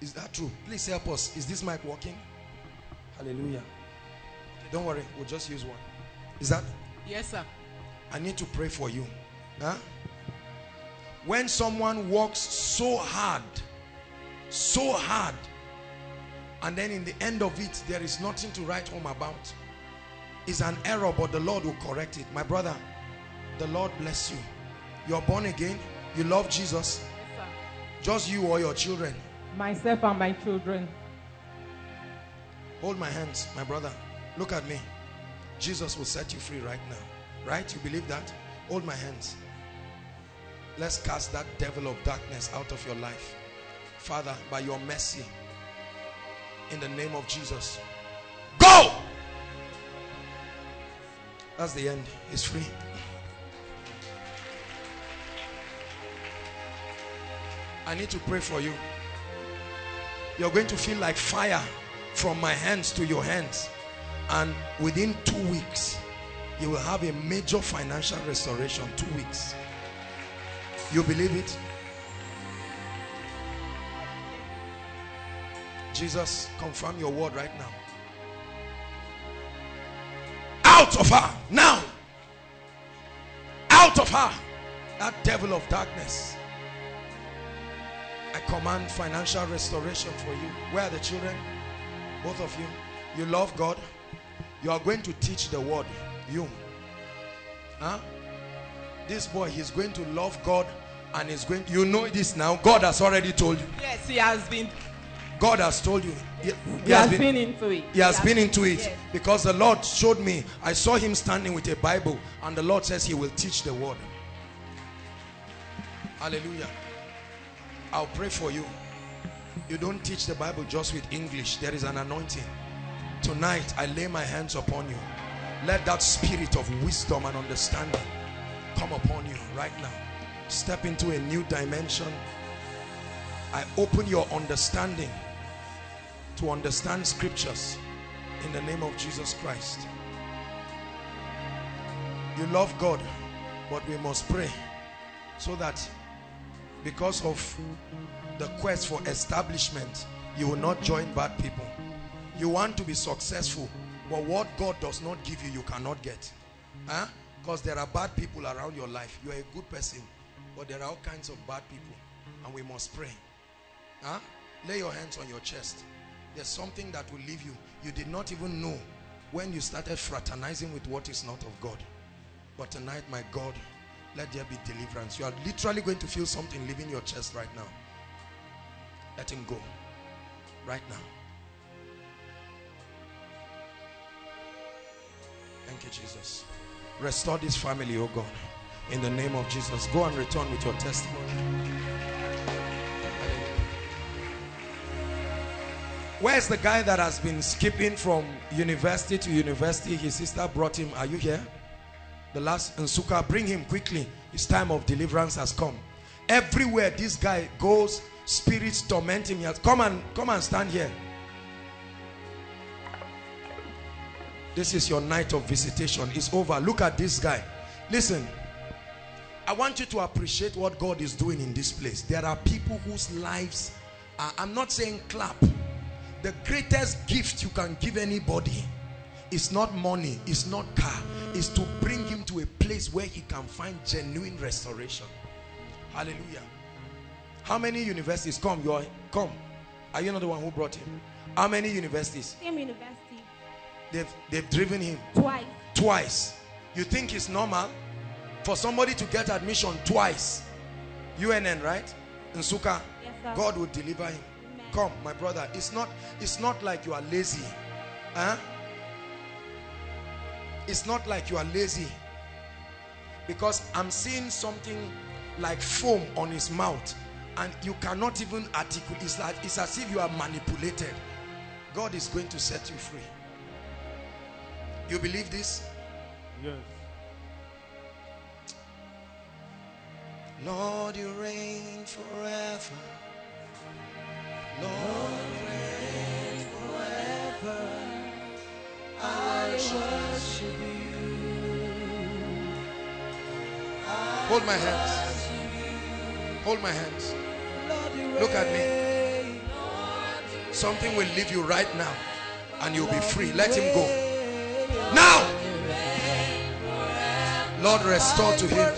Is that true? Please help us. Is this mic working? Hallelujah. Okay, don't worry. We'll just use one. Is that? Yes, sir. I need to pray for you. Huh? When someone works so hard, so hard, and then in the end of it, there is nothing to write home about. It's an error, but the Lord will correct it. My brother, the Lord bless you. You're born again. You love Jesus. Just you or your children. Myself and my children. Hold my hands, my brother. Look at me. Jesus will set you free right now. Right? You believe that? Hold my hands. Let's cast that devil of darkness out of your life. Father, by your mercy, in the name of Jesus, go! That's the end. He's free. I need to pray for you. You're going to feel like fire from my hands to your hands. And within two weeks, you will have a major financial restoration. Two weeks. You believe it? Jesus, confirm your word right now. Out of her now. Out of her. That devil of darkness. I command financial restoration for you. Where are the children? Both of you. You love God. You are going to teach the word. You. Huh? This boy, he's going to love God and he's going, you know this now. God has already told you. Yes, he has been. God has told you. He, he He has been into it. he has been into it Yes. because the Lord showed me. I saw him standing with a Bible and the Lord says he will teach the word. Hallelujah. I'll pray for you. You don't teach the Bible just with English. There is an anointing. Tonight, I lay my hands upon you. Let that spirit of wisdom and understanding come upon you right now. Step into a new dimension. I open your understanding to understand scriptures in the name of Jesus Christ. You love God, but we must pray so that because of the quest for establishment, you will not join bad people. You want to be successful, but what God does not give you, you cannot get. Huh? Because there are bad people around your life. You are a good person, but there are all kinds of bad people, and we must pray. Huh? Lay your hands on your chest. There's something that will leave you. You did not even know when you started fraternizing with what is not of God. But tonight, my God, let there be deliverance. You are literally going to feel something leaving your chest right now. Let him go. Right now. Thank you, Jesus. Restore this family, oh God. In the name of Jesus. Go and return with your testimony. Where's the guy that has been skipping from university to university? His sister brought him. Are you here? The last Nsukka, bring him quickly. His time of deliverance has come. Everywhere this guy goes, spirits torment him. He has come and come and stand here. This is your night of visitation. It's over. Look at this guy. Listen. I want you to appreciate what God is doing in this place. There are people whose lives are, I'm not saying clap. The greatest gift you can give anybody is not money, it's not car, is to bring him to a place where he can find genuine restoration. Hallelujah. How many universities? Come, you are, come. Are you not the one who brought him? How many universities? Same university They've, they've driven him twice. twice. You think it's normal for somebody to get admission twice? UNN, right? Nsukka. Yes, sir. God will deliver him. Amen. Come, my brother. It's not, it's not like you are lazy. Huh? It's not like you are lazy. Because I'm seeing something like foam on his mouth. And you cannot even articulate. It's, like, it's as if you are manipulated. God is going to set you free. You believe this? Yes. Lord, you reign forever. Lord, you reign forever. I worship you. Hold my hands. Hold my hands. Look at me. Something will leave you right now and you'll be free. Let him go. Now! Lord, restore to him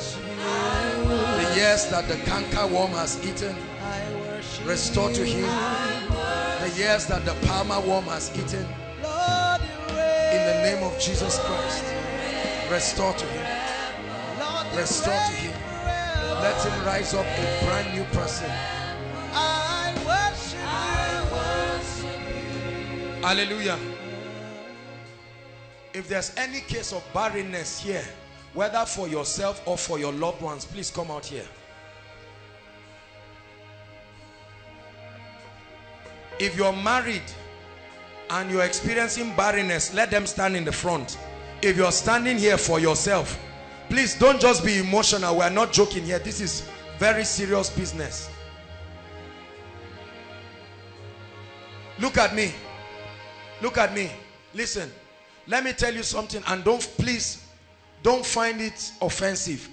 the years that the canker worm has eaten. Restore to him the years that the palmer worm has eaten. In the name of Jesus Christ, restore to him. Restore to him. Let him rise up a brand new person. Hallelujah. If there's any case of barrenness here, whether for yourself or for your loved ones, please come out here. If you're married and you're experiencing barrenness, let them stand in the front. If you're standing here for yourself, please don't just be emotional. We're not joking here. This is very serious business. Look at me. Look at me. Listen. Let me tell you something and don't please don't find it offensive.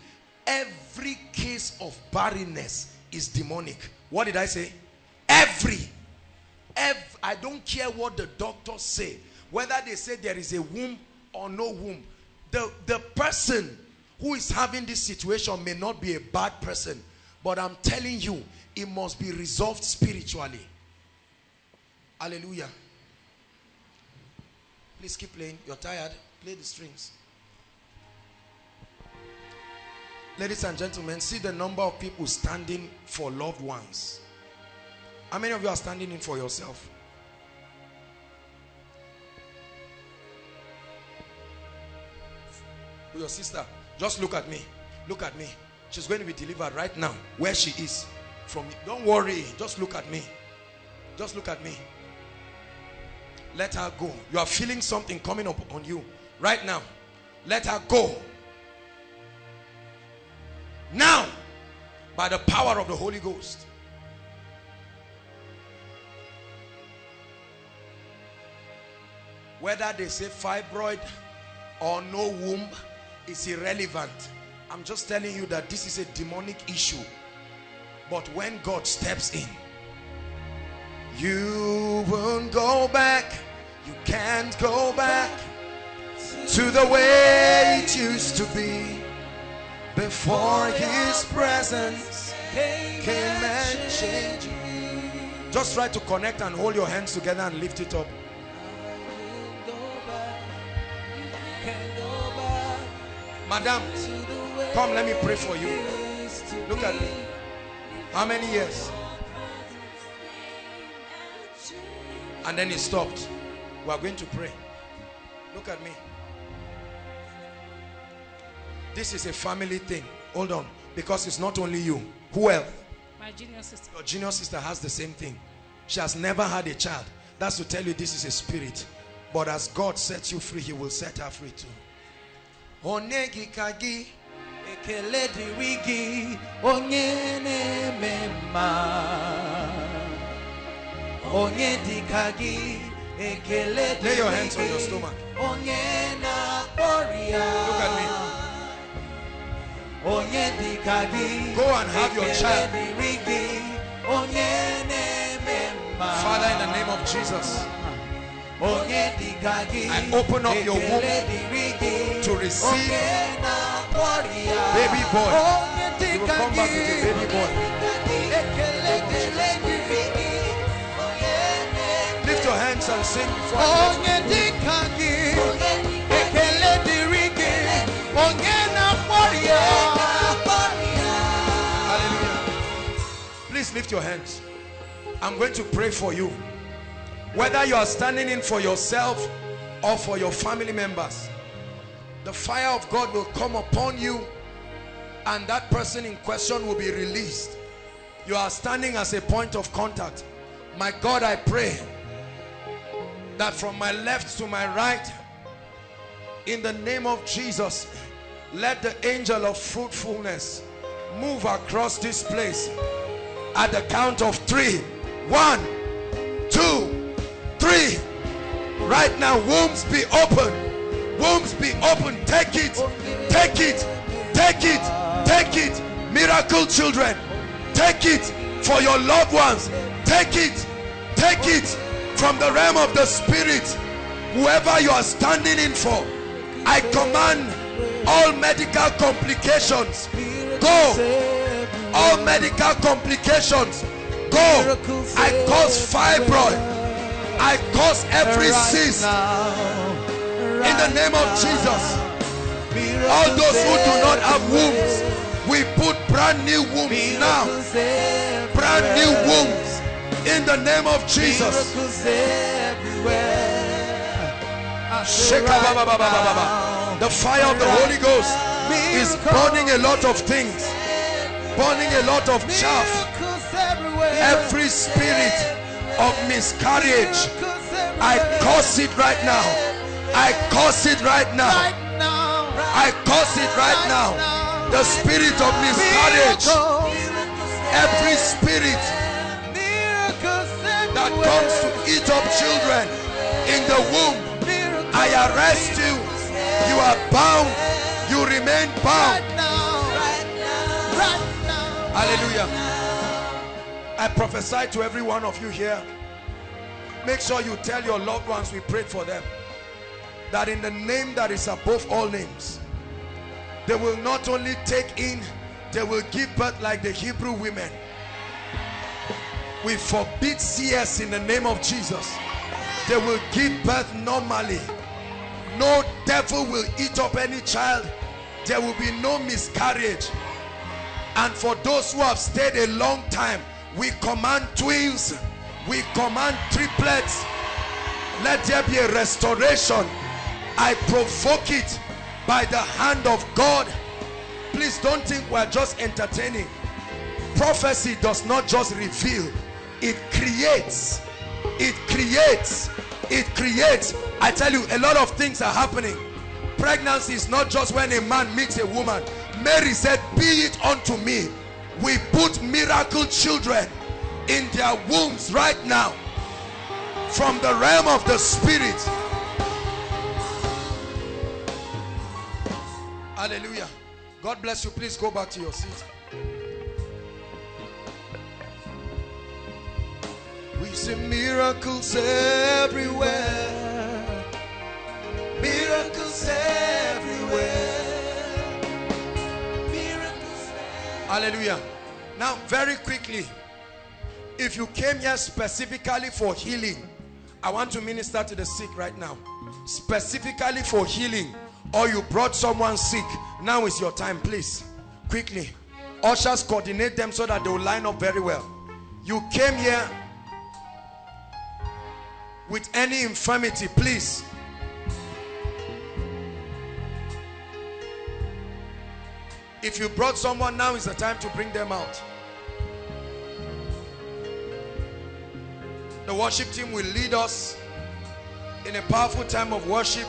Every case of barrenness is demonic. What did I say? Every. Every. I don't care what the doctors say. Whether they say there is a womb or no womb. The, the person who is having this situation may not be a bad person. But I'm telling you, it must be resolved spiritually. Hallelujah. Please keep playing. You're tired. Play the strings. Ladies and gentlemen, see the number of people standing for loved ones. How many of you are standing in for yourself? Your sister, just look at me. Look at me. She's going to be delivered right now where she is. From don't worry, just look at me. Just look at me. Let her go. You are feeling something coming up on you right now. Let her go. Now, by the power of the Holy Ghost. Whether they say fibroid or no womb is irrelevant. I'm just telling you that this is a demonic issue. But when God steps in, you won't go back. You can't go back to the way it used to be before his presence came and changed. You. Just try to connect and hold your hands together and lift it up. Madam, come let me pray for you. Look at me. How many years? And then he stopped. We are going to pray. Look at me. This is a family thing. Hold on. Because it's not only you. Who else? My junior sister. Your junior sister has the same thing. She has never had a child. That's to tell you this is a spirit. But as God sets you free, he will set her free too. Onegi kagi ekele dịrị gị onye na-eme mma onye gị ekele Lay your hands on your stomach. Look at me. onye dịka gị Go and have your child. dịrị gị onye Father, in the name of Jesus, I open up your womb ekele dịrị gị to receive baby boy. You will come back with a baby boy. Hallelujah. Please lift your hands. I'm going to pray for you. Whether you are standing in for yourself or for your family members, the fire of God will come upon you and that person in question will be released. You are standing as a point of contact. My God, I pray that from my left to my right, in the name of Jesus, let the angel of fruitfulness move across this place at the count of three. One, two, three. Right now, wombs be open. Wombs be open. Take it. Take it. Take it. Take it. Miracle children. Take it for your loved ones. Take it. Take it from the realm of the spirit. Whoever you are standing in for, I command all medical complications go. All medical complications go. I cause fibroid. I cause every cyst in the name of Jesus. All those who do not have wombs, we put brand new wombs now. Brand new wombs in the name of Jesus. The fire of the Holy Ghost is burning a lot of things, burning a lot of chaff. Every spirit of miscarriage, I curse it right now. I curse it right now. I curse it right now. The spirit of miscarriage, every spirit Miracles that everywhere. Comes to eat up children in the womb, I arrest you. You are bound. You remain bound. Hallelujah. I prophesy to every one of you here. Make sure you tell your loved ones we prayed for them. That in the name that is above all names, they will not only take in, they will give birth like the Hebrew women. We forbid CS in the name of Jesus. They will give birth normally. No devil will eat up any child. There will be no miscarriage. And for those who have stayed a long time, we command twins, we command triplets. Let there be a restoration. I provoke it by the hand of God. Please don't think we're just entertaining. Prophecy does not just reveal, it creates. It creates. It creates. I tell you, a lot of things are happening. Pregnancy is not just when a man meets a woman. Mary said, Be it unto me. We put miracle children in their wombs right now from the realm of the spirit. Hallelujah. God bless you. Please go back to your seat. We see miracles everywhere. Miracles everywhere. Miracles. Hallelujah. Now, very quickly, if you came here specifically for healing, I want to minister to the sick right now. Specifically for healing, or you brought someone sick, now is your time, please. Quickly. Ushers coordinate them so that they will line up very well. You came here with any infirmity, please. If you brought someone, now is the time to bring them out. The worship team will lead us in a powerful time of worship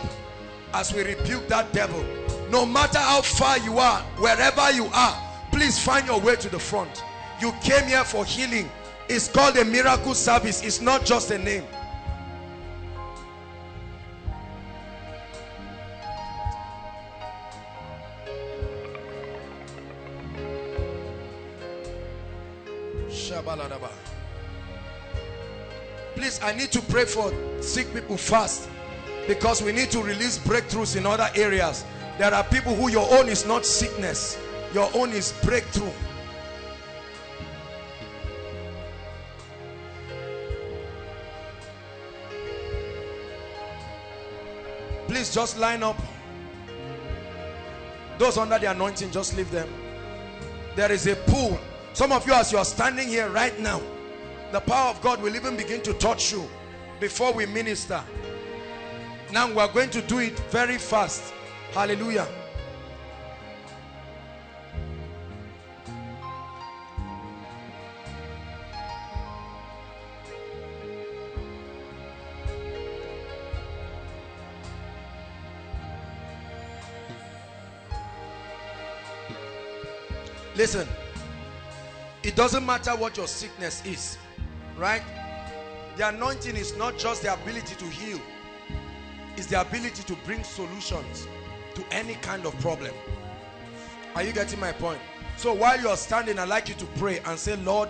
as we rebuke that devil. No matter how far you are, wherever you are, please find your way to the front. You came here for healing. It's called a miracle service. It's not just a name. Please, I need to pray for sick people fast because we need to release breakthroughs in other areas. There are people who your own is not sickness, your own is breakthrough. Please just line up. Those under the anointing, just leave them. There is a pool. Some of you, as you are standing here right now, the power of God will even begin to touch you before we minister. Now we are going to do it very fast. Hallelujah. Listen, it doesn't matter what your sickness is, right? The anointing is not just the ability to heal, it's the ability to bring solutions to any kind of problem. Are you getting my point? So while you're standing, I'd like you to pray and say, Lord,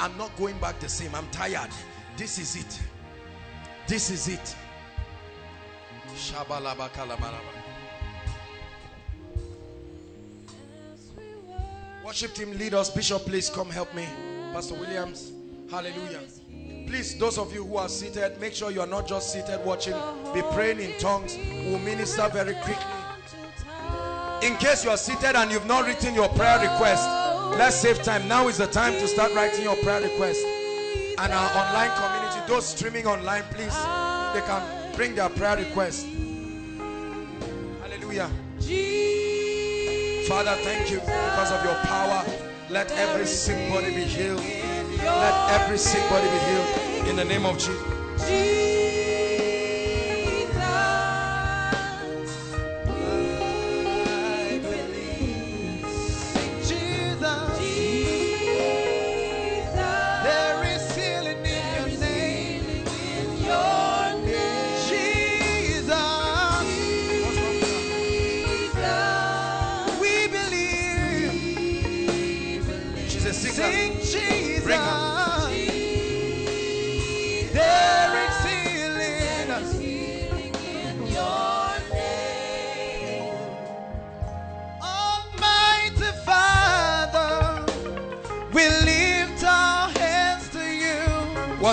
I'm not going back the same. I'm tired. This is it. This is it. Worship team lead us. Bishop, please come help me. Pastor Williams. Hallelujah. Please, those of you who are seated, make sure you are not just seated watching. Be praying in tongues. We'll minister very quickly. In case you are seated and you've not written your prayer request, let's save time. Now is the time to start writing your prayer request. And our online community, those streaming online, please, they can bring their prayer request. Hallelujah. Father, thank you because of your power. Let every sick body be healed. Let every sick body be healed in the name of Jesus.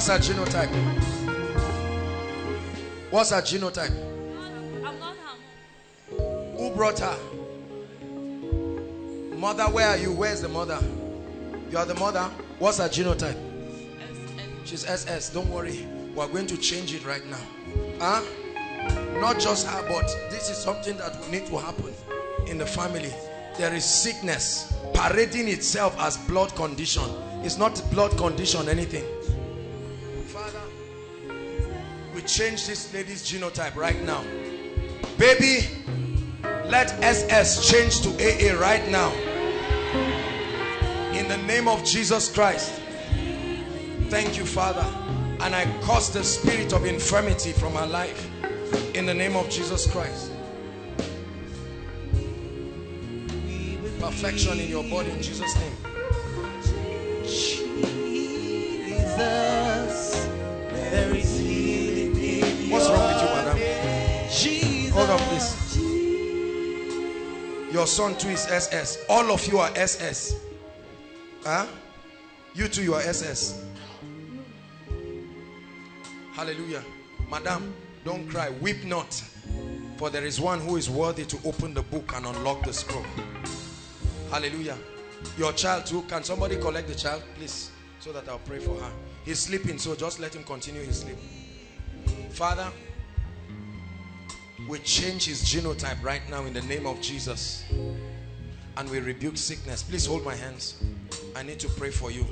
What's her genotype? What's her genotype? I'm not harm. Who brought her? Mother, where are you? Where's the mother? You are the mother. What's her genotype? She's SS. Don't worry. We're going to change it right now. Huh? Not just her, but this is something that will need to happen in the family. There is sickness parading itself as blood condition. It's not blood condition, anything. We change this lady's genotype right now. Baby, let SS change to AA right now. In the name of Jesus Christ. Thank you, Father. And I cause the spirit of infirmity from her life. In the name of Jesus Christ. Perfection in your body in Jesus' name. Jesus, there is healing in What's wrong with you, madam? Hold on, please. Your son too is SS. All of you are SS. Huh? You too, you are SS. Hallelujah. Madam, don't cry. Weep not. For there is one who is worthy to open the book and unlock the scroll. Hallelujah. Your child too. Can somebody collect the child, please? So that I'll pray for her. He's sleeping, so just let him continue his sleep. Father, we change his genotype right now in the name of Jesus. And we rebuke sickness. Please hold my hands. I need to pray for you.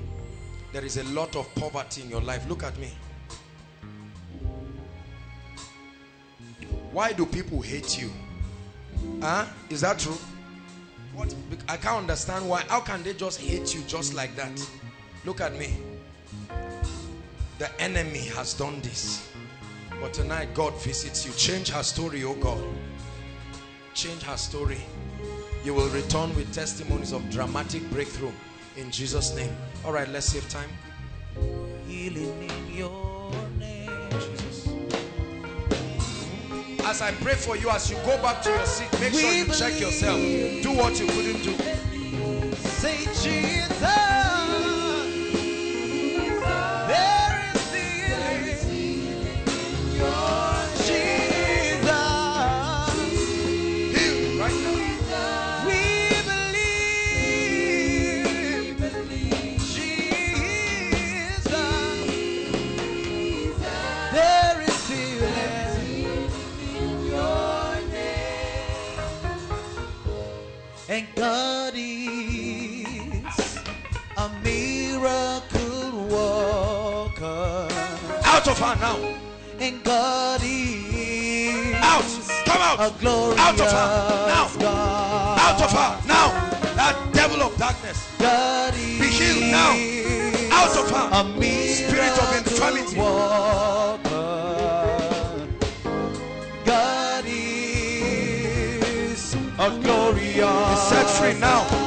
There is a lot of poverty in your life. Look at me. Why do people hate you? Huh? Is that true? What? I can't understand why. How can they just hate you just like that? Look at me. The enemy has done this. But tonight, God visits you. Change her story, oh God. Change her story. You will return with testimonies of dramatic breakthrough in Jesus' name. All right, let's save time. Healing in your name. Jesus. As I pray for you, as you go back to your seat, make sure you check yourself. Do what you couldn't do. Say Jesus. And God is a miracle worker, Out of her now. and God is Out. Come out. a glorious Out of her. Now. God. Out of her now. That devil of darkness. God Be healed now. Out of her. A Spirit of infirmity. worker. Free now.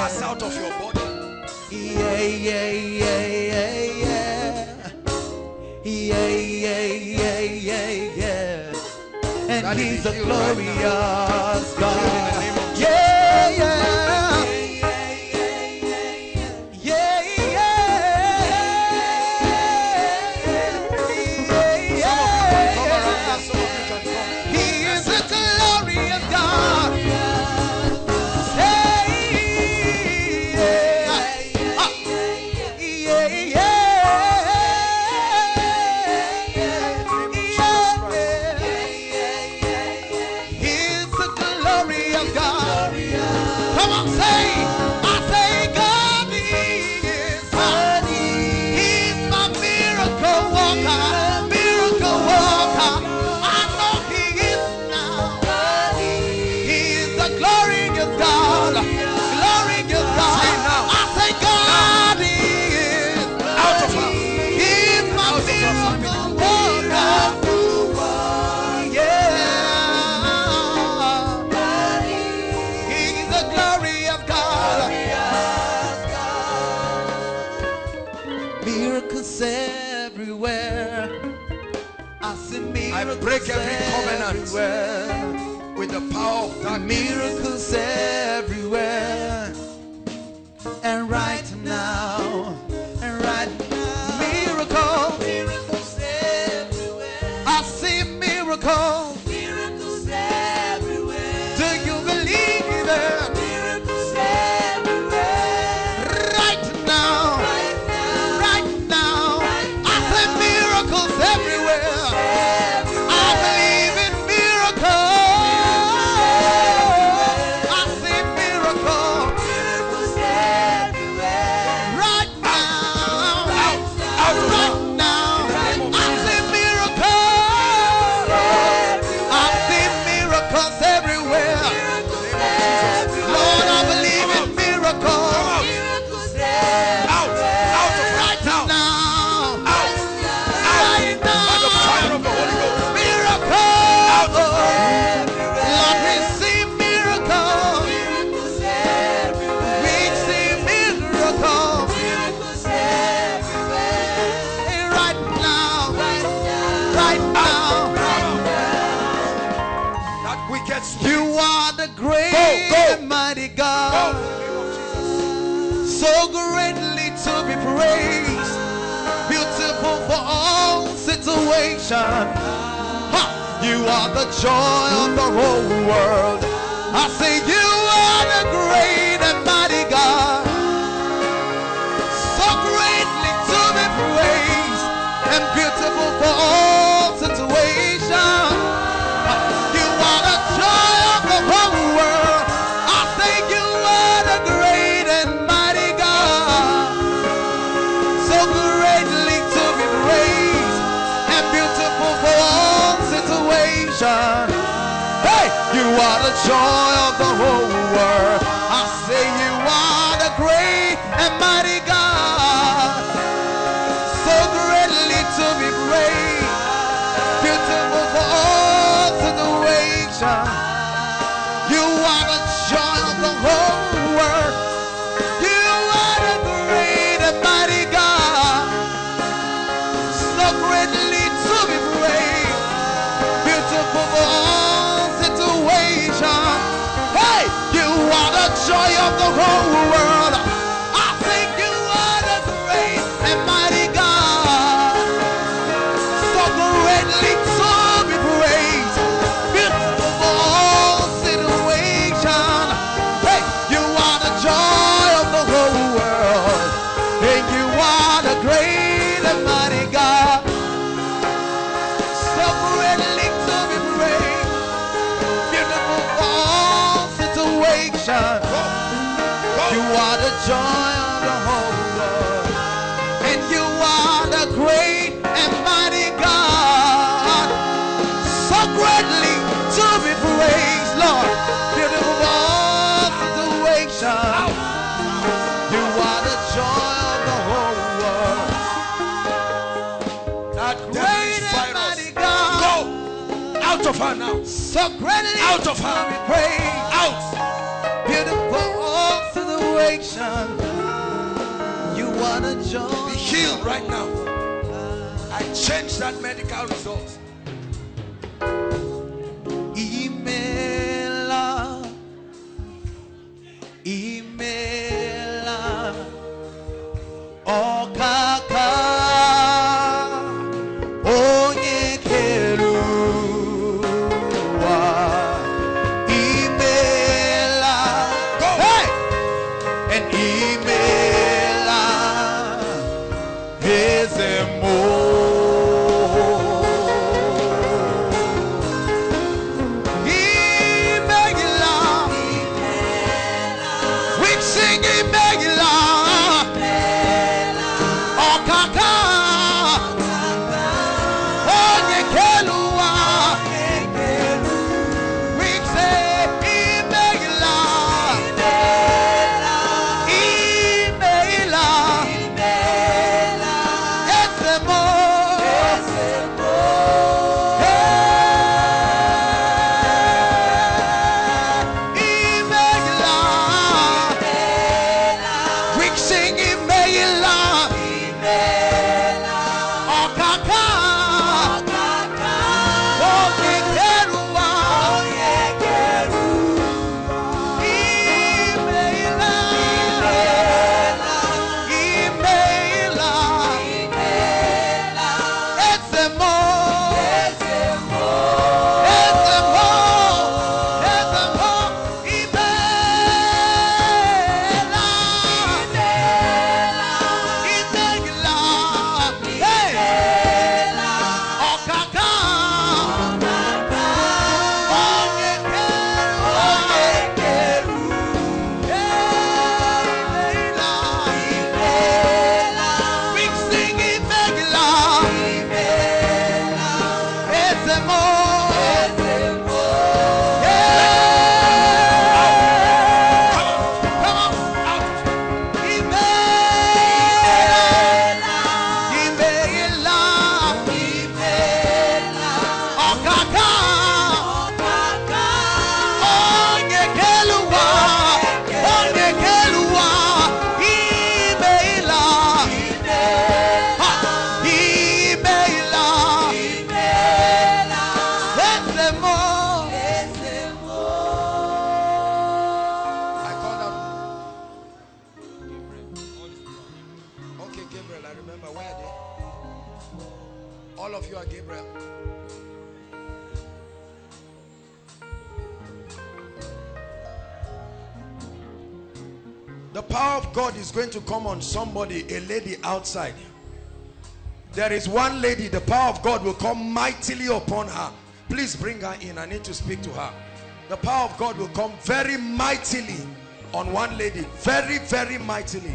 Pass out of your body. Yeah, yeah, yeah, yeah, yeah. Yeah, yeah, yeah, yeah, yeah. And He's a glorious. God. joy of the whole world. the joy of the whole world. joy of the whole world. So greatly out of her. Praise. Out. Beautiful situation. You want to join? Be healed right now. I change that medical result. Somebody, a lady outside. There is one lady, the power of God will come mightily upon her. Please bring her in. I need to speak to her. The power of God will come very mightily on one lady. Very, very mightily.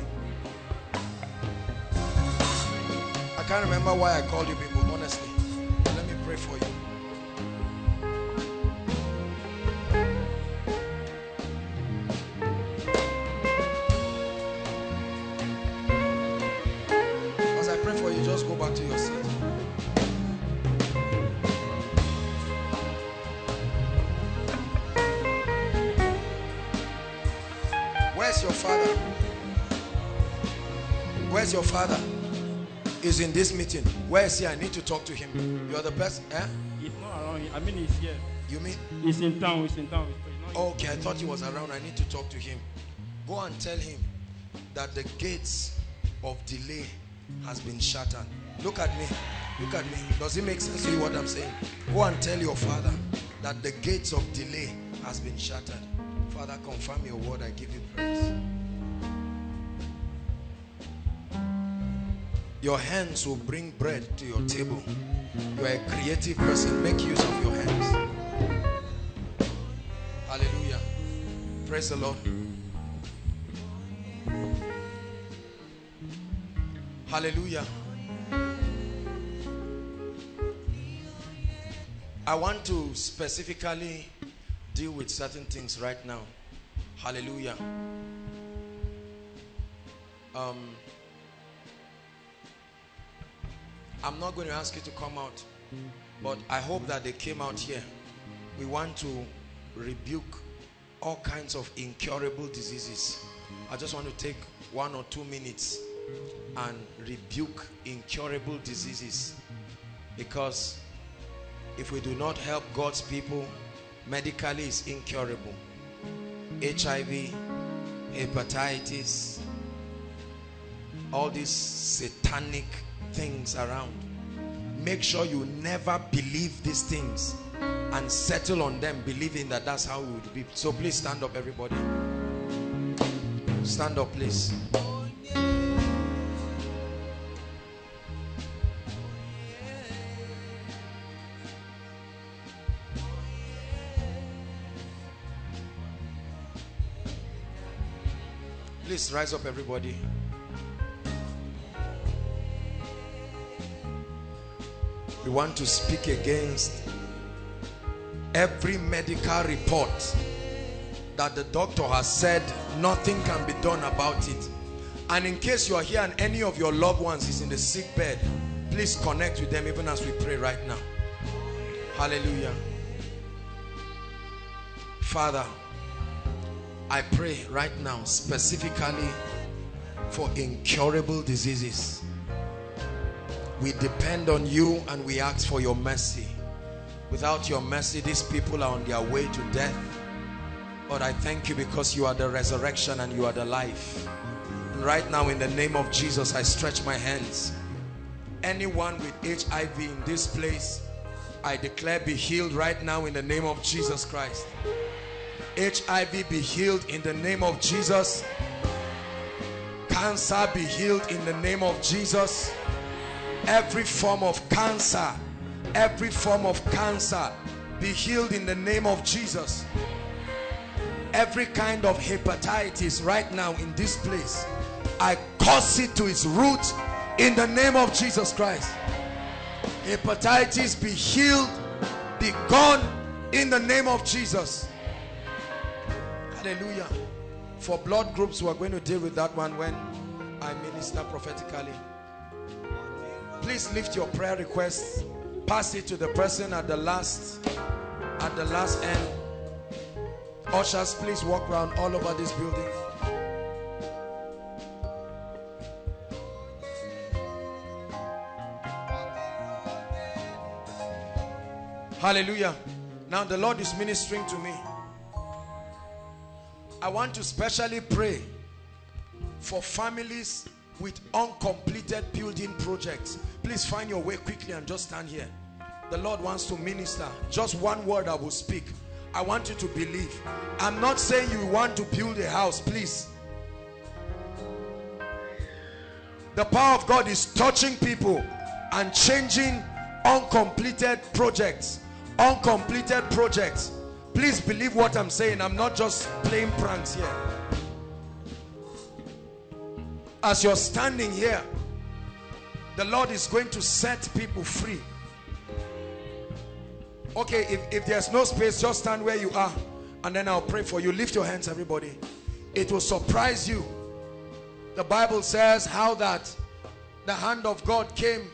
I can't remember why I called you father? Is in this meeting. Where is he? I need to talk to him. You're the person. Eh? He's not around. here. I mean, he's here. You mean? He's in town. He's in town. He's not Okay, I thought he was around. I need to talk to him. Go and tell him that the gates of delay has been shattered. Look at me. Look at me. Does it make sense to you what I'm saying? Go and tell your father that the gates of delay has been shattered. Father, confirm your word. I give you praise. Your hands will bring bread to your table. You are a creative person. Make use of your hands. Hallelujah. Praise the Lord. Hallelujah. I want to specifically deal with certain things right now. Hallelujah. Um, I'm not going to ask you to come out, but I hope that they came out here. We want to rebuke all kinds of incurable diseases. I just want to take one or two minutes and rebuke incurable diseases because if we do not help God's people medically is incurable HIV hepatitis all these satanic things around. Make sure you never believe these things and settle on them believing that that's how it would be. So please stand up everybody. Stand up please. Please rise up, everybody. We want to speak against every medical report that the doctor has said nothing can be done about it. And in case you are here and any of your loved ones is in the sick bed, please connect with them even as we pray right now. Hallelujah. Father, I pray right now specifically for incurable diseases. We depend on you and we ask for your mercy. Without your mercy, these people are on their way to death. But I thank you because you are the resurrection and you are the life. And right now, in the name of Jesus, I stretch my hands. Anyone with HIV in this place, I declare be healed right now in the name of Jesus Christ. HIV be healed in the name of Jesus. Cancer be healed in the name of Jesus. Every form of cancer, every form of cancer be healed in the name of Jesus. Every kind of hepatitis right now in this place, I curse it to its root in the name of Jesus Christ. Hepatitis be healed, be gone in the name of Jesus. Hallelujah. For blood groups, we're going to deal with that one when I minister prophetically. Please lift your prayer requests. Pass it to the person at the last, at the last end. Ushers, please walk around all over this building. Hallelujah. Now the Lord is ministering to me. I want to specially pray for families with uncompleted building projects. Please find your way quickly and just stand here. The Lord wants to minister. Just one word I will speak. I want you to believe. I'm not saying you want to build a house, please. The power of God is touching people and changing uncompleted projects. Uncompleted projects Please believe what I'm saying. I'm not just playing pranks here. As you're standing here, the Lord is going to set people free. Okay, if, if there's no space, just stand where you are. And then I'll pray for you. Lift your hands, everybody. It will surprise you. The Bible says how that the hand of God came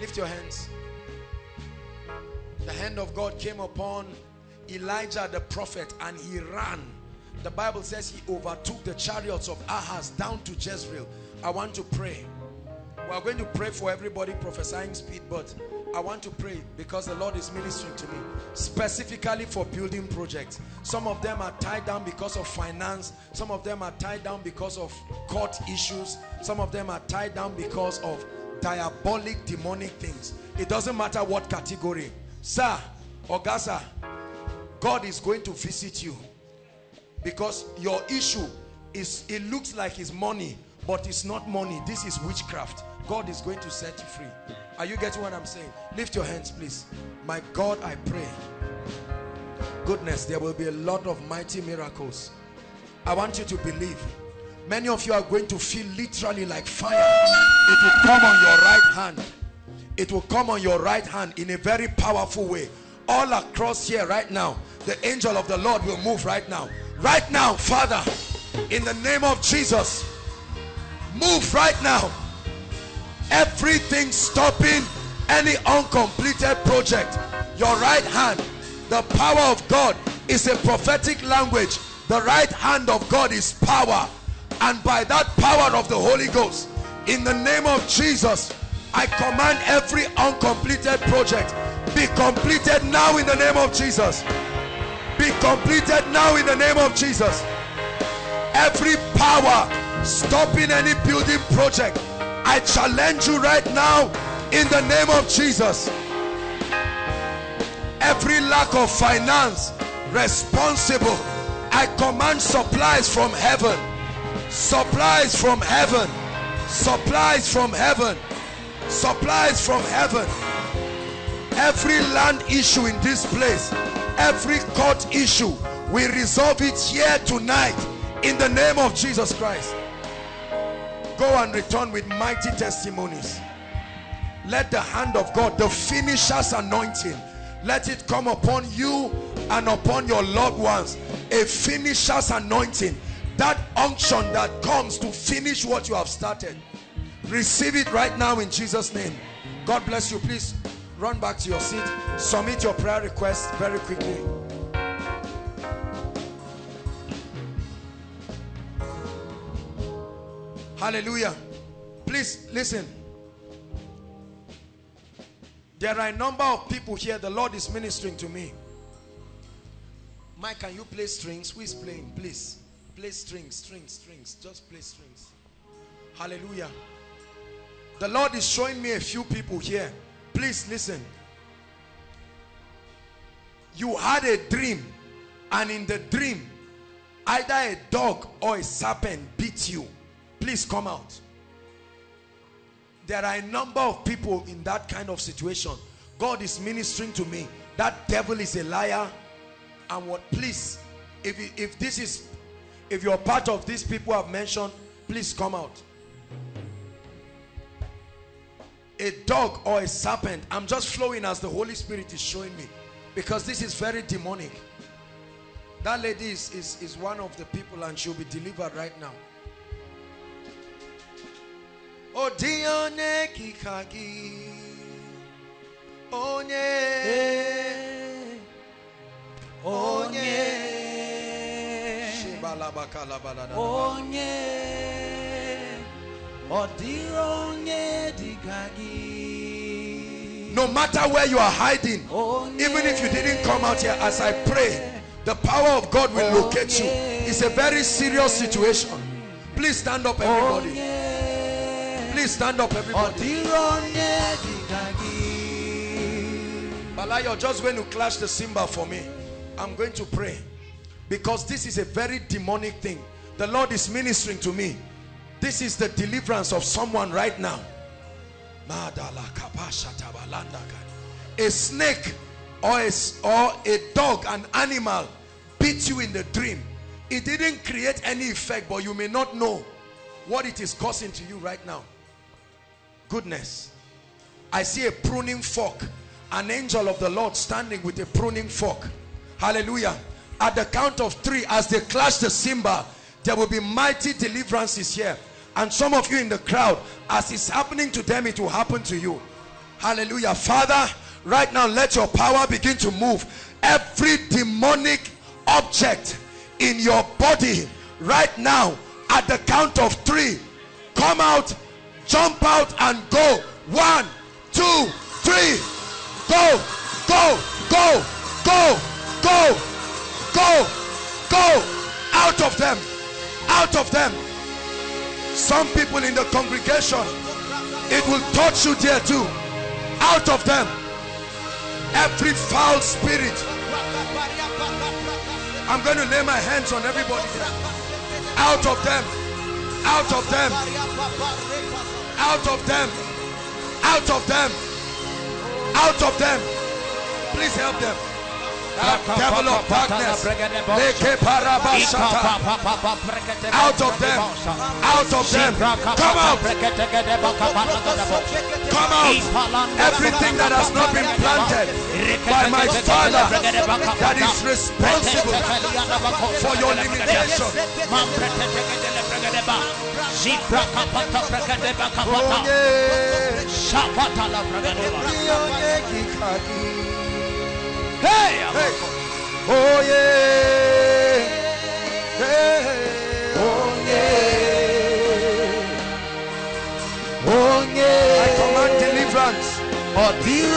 Lift your hands. The hand of God came upon Elijah the prophet and he ran. The Bible says he overtook the chariots of Ahaz down to Jezreel. I want to pray. We are going to pray for everybody prophesying speed, but I want to pray because the Lord is ministering to me specifically for building projects. Some of them are tied down because of finance. Some of them are tied down because of court issues. Some of them are tied down because of diabolic demonic things it doesn't matter what category sir or Gaza God is going to visit you. Because your issue is it looks like it's money but it's not money. This is witchcraft. God is going to set you free. Are you getting what I'm saying? Lift your hands please. My God I pray. Goodness there will be a lot of mighty miracles. I want you to believe. Many of you are going to feel literally like fire. It will come on your right hand. It will come on your right hand in a very powerful way. All across here right now, the angel of the Lord will move right now. Right now, Father, in the name of Jesus, move right now. Everything stopping any uncompleted project. Your right hand, The power of God is a prophetic language. The right hand of God is power. And by that power of the Holy Ghost, in the name of Jesus, I command every uncompleted project be completed now in the name of Jesus. Be completed now in the name of Jesus. Every power stopping any building project, I challenge you right now in the name of Jesus. Every lack of finance responsible, I command supplies from heaven. Supplies from heaven. Supplies from heaven. Supplies from heaven. Every land issue in this place, every court issue, we resolve it here tonight in the name of Jesus Christ. Go and return with mighty testimonies. Let the hand of God, the finisher's anointing, let it come upon you and upon your loved ones. A finisher's anointing. That unction that comes to finish what you have started. Receive it right now in Jesus' name. God bless you. Please run back to your seat. Submit your prayer request very quickly. Hallelujah. Please listen. There are a number of people here. The Lord is ministering to me. Mike, can you play strings? Who is playing? Please. Play strings, strings, strings. Just play strings. Hallelujah. The Lord is showing me a few people here. Please listen. You had a dream, and in the dream, either a dog or a serpent beat you. Please come out. There are a number of people in that kind of situation. God is ministering to me. That devil is a liar. And what, please, if, if this is, if you're part of these people I've mentioned, please come out. A dog or a serpent. I'm just flowing as the Holy Spirit is showing me. Because this is very demonic. That lady is, is, is one of the people and she'll be delivered right now. Odione kikagi Onye Onye onye ọ dịrị onye dịka gị No matter where you are hiding, even if you didn't come out here, as I pray, the power of God will locate you. It's a very serious situation. Please stand up, everybody. Please stand up, everybody. Bala, you're just going to clash the cymbal for me. I'm going to pray. Because this is a very demonic thing. The Lord is ministering to me. This is the deliverance of someone right now. A snake or a, or a dog, an animal, beat you in the dream. It didn't create any effect, but you may not know what it is causing to you right now. Goodness. I see a pruning fork. An angel of the Lord standing with a pruning fork. Hallelujah. At the count of three, as they clash the cymbal, there will be mighty deliverances here. And some of you in the crowd, as it's happening to them, it will happen to you. Hallelujah. Father, right now, let your power begin to move. Every demonic object in your body, right now, at the count of three, come out, jump out, and go. One, two, three. Go, go, go, go, go, go, go. Out of them, out of them. Some people in the congregation, it will touch you there too. Out of them. Every foul spirit. I'm going to lay my hands on everybody. Out of them. Out of them. Out of them. Out of them. Out of them. Please help them. Devil of darkness. Out of them. Out of them. Come out. Come out. Everything that has not been planted by my father that is responsible for your limitation. Oh, Onye kikaki. Hey! Hey! Oh yeah! Hey! Oh yeah! Oh yeah! I command deliverance. Oh dear,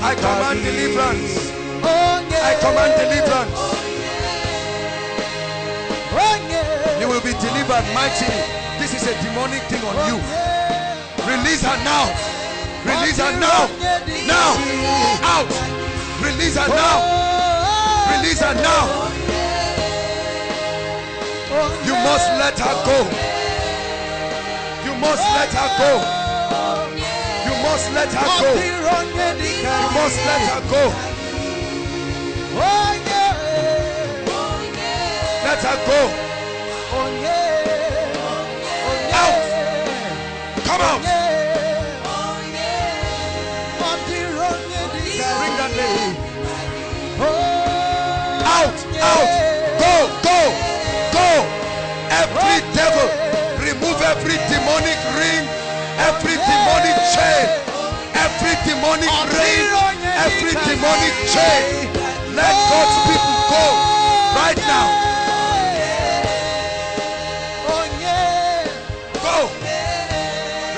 I command deliverance. Oh yeah! I command deliverance. Oh yeah! You will be delivered mightily. This is a demonic thing on you. Release her now. Release her now. Now. Out. Release her now. Release her now. You must let her go. You must let her go. You must let her go. You must let her go. Let her go. Out. Come out. Out. Go. Go. Go. Every devil. Remove every demonic ring. Every demonic chain. Every demonic ring. Every demonic chain. Let God's people go right now. Go.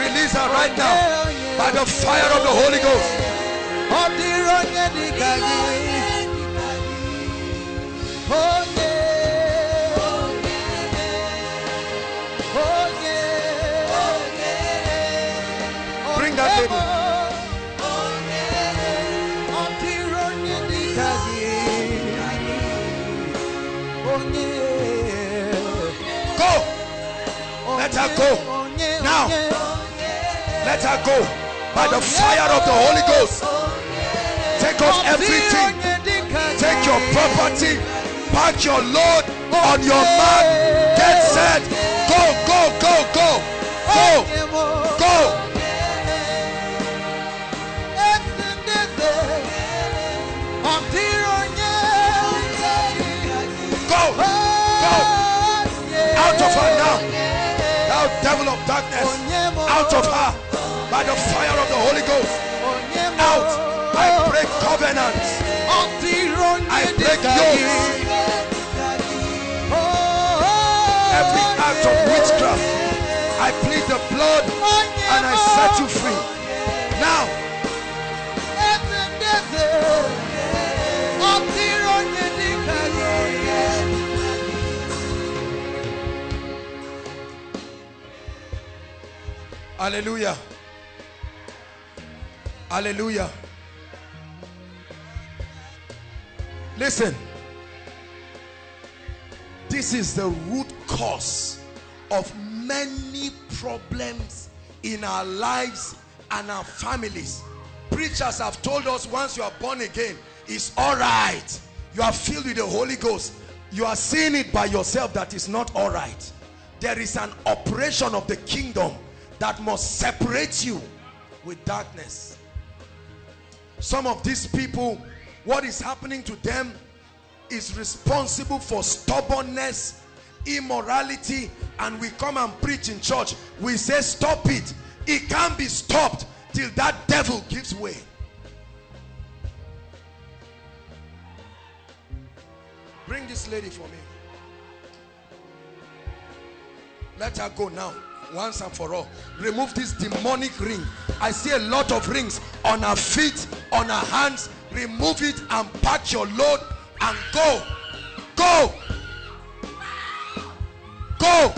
Release her right now by the fire of the Holy Ghost. Bring that lady. Go. Let her go. Now. Let her go by the fire of the Holy Ghost. Take off everything. Take your property. Pack your load on your mat. Get set. Go, go, go, go. Go, go. Go, go. Out of her now. Thou devil of darkness. Out of her by the fire of the Holy Ghost. Out. I break covenants. I break yokes. Of witchcraft. I plead the blood and I set you free. Now. Hallelujah. Hallelujah. Listen. This is the root cause of many problems in our lives and our families. Preachers have told us once you are born again, it's all right. You are filled with the Holy Ghost. You are seeing it by yourself that is not all right. There is an operation of the kingdom that must separate you with darkness. Some of these people, what is happening to them is responsible for stubbornness, immorality, and we come and preach in church. We say, stop it. It can't be stopped till that devil gives way. Bring this lady for me. Let her go now once and for all remove this demonic ring i see a lot of rings on her feet on her hands remove it and pack your load and go go go.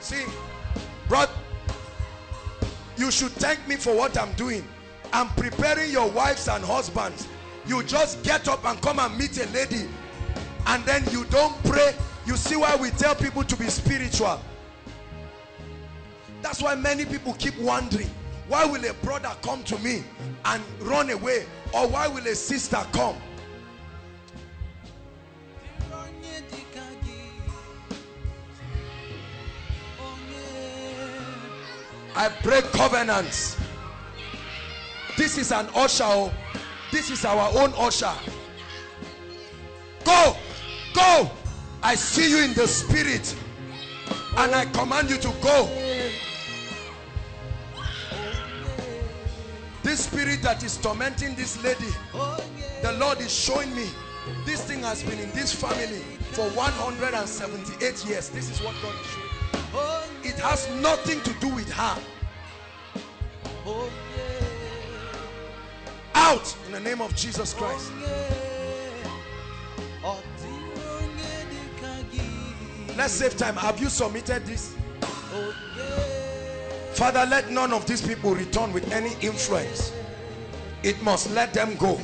See brother you should thank me for what i'm doing. I'm preparing your wives and husbands. You just get up and come and meet a lady and then you don't pray. You see why we tell people to be spiritual. That's why many people keep wondering why will a brother come to me and run away or why will a sister come I break covenants this is an usher oh. this is our own usher go go I see you in the spirit and I command you to go This spirit that is tormenting this lady, the Lord is showing me this thing has been in this family for 178 years. This is what God is showing. It has nothing to do with her. Out in the name of Jesus Christ. Let's save time. Have you submitted this? Father, let none of these people return with any influence. It must let them go.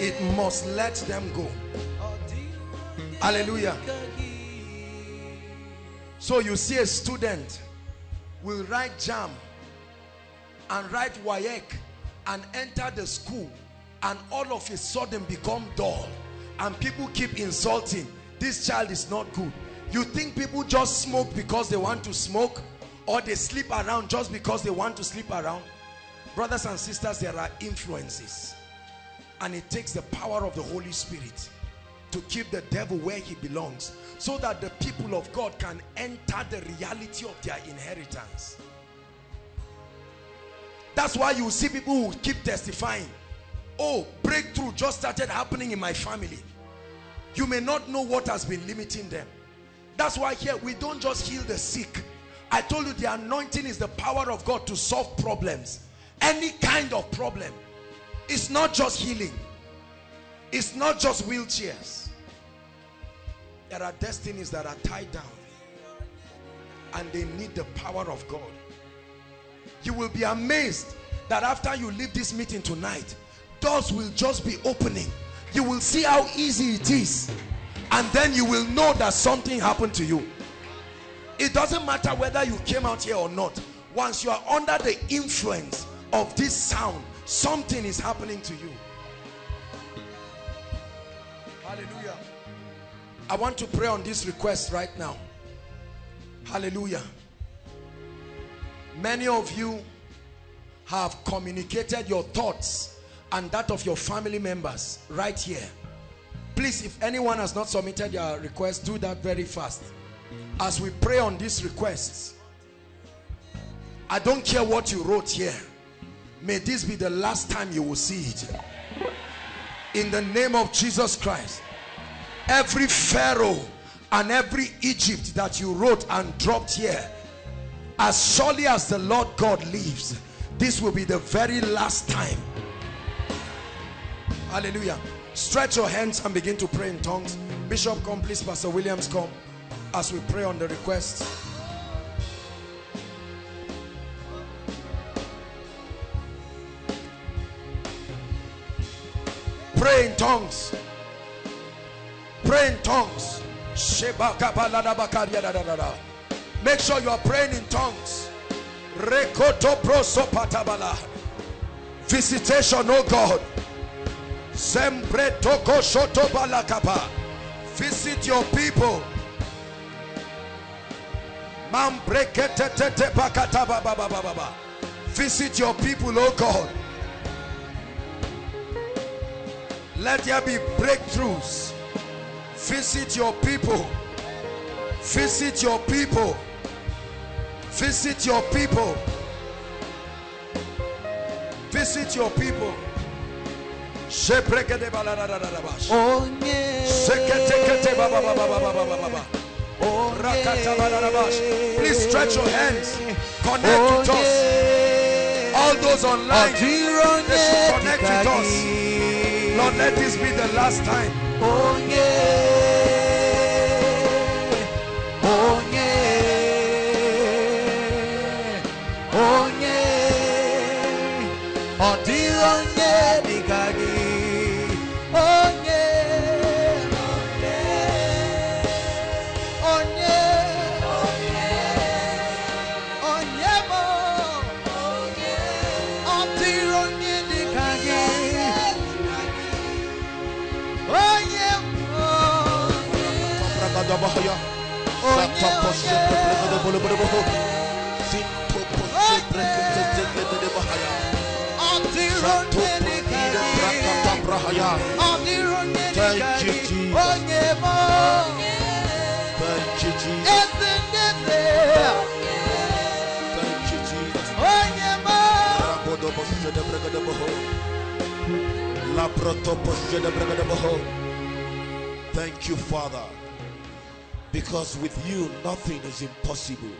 It must let them go. Hallelujah. So you see a student will write JAMB and write WAEC and enter the school and all of a sudden become dull and people keep insulting. This child is not good. You think people just smoke because they want to smoke? Or they sleep around just because they want to sleep around? Brothers and sisters there are influences. And it takes the power of the Holy Spirit to keep the devil where he belongs so that the people of God can enter the reality of their inheritance. That's why you see people who keep testifying oh breakthrough just started happening in my family. You may not know what has been limiting them. That's why here we don't just heal the sick. I told you the anointing is the power of God to solve problems. Any kind of problem. It's not just healing. It's not just wheelchairs there are destinies that are tied down and they need the power of God. You will be amazed that after you leave this meeting tonight doors will just be opening. You will see how easy it is and then you will know that something happened to you. It doesn't matter whether you came out here or not. Once you are under the influence of this sound something is happening to you i want to pray on this request right now. Hallelujah. Many of you have communicated your thoughts and that of your family members right here. Please if anyone has not submitted your request do that very fast. As we pray on these requests I don't care what you wrote here. May this be the last time you will see it. In the name of Jesus Christ every Pharaoh and every Egypt that you wrote and dropped here as surely as the Lord God lives this will be the very last time. Hallelujah. Stretch your hands and begin to pray in tongues. Bishop come please. Pastor williams come as we pray on the requests pray in tongues pray in tongues make sure you are praying in tongues. Visitation oh god. Visit your people visit your people. Oh god let there be breakthroughs visit your people. Visit your people. Visit your people. Visit your people. Please stretch your hands connect with us all those online they should connect with us Lord let this be the last time. Oh yeah, Thank you, Jesus. Thank you, Jesus. Thank you, Jesus. Thank you, Father. Because with you, nothing is impossible.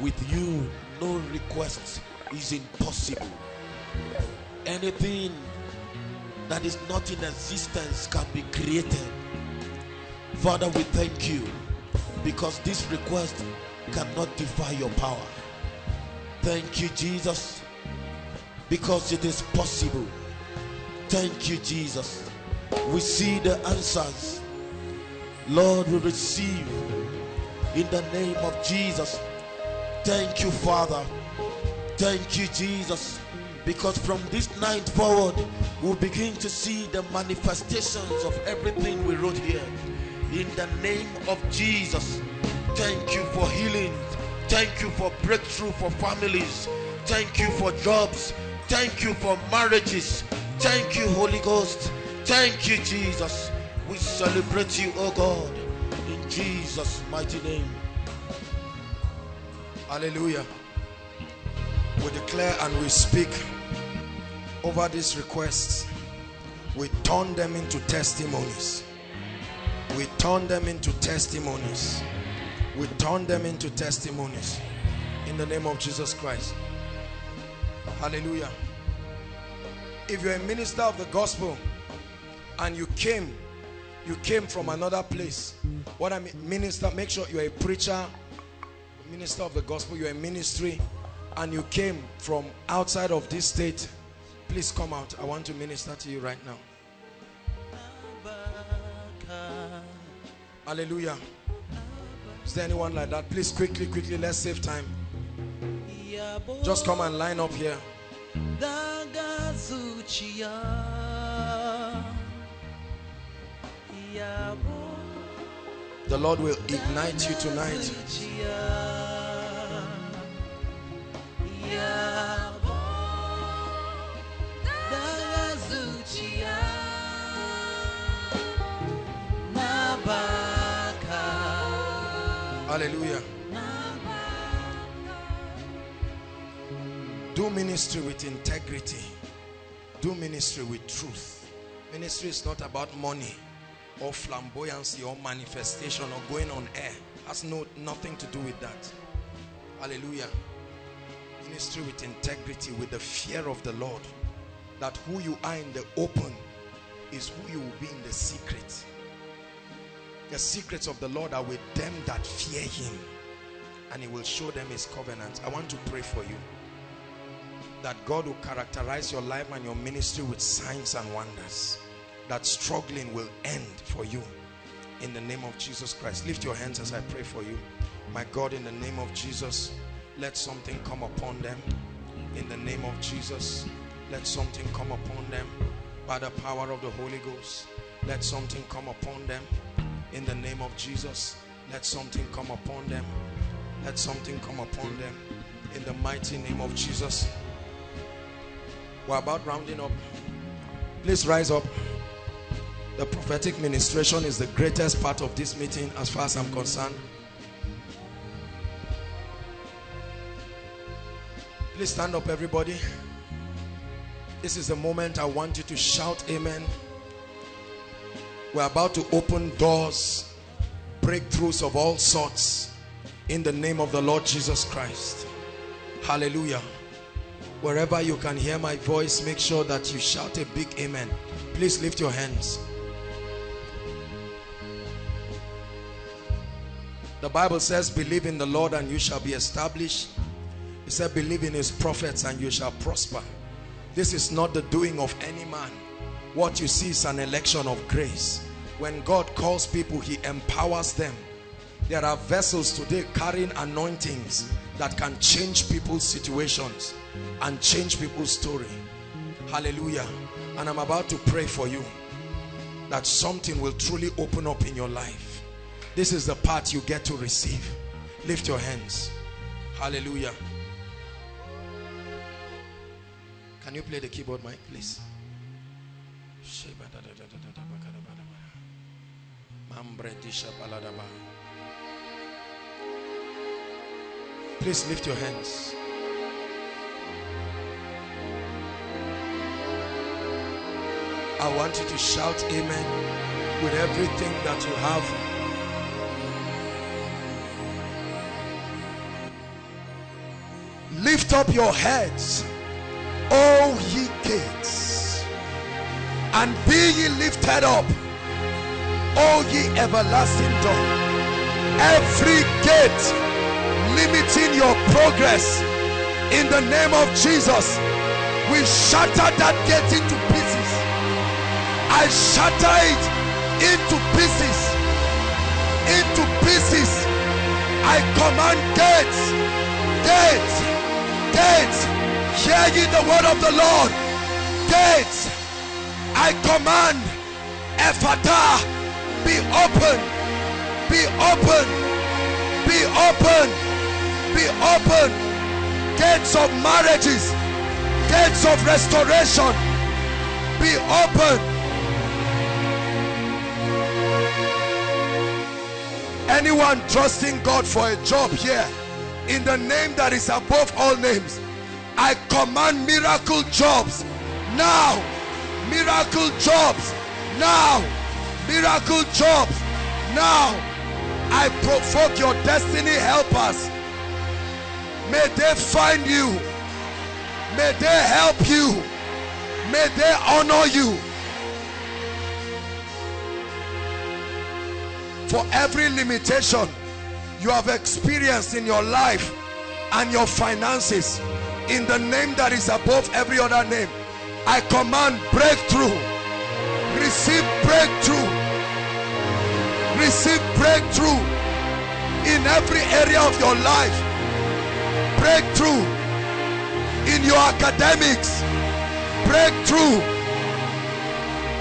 With you, no request is impossible. Anything that is not in existence can be created. Father, we thank you because this request cannot defy your power. Thank you, Jesus, because it is possible. Thank you, Jesus. We see the answers. Lord, we receive in the name of Jesus. Thank you, Father. Thank you, Jesus. Because from this night forward, we'll begin to see the manifestations of everything we wrote here. In the name of Jesus. Thank you for healing. Thank you for breakthrough for families. Thank you for jobs. Thank you for marriages. Thank you, Holy Ghost. Thank you, Jesus. We celebrate you, oh God, in Jesus' mighty name. Hallelujah. We declare and we speak over these requests. We turn them into testimonies. We turn them into testimonies. We turn them into testimonies. In the name of Jesus Christ. Hallelujah. If you're a minister of the gospel and you came, you came from another place. What I mean, minister, make sure you're a preacher, minister of the gospel, you're a ministry, and you came from outside of this state, please come out. I want to minister to you right now. Hallelujah. Is there anyone like that? Please quickly, quickly, let's save time. Just come and line up here. The Lord will ignite you tonight. Hallelujah. Do ministry with integrity. Do ministry with truth. Ministry is not about money or flamboyancy or manifestation or going on air. Has no nothing to do with that. Hallelujah. Ministry with integrity, with the fear of the Lord. That who you are in the open is who you will be in the secret. The secrets of the Lord are with them that fear him. And he will show them his covenant. I want to pray for you. That God will characterize your life and your ministry with signs and wonders. That struggling will end for you. In the name of Jesus Christ. Lift your hands as I pray for you. My God, in the name of Jesus, let something come upon them. In the name of Jesus, let something come upon them. By the power of the Holy Ghost, let something come upon them in the name of Jesus let something come upon them let something come upon them in the mighty name of Jesus we're about rounding up please rise up the prophetic ministration is the greatest part of this meeting as far as I'm concerned please stand up everybody this is the moment I want you to shout amen we're about to open doors, breakthroughs of all sorts in the name of the Lord Jesus Christ. Hallelujah. Wherever you can hear my voice, make sure that you shout a big amen. Please lift your hands. The Bible says, believe in the Lord and you shall be established. He said, believe in his prophets and you shall prosper. This is not the doing of any man. What you see is an election of grace. When God calls people he empowers them. There are vessels today carrying anointings that can change people's situations and change people's story. Hallelujah. And I'm about to pray for you that something will truly open up in your life this is the part you get to receive lift your hands hallelujah can you play the keyboard mic please Please lift your hands. I want you to shout amen with everything that you have. Lift up your heads, O ye gates, and be ye lifted up, O ye everlasting door. Every gate limiting your progress in the name of Jesus, we shatter that gate into pieces. I shatter it into pieces into pieces I command gates gates gates hear ye the word of the Lord. Gates I command Ephphatha be open be open be open be open. Gates of marriages gates of restoration be open. Anyone trusting God for a job here in the name that is above all names. I command miracle jobs now. Miracle jobs now. Miracle jobs now. I provoke your destiny helpers. May they find you. May they help you. May they honor you. For every limitation you have experienced in your life and your finances. In the name that is above every other name I command breakthrough. Receive breakthrough. Receive breakthrough in every area of your life. Breakthrough in your academics. Breakthrough.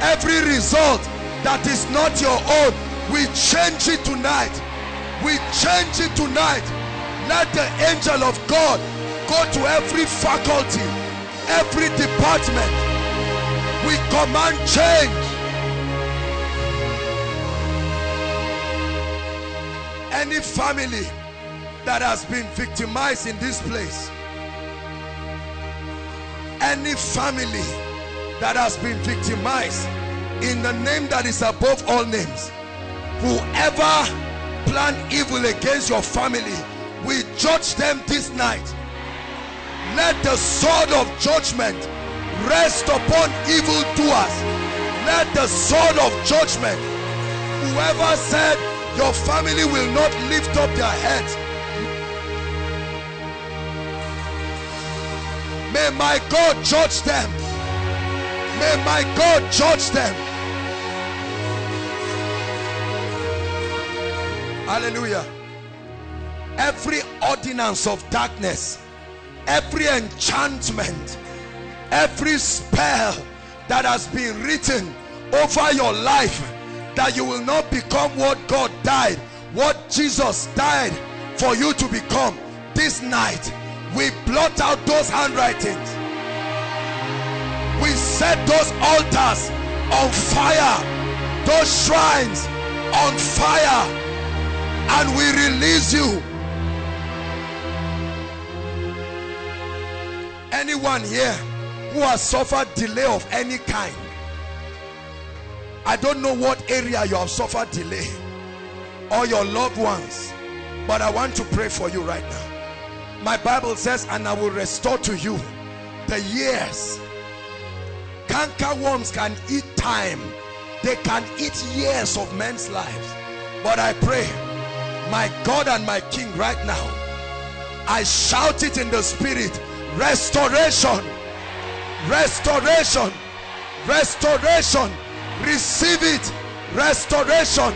Every result that is not your own we change it tonight we change it tonight. Let the angel of God go to every faculty every department. We command change. Any family that has been victimized in this place. Any family that has been victimized in the name that is above all names. Whoever plan evil against your family. We judge them this night. Let the sword of judgment rest upon evil doers. Let the sword of judgment whoever said your family will not lift up their heads. May my God judge them. May my God judge them hallelujah. Every ordinance of darkness every enchantment every spell that has been written over your life that you will not become what God died what Jesus died for you to become this night we blot out those handwritings. We set those altars on fire those shrines on fire and we release you. Anyone here who has suffered delay of any kind I don't know what area you have suffered delay or your loved ones but I want to pray for you right now. My Bible says and I will restore to you the years. Canker worms can eat time. They can eat years of men's lives. But I pray my God and my King right now. I shout it in the spirit. Restoration. Restoration. Restoration. Receive it. Restoration.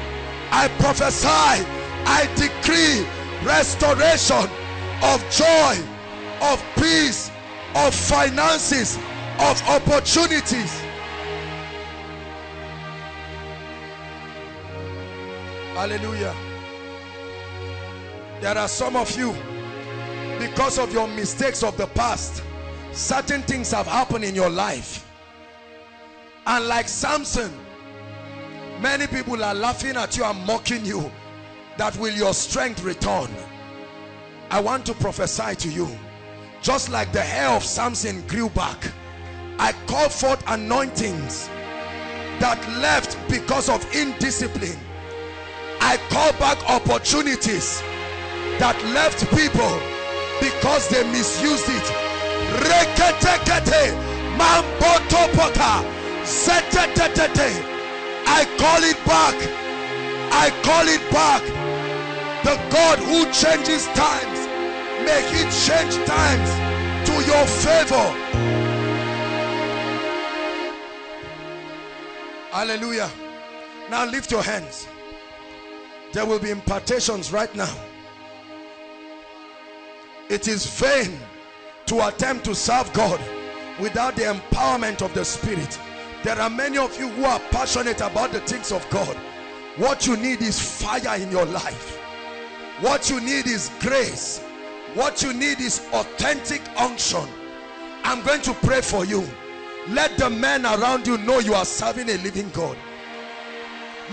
I prophesy. I decree restoration of joy of peace of finances of opportunities. Hallelujah there are some of you, because of your mistakes of the past, certain things have happened in your life. And like Samson, many people are laughing at you and mocking you. That will your strength return. I want to prophesy to you. Just like the hair of Samson grew back, I call forth anointings that left because of indiscipline. I call back opportunities that left people because they misused it. I call it back. I call it back. The God who changes times, may He change times to your favor. Hallelujah. Now lift your hands. There will be impartations right now. It is vain to attempt to serve God without the empowerment of the Spirit. There are many of you who are passionate about the things of God. What you need is fire in your life. What you need is grace. What you need is authentic unction. I'm going to pray for you. Let the men around you know you are serving a living God.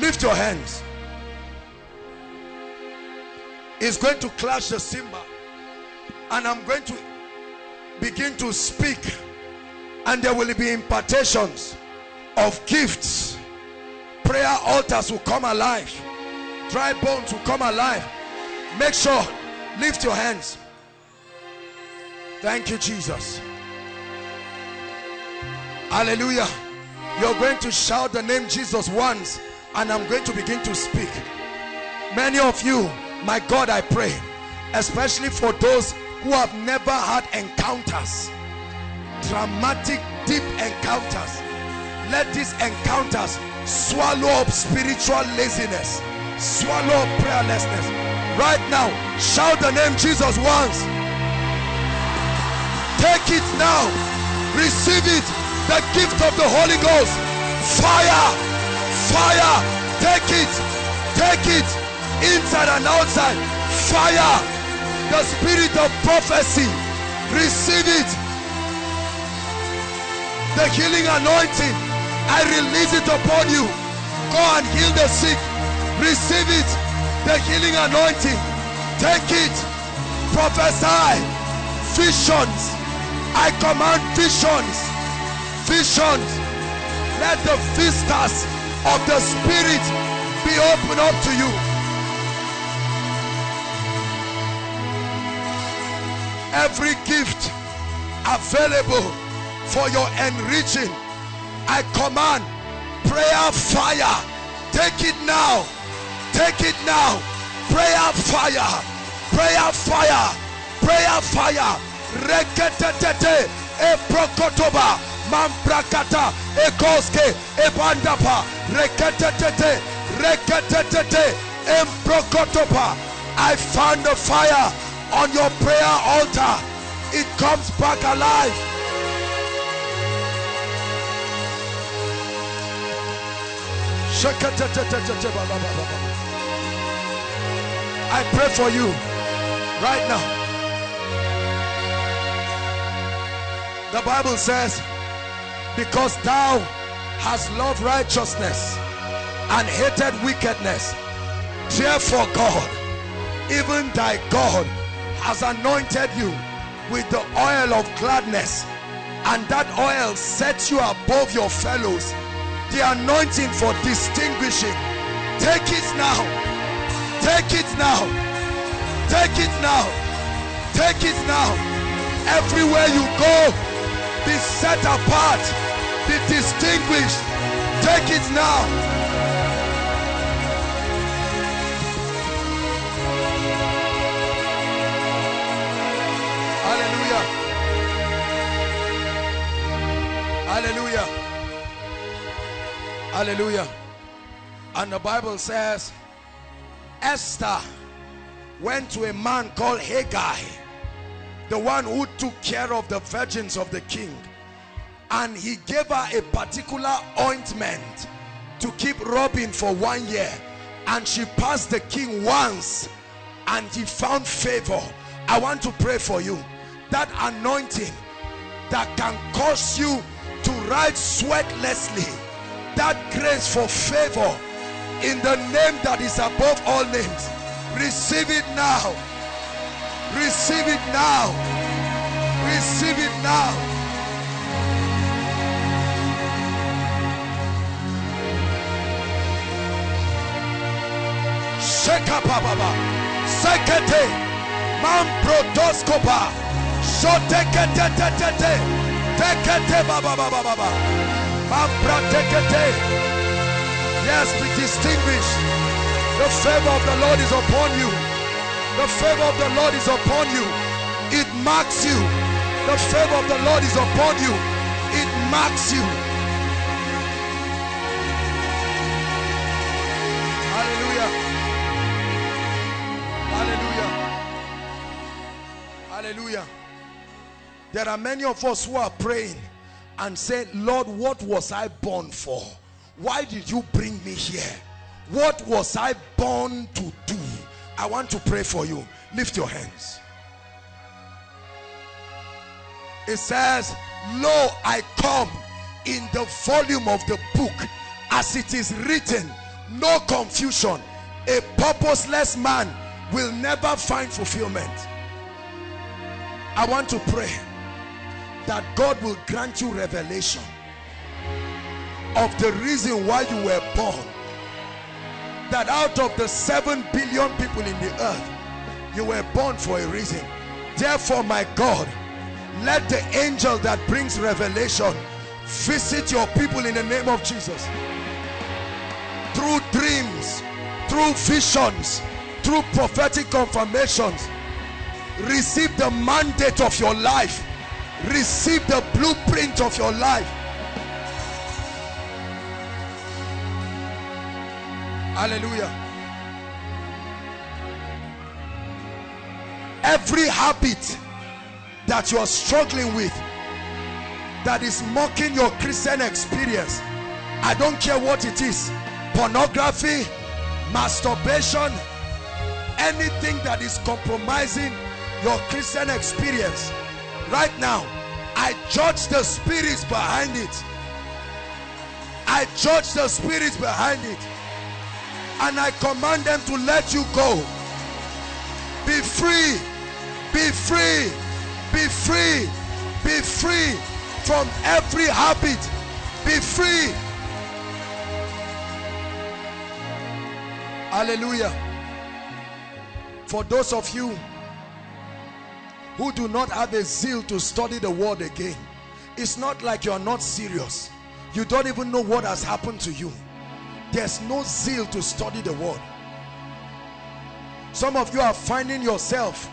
Lift your hands. It's going to clash the cymbal. And I'm going to begin to speak. And there will be impartations of gifts. Prayer altars will come alive. Dry bones will come alive. Make sure, lift your hands. Thank you, Jesus. Hallelujah. You're going to shout the name Jesus once, and I'm going to begin to speak. Many of you, my God, I pray, especially for those who have never had encounters, dramatic, deep encounters. Let these encounters swallow up spiritual laziness, swallow up prayerlessness. Right now, shout the name Jesus once. Take it now, receive it. The gift of the Holy Ghost, fire, fire. Take it, take it, inside and outside. Fire, the spirit of prophecy, receive it. The healing anointing, I release it upon you. Go and heal the sick, receive it. The healing anointing, take it, prophesy, visions. I command visions, visions. Let the vistas of the spirit be opened up to you. Every gift available for your enriching, I command prayer fire. Take it now. Take it now. Prayer fire. Prayer fire. Prayer fire. Reketetete. Eprokotoba. Mamprakata. Ekoske. Ebandapa. Reketetete. Reketetete. Emprokotoba. I found the fire on your prayer altar. It comes back alive. I pray for you right now. The Bible says, Because thou hast loved righteousness and hated wickedness, therefore God, even thy God, has anointed you with the oil of gladness, and that oil sets you above your fellows. The anointing for distinguishing. Take it now. Take it now. Take it now. Take it now. Everywhere you go, be set apart, be distinguished. Take it now. Hallelujah. Hallelujah. And the Bible says Esther went to a man called Haggai, the one who took care of the virgins of the king. And he gave her a particular ointment to keep rubbing for one year. And she passed the king once and he found favor. I want to pray for you. That anointing that can cause you to ride sweatlessly that grace for favor in the name that is above all names. Receive it now. Receive it now. Receive it now. Shekapababa Sekete Mamprotoskopa Shotekete Tekete Baba Baba Baba. Mampratekete. Yes, be distinguished. The favor of the Lord is upon you. The favor of the Lord is upon you. It marks you. The favor of the Lord is upon you. It marks you. Hallelujah. Hallelujah. Hallelujah. There are many of us who are praying and say, Lord, what was I born for? Why did you bring me here? What was I born to do? I want to pray for you. Lift your hands. It says, Lo, I come in the volume of the book as it is written, no confusion. A purposeless man will never find fulfillment. I want to pray that God will grant you revelation of the reason why you were born. That out of the 7 billion people in the earth, you were born for a reason. Therefore, my God, let the angel that brings revelation visit your people in the name of Jesus. Through dreams, through visions, through prophetic confirmations, receive the mandate of your life, receive the blueprint of your life. Hallelujah. Every habit that you are struggling with that is mocking your Christian experience, I don't care what it is pornography, masturbation, anything that is compromising your Christian experience. Right now, I judge the spirits behind it. I judge the spirits behind it and I command them to let you go. Be free, be free, be free, be free from every habit. Be free. Hallelujah. For those of you who do not have a zeal to study the word again, it's not like you are not serious. You don't even know what has happened to you. There's no zeal to study the word. Some of you are finding yourself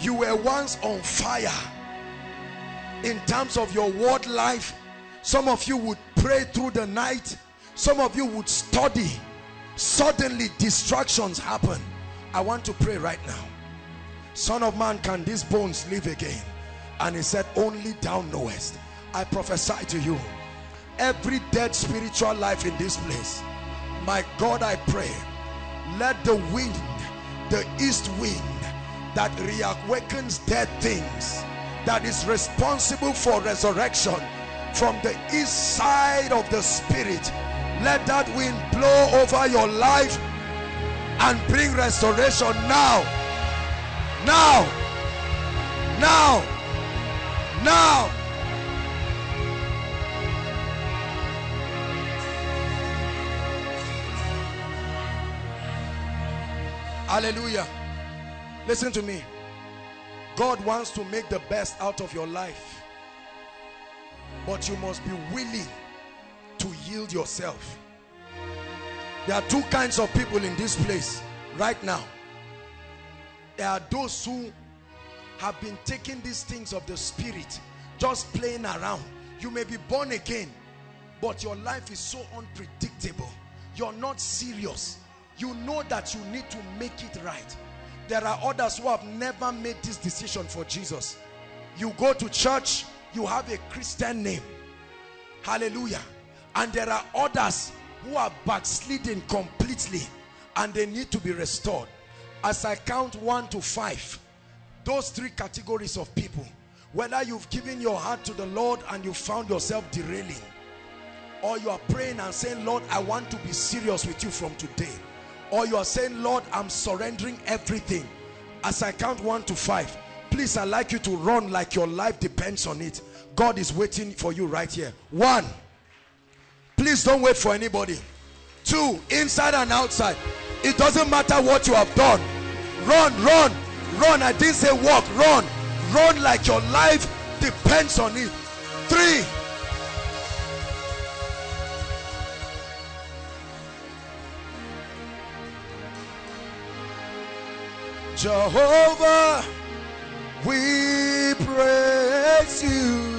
you were once on fire. In terms of your word life some of you would pray through the night. Some of you would study. Suddenly distractions happen. I want to pray right now son of man can these bones live again? And he said only thou knowest. I prophesy to you every dead spiritual life in this place my God I pray let the wind the east wind that reawakens dead things that is responsible for resurrection from the east side of the spirit let that wind blow over your life and bring restoration now now now now Hallelujah. Listen to me. God wants to make the best out of your life. But you must be willing to yield yourself. There are two kinds of people in this place right now. There are those who have been taking these things of the spirit, just playing around. You may be born again, but your life is so unpredictable. You're not serious. You know that you need to make it right. There are others who have never made this decision for Jesus. You go to church you have a Christian name. Hallelujah. And there are others who are backsliding completely and they need to be restored as I count one to five those three categories of people whether you've given your heart to the Lord and you found yourself derailing or you are praying and saying Lord I want to be serious with you from today or you are saying lord i'm surrendering everything as i count one to five please i'd like you to run like your life depends on it. God is waiting for you right here. One please don't wait for anybody. Two inside and outside. It doesn't matter what you have done. Run, run, run. I didn't say walk, run. Run like your life depends on it. Three. Jehovah, we praise you.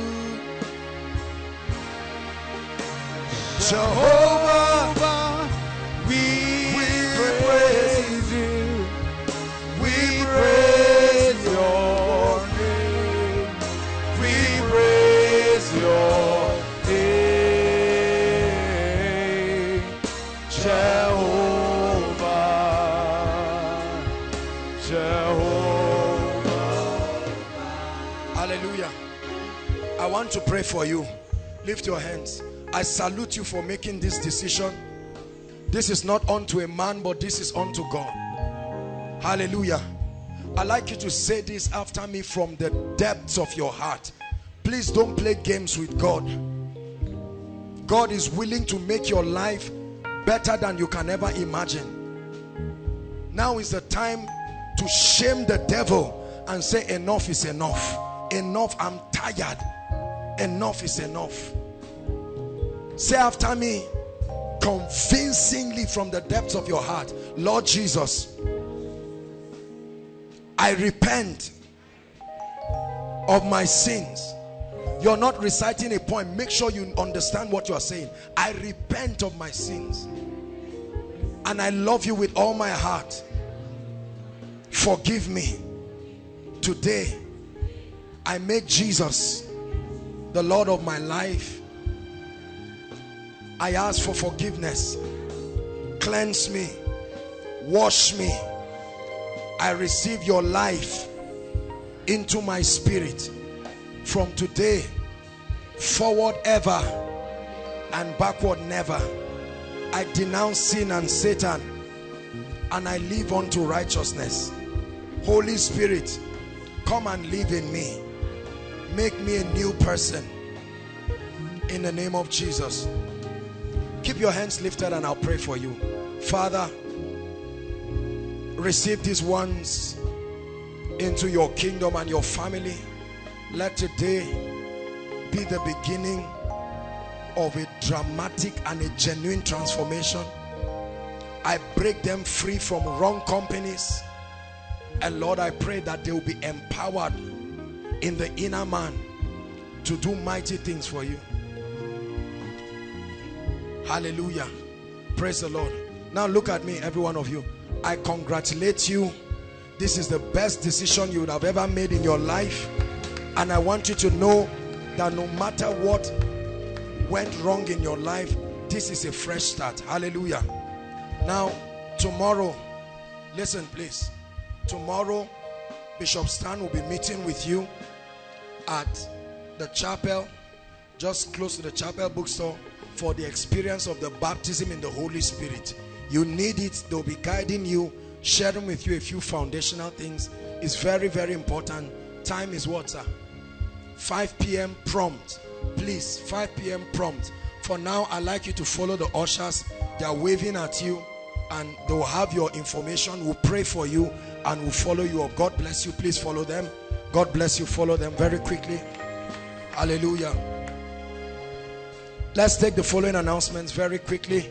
Jehovah, pray for you. Lift your hands. I salute you for making this decision. This is not unto a man, but this is unto God. Hallelujah. I'd like you to say this after me from the depths of your heart. Please don't play games with God. God is willing to make your life better than you can ever imagine. Now is the time to shame the devil and say enough is enough. Enough, I'm tired. Enough is enough. Say after me, convincingly from the depths of your heart, Lord Jesus, I repent of my sins. You're not reciting a poem. Make sure you understand what you are saying. I repent of my sins. And I love you with all my heart. Forgive me. Today, I make Jesus the Lord of my life I ask for forgiveness. Cleanse me. Wash me. I receive your life into my spirit. From today, forward ever and backward never. I denounce sin and Satan and I live unto righteousness. Holy Spirit, come and live in me. Make me a new person. In the name of Jesus. Keep your hands lifted and I'll pray for you. Father, receive these ones into your kingdom and your family. Let today be the beginning of a dramatic and a genuine transformation. I break them free from wrong companies. And Lord, I pray that they will be empowered in the inner man to do mighty things for you. Hallelujah. Praise the Lord. Now look at me, every one of you. I congratulate you. This is the best decision you would have ever made in your life. And I want you to know that no matter what went wrong in your life, this is a fresh start. Hallelujah. Now, tomorrow, listen please. Tomorrow, Bishop Stan will be meeting with you at the chapel, just close to the chapel bookstore for the experience of the baptism in the Holy Spirit. You need it. They'll be guiding you, sharing with you a few foundational things. It's very, very important. Time is what, sir? 5 p.m. prompt. Please, 5 p.m. prompt. For now, I'd like you to follow the ushers. They are waving at you and they will have your information. We'll pray for you and we'll follow you up. God bless you. Please follow them. God bless you. Follow them very quickly. Hallelujah. Let's take the following announcements very quickly.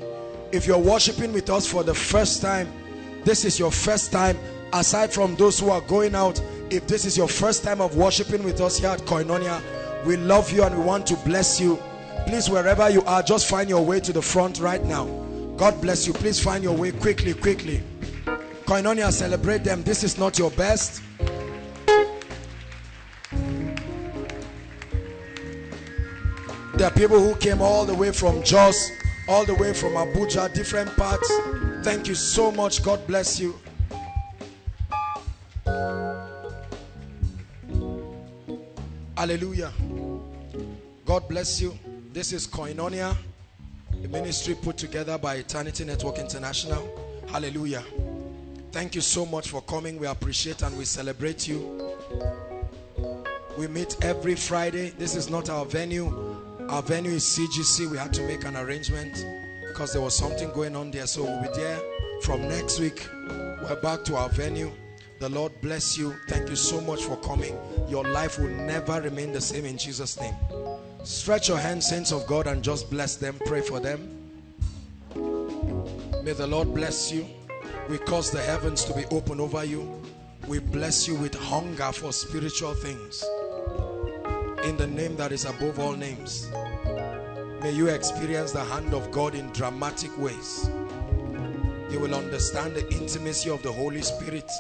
If you're worshiping with us for the first time, this is your first time, aside from those who are going out, if this is your first time of worshiping with us here at Koinonia, we love you and we want to bless you. Please, wherever you are, just find your way to the front right now. God bless you. Please find your way quickly, quickly. Koinonia, celebrate them. This is not your best. There are people who came all the way from Jos, all the way from Abuja, different parts. Thank you so much. God bless you. Hallelujah. God bless you. This is Koinonia, a ministry put together by Eternity Network International. Hallelujah. Thank you so much for coming. We appreciate and we celebrate you. We meet every Friday. This is not our venue our venue is CGC. We had to make an arrangement because there was something going on there. So we'll be there From next week, we're back to our venue. The Lord bless you. Thank you so much for coming. Your life will never remain the same in Jesus' name. Stretch your hands, saints of God, and just bless them. Pray for them. May the Lord bless you. We cause the heavens to be open over you. We bless you with hunger for spiritual things. In the name that is above all names. May you experience the hand of God in dramatic ways. You will understand the intimacy of the Holy Spirit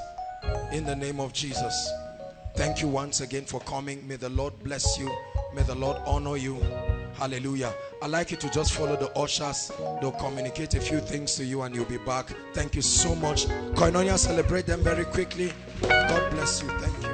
in the name of Jesus. Thank you once again for coming. May the Lord bless you. May the Lord honor you. Hallelujah. I'd like you to just follow the ushers. They'll communicate a few things to you and you'll be back. Thank you so much. Koinonia, celebrate them very quickly. God bless you. Thank you.